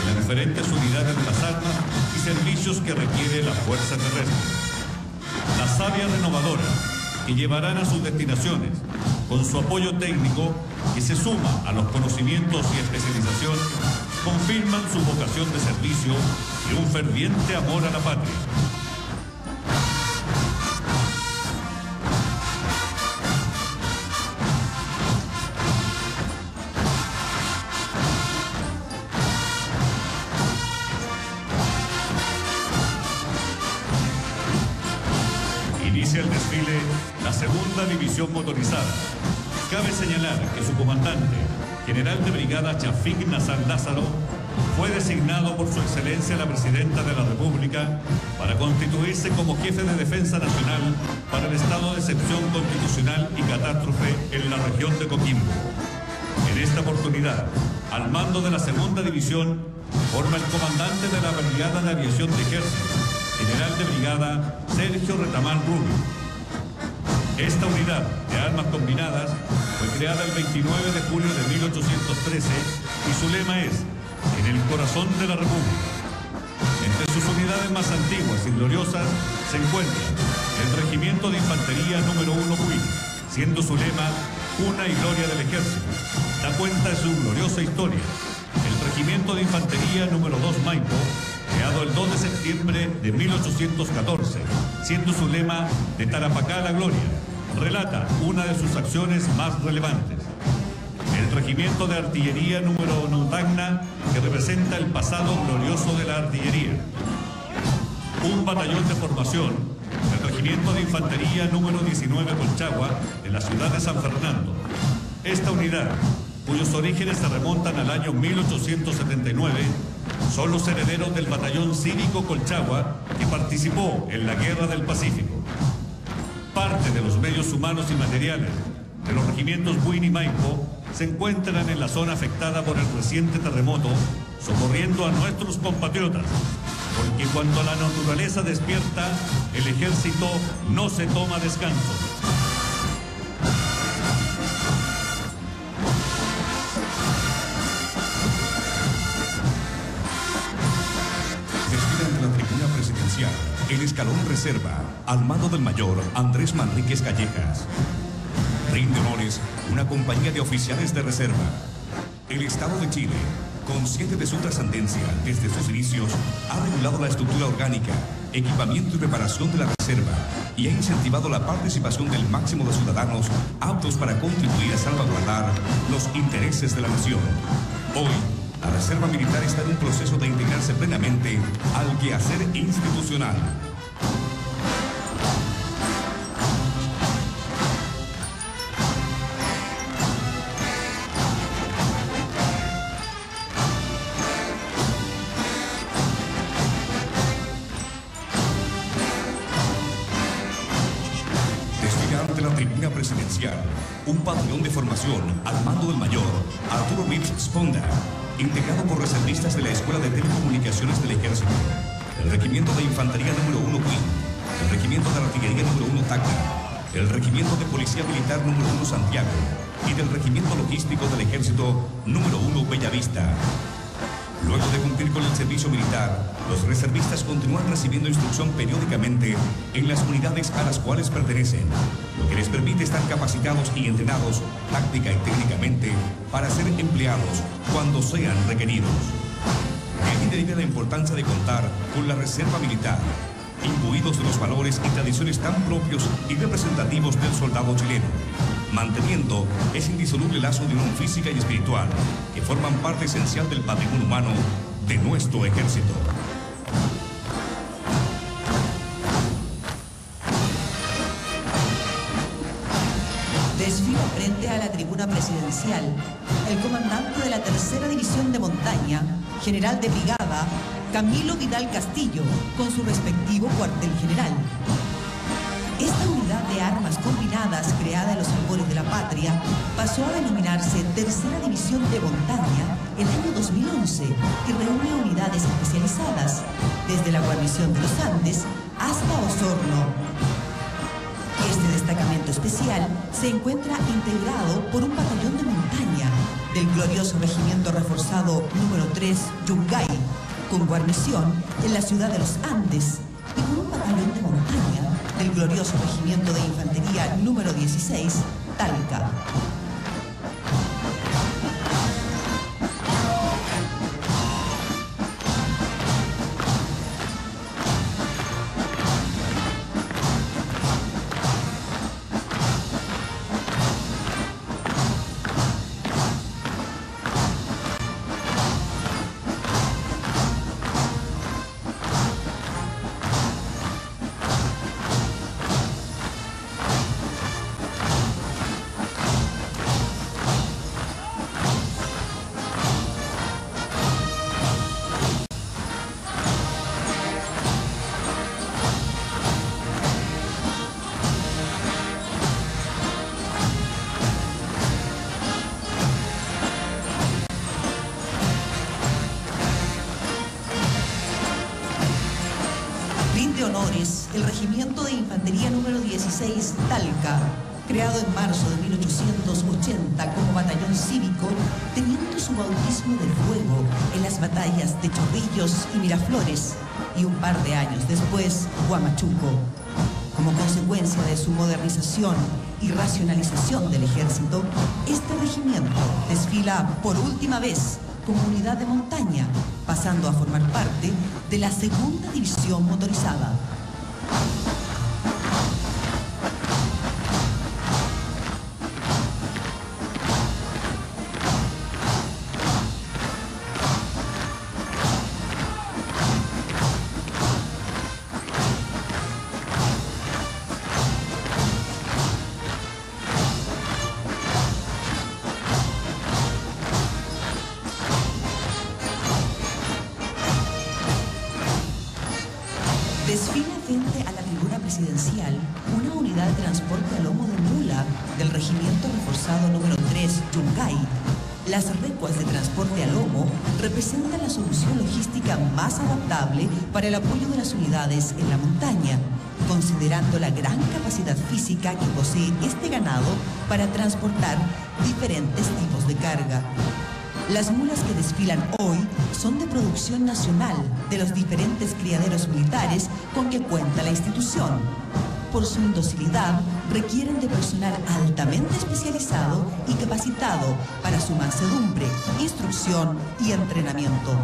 en las diferentes unidades de las armas y servicios que requiere la fuerza terrestre. La savia renovadora que llevarán a sus destinaciones con su apoyo técnico que se suma a los conocimientos y especialización, confirman su vocación de servicio y un ferviente amor a la patria. Motorizada. Cabe señalar que su comandante, general de brigada Chafik Nazar Lázaro, fue designado por su excelencia la presidenta de la República para constituirse como jefe de defensa nacional para el estado de excepción constitucional y catástrofe en la región de Coquimbo. En esta oportunidad, al mando de la segunda división, forma el comandante de la Brigada de Aviación de Ejército, general de brigada Sergio Retamán Rubio. Esta unidad de armas combinadas fue creada el 29 de julio de 1813 y su lema es En el corazón de la República. Entre sus unidades más antiguas y gloriosas se encuentra el Regimiento de Infantería número 1 Queen, siendo su lema Una y Gloria del Ejército. Da cuenta de su gloriosa historia. El Regimiento de Infantería número 2 Maipo creado el 2 de septiembre de 1814, siendo su lema de Tarapacá la Gloria, relata una de sus acciones más relevantes. El Regimiento de Artillería número Notagna, que representa el pasado glorioso de la artillería. Un batallón de formación, el Regimiento de Infantería número 19 Colchagua, de la ciudad de San Fernando. Esta unidad, cuyos orígenes se remontan al año 1879, son los herederos del batallón cívico Colchagua que participó en la Guerra del Pacífico. Parte de los medios humanos y materiales de los regimientos Buin y Maipo se encuentran en la zona afectada por el reciente terremoto, socorriendo a nuestros compatriotas, porque cuando la naturaleza despierta, el ejército no se toma descanso. Escalón reserva, al mando del mayor Andrés Manríquez Callejas. Rinde honores una compañía de oficiales de reserva. El Estado de Chile, consciente de su trascendencia desde sus inicios, ha regulado la estructura orgánica, equipamiento y preparación de la reserva y ha incentivado la participación del máximo de ciudadanos aptos para contribuir a salvaguardar los intereses de la nación. Hoy, la Reserva Militar está en un proceso de integrarse plenamente al quehacer institucional. Batallón de formación al mando del mayor Arturo Rich Sponda, integrado por reservistas de la Escuela de Telecomunicaciones del Ejército, el Regimiento de Infantería número 1 Queen, el Regimiento de Artillería número 1 Tacna, el Regimiento de Policía Militar número 1 Santiago. Y del Regimiento Logístico del Ejército número 1 Bellavista. Luego de cumplir con el servicio militar, los reservistas continúan recibiendo instrucción periódicamente en las unidades a las cuales pertenecen, lo que les permite estar capacitados y entrenados táctica y técnicamente para ser empleados cuando sean requeridos. De ahí deriva la importancia de contar con la reserva militar, imbuidos de los valores y tradiciones tan propios y representativos del soldado chileno, manteniendo ese indisoluble lazo de unión física y espiritual que forman parte esencial del patrimonio humano de nuestro ejército. Desfila frente a la tribuna presidencial el comandante de la tercera división de montaña, general de brigada, Camilo Vidal Castillo, con su respectivo cuartel general. Esta unidad de armas combinadas creada en los albores de la patria pasó a denominarse Tercera División de Montaña el año 2011 y reúne unidades especializadas desde la guarnición de los Andes hasta Osorno. Este destacamento especial se encuentra integrado por un batallón de montaña del glorioso Regimiento Reforzado número 3 Yungay, con guarnición en la ciudad de los Andes, y por un batallón de montaña del glorioso Regimiento de Infantería número 16 Talca. De Chorrillos y Miraflores, y un par de años después, Huamachuco. Como consecuencia de su modernización y racionalización del ejército, este regimiento desfila por última vez como unidad de montaña, pasando a formar parte de la segunda división motorizada. Representan la solución logística más adaptable para el apoyo de las unidades en la montaña, considerando la gran capacidad física que posee este ganado para transportar diferentes tipos de carga. Las mulas que desfilan hoy son de producción nacional de los diferentes criaderos militares con que cuenta la institución. Por su indocilidad, requieren de personal altamente especializado y capacitado para su mansedumbre, instrucción y entrenamiento.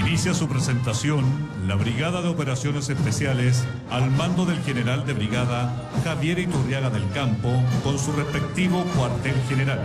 Inicia su presentación la Brigada de Operaciones Especiales al mando del general de brigada Javier Iturriaga del Campo con su respectivo cuartel general.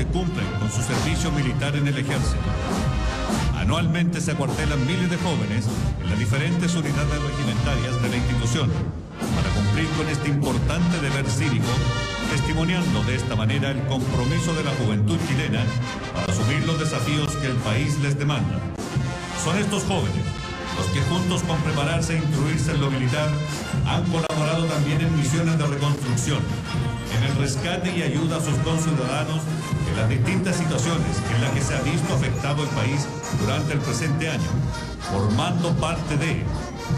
Que cumplen con su servicio militar en el ejército. Anualmente se acuartelan miles de jóvenes en las diferentes unidades regimentarias de la institución para cumplir con este importante deber cívico, testimoniando de esta manera el compromiso de la juventud chilena para asumir los desafíos que el país les demanda. Son estos jóvenes los que juntos con prepararse e instruirse en lo militar han colaborado también en misiones de reconstrucción, en el rescate y ayuda a sus conciudadanos las distintas situaciones en las que se ha visto afectado el país durante el presente año, formando parte de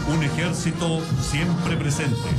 un ejército siempre presente.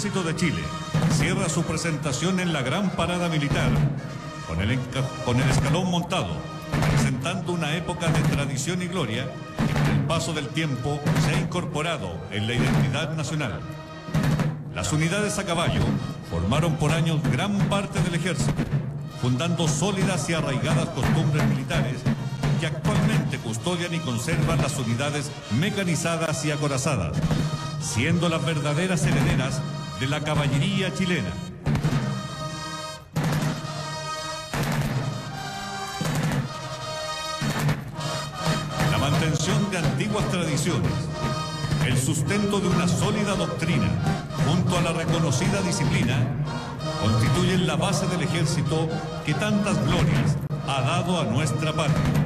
Ejército de Chile cierra su presentación en la gran parada militar con el, con el escalón montado, presentando una época de tradición y gloria que con el paso del tiempo se ha incorporado en la identidad nacional. Las unidades a caballo formaron por años gran parte del ejército, fundando sólidas y arraigadas costumbres militares que actualmente custodian y conservan las unidades mecanizadas y acorazadas, siendo las verdaderas herederas de la caballería chilena. La mantención de antiguas tradiciones, el sustento de una sólida doctrina, junto a la reconocida disciplina, constituyen la base del ejército que tantas glorias ha dado a nuestra patria.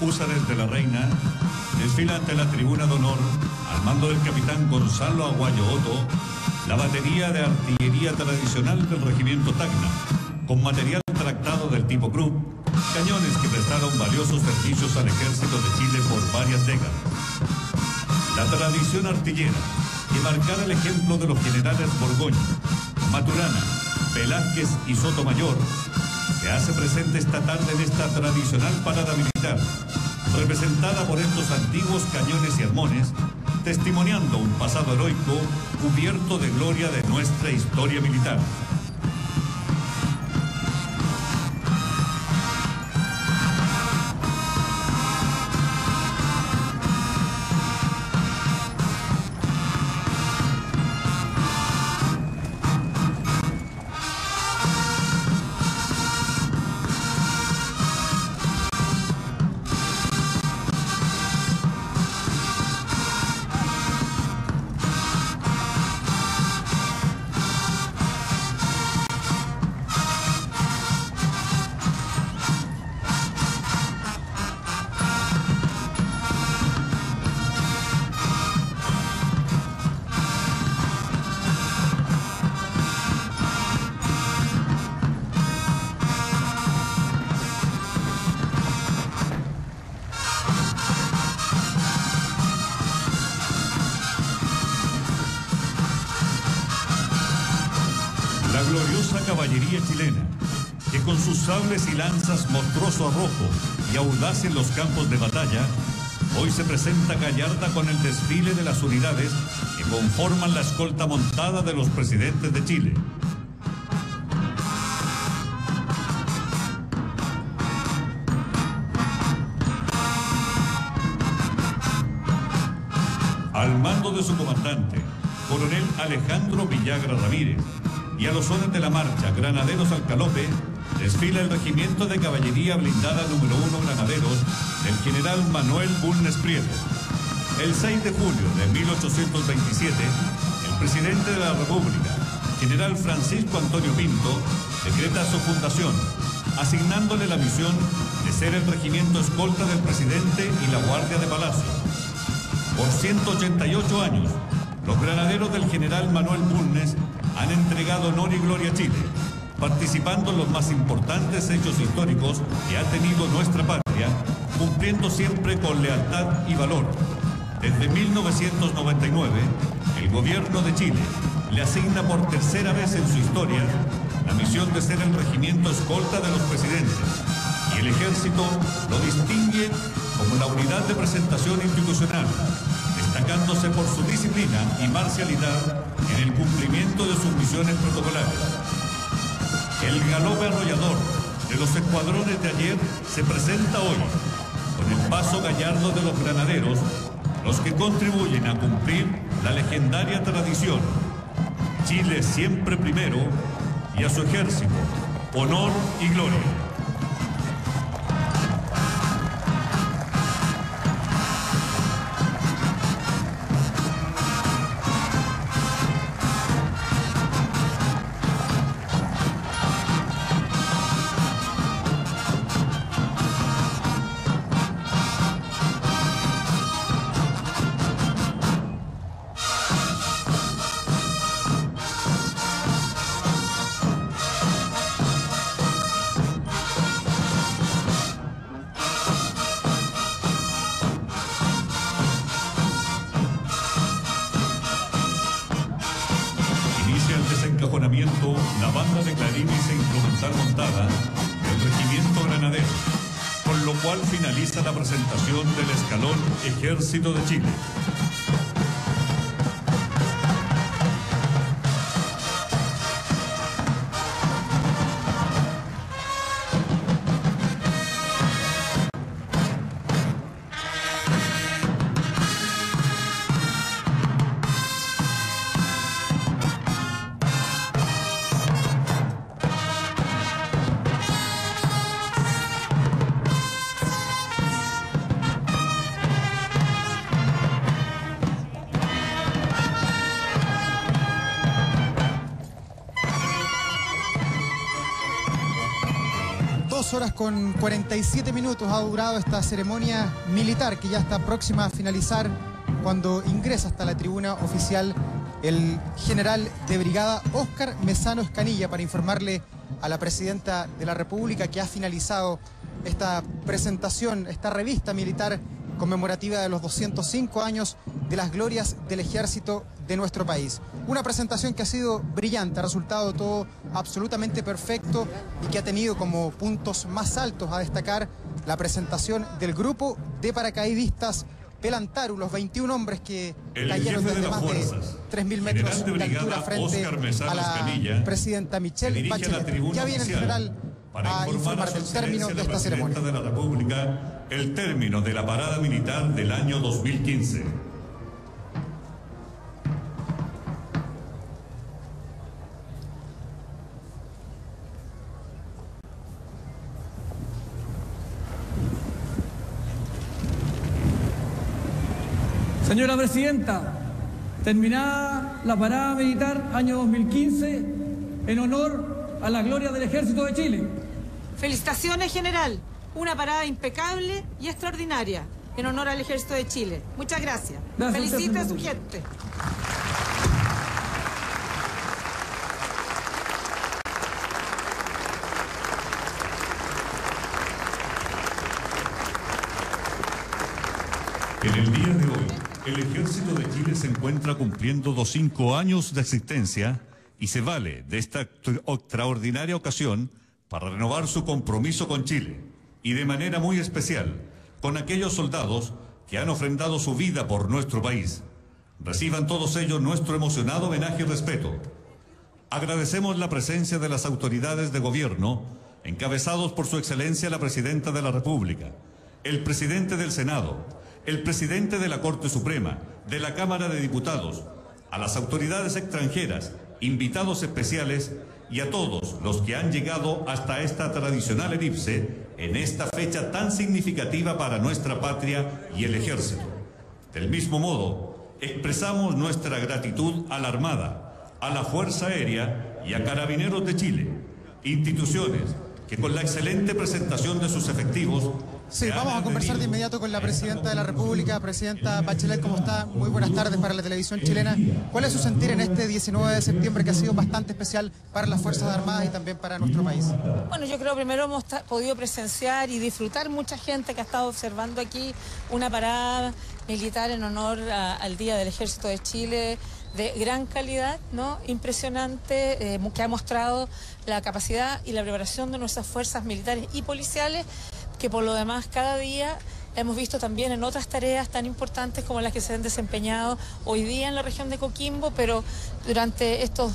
Húsares de la Reina, desfila ante la tribuna de honor, al mando del capitán Gonzalo Aguayo Otto, la batería de artillería tradicional del regimiento Tacna, con material tractado del tipo Krupp, cañones que prestaron valiosos servicios al ejército de Chile por varias décadas. La tradición artillera, que marcara el ejemplo de los generales Borgoña, Maturana, Velázquez y Sotomayor, se hace presente esta tarde en esta tradicional parada militar, representada por estos antiguos cañones y armones, testimoniando un pasado heroico cubierto de gloria de nuestra historia militar. En los campos de batalla, hoy se presenta gallarda con el desfile de las unidades que conforman la escolta montada de los presidentes de Chile. Al mando de su comandante, coronel Alejandro Villagra Ramírez, y a los sones de la marcha Granaderos al Calope, desfila el regimiento de caballería blindada número 1 Granaderos del general Manuel Bulnes Prieto. El 6 de julio de 1827, el presidente de la República, general Francisco Antonio Pinto, decreta su fundación, asignándole la misión de ser el regimiento escolta del presidente y la Guardia de Palacio. Por 188 años, los granaderos del general Manuel Bulnes han entregado honor y gloria a Chile, participando en los más importantes hechos históricos que ha tenido nuestra patria, cumpliendo siempre con lealtad y valor. Desde 1999, el gobierno de Chile le asigna por tercera vez en su historia la misión de ser el regimiento escolta de los presidentes y el ejército lo distingue como la unidad de presentación institucional, destacándose por su disciplina y marcialidad en el cumplimiento de sus misiones protocolares. El galope arrollador de los escuadrones de ayer se presenta hoy con el paso gallardo de los granaderos, los que contribuyen a cumplir la legendaria tradición. Chile siempre primero y a su ejército, honor y gloria. De Chile. Horas con 47 minutos ha durado esta ceremonia militar que ya está próxima a finalizar cuando ingresa hasta la tribuna oficial el general de brigada Óscar Mesano Escanilla para informarle a la presidenta de la República que ha finalizado esta presentación, esta revista militar conmemorativa de los 205 años de las glorias del ejército de nuestro país. Una presentación que ha sido brillante, ha resultado todo absolutamente perfecto y que ha tenido como puntos más altos a destacar la presentación del grupo de paracaidistas Pelantaru, los 21 hombres que El cayeron de desde más de fuerzas, 3.000 metros de de altura frente a la Escanilla, presidenta Michelle Bachelet. Ya viene el general para a informar del término de esta ceremonia. de la República el término de la parada militar del año 2015. Señora Presidenta, terminada la parada militar año 2015 en honor a la gloria del Ejército de Chile. Felicitaciones, general. Una parada impecable y extraordinaria en honor al Ejército de Chile. Muchas gracias. Gracias a usted, Felicite a su gente. En el día el ejército de Chile se encuentra cumpliendo los cinco años de existencia y se vale de esta extra- extraordinaria ocasión para renovar su compromiso con Chile y de manera muy especial con aquellos soldados que han ofrendado su vida por nuestro país. Reciban todos ellos nuestro emocionado homenaje y respeto. Agradecemos la presencia de las autoridades de gobierno, encabezados por su excelencia la Presidenta de la República, el Presidente del Senado, el Presidente de la Corte Suprema, de la Cámara de Diputados, a las autoridades extranjeras, invitados especiales y a todos los que han llegado hasta esta tradicional elipse en esta fecha tan significativa para nuestra patria y el ejército. Del mismo modo, expresamos nuestra gratitud a la Armada, a la Fuerza Aérea y a Carabineros de Chile, instituciones que con la excelente presentación de sus efectivos Sí, vamos a conversar de inmediato con la presidenta de la República, presidenta Bachelet, ¿cómo está? Muy buenas tardes para la televisión chilena. ¿Cuál es su sentir en este 19 de septiembre que ha sido bastante especial para las Fuerzas Armadas y también para nuestro país? Bueno, yo creo primero hemos podido presenciar y disfrutar mucha gente que ha estado observando aquí una parada militar en honor a- al Día del Ejército de Chile de gran calidad, ¿no? Impresionante, eh, que ha mostrado la capacidad y la preparación de nuestras fuerzas militares y policiales, que por lo demás cada día hemos visto también en otras tareas tan importantes como las que se han desempeñado hoy día en la región de Coquimbo, pero durante estos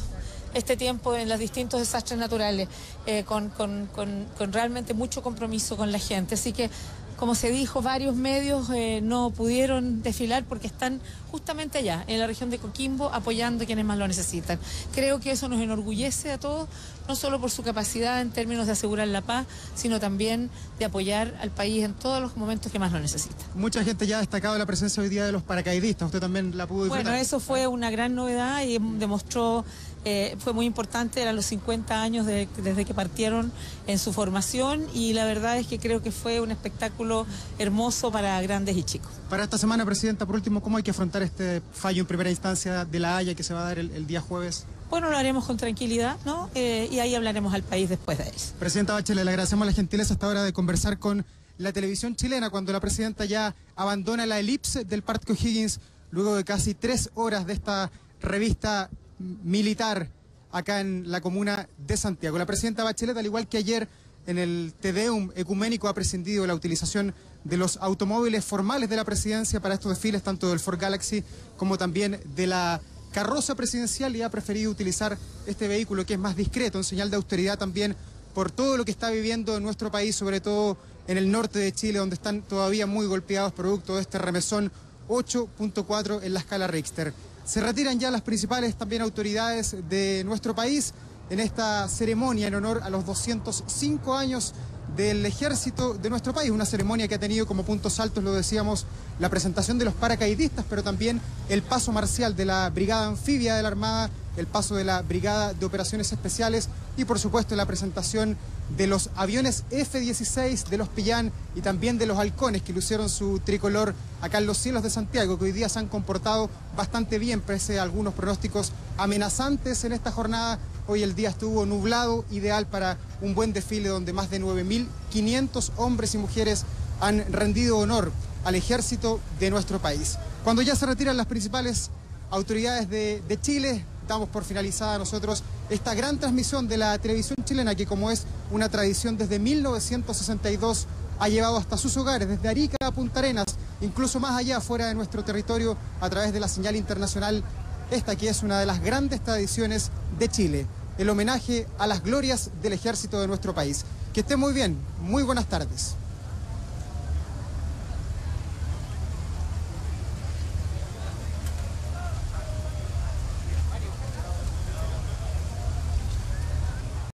este tiempo en los distintos desastres naturales, eh, con, con- realmente mucho compromiso con la gente. Así que, como se dijo, varios medios eh, no pudieron desfilar porque están justamente allá, en la región de Coquimbo, apoyando a quienes más lo necesitan. Creo que eso nos enorgullece a todos, no solo por su capacidad en términos de asegurar la paz, sino también de apoyar al país en todos los momentos que más lo necesita. Mucha gente ya ha destacado la presencia hoy día de los paracaidistas. ¿Usted también la pudo disfrutar? Bueno, eso fue una gran novedad y demostró, eh, fue muy importante, eran los 50 años de- desde que partieron en su formación y la verdad es que creo que fue un espectáculo hermoso para grandes y chicos. Para esta semana, Presidenta, por último, ¿cómo hay que afrontar este fallo en primera instancia de la Haya que se va a dar el, el día jueves? Bueno, lo haremos con tranquilidad, ¿no? Eh, y ahí hablaremos al país después de eso. Presidenta Bachelet, le agradecemos la gentileza hasta ahora de conversar con la televisión chilena cuando la presidenta ya abandona la elipse del Parque O'Higgins luego de casi tres horas de esta revista militar acá en la comuna de Santiago. La presidenta Bachelet, al igual que ayer en el Tedeum ecuménico, ha prescindido de la utilización de los automóviles formales de la presidencia para estos desfiles, tanto del Ford Galaxy como también de la carroza presidencial y ha preferido utilizar este vehículo que es más discreto, en señal de austeridad también por todo lo que está viviendo en nuestro país, sobre todo en el norte de Chile, donde están todavía muy golpeados producto de este remesón 8.4 en la escala Richter. Se retiran ya las principales también autoridades de nuestro país en esta ceremonia en honor a los 205 años del ejército de nuestro país, una ceremonia que ha tenido como puntos altos, lo decíamos, la presentación de los paracaidistas, pero también el paso marcial de la brigada anfibia de la Armada el paso de la Brigada de Operaciones Especiales y por supuesto la presentación de los aviones F-16 de los Pillán y también de los halcones que lucieron su tricolor acá en los cielos de Santiago, que hoy día se han comportado bastante bien pese a algunos pronósticos amenazantes en esta jornada. Hoy el día estuvo nublado, ideal para un buen desfile donde más de 9.500 hombres y mujeres han rendido honor al ejército de nuestro país. Cuando ya se retiran las principales autoridades de, de Chile, damos por finalizada nosotros esta gran transmisión de la televisión chilena que como es una tradición desde 1962 ha llevado hasta sus hogares, desde Arica a Punta Arenas, incluso más allá, fuera de nuestro territorio, a través de la señal internacional, esta que es una de las grandes tradiciones de Chile, el homenaje a las glorias del ejército de nuestro país. Que esté muy bien, muy buenas tardes.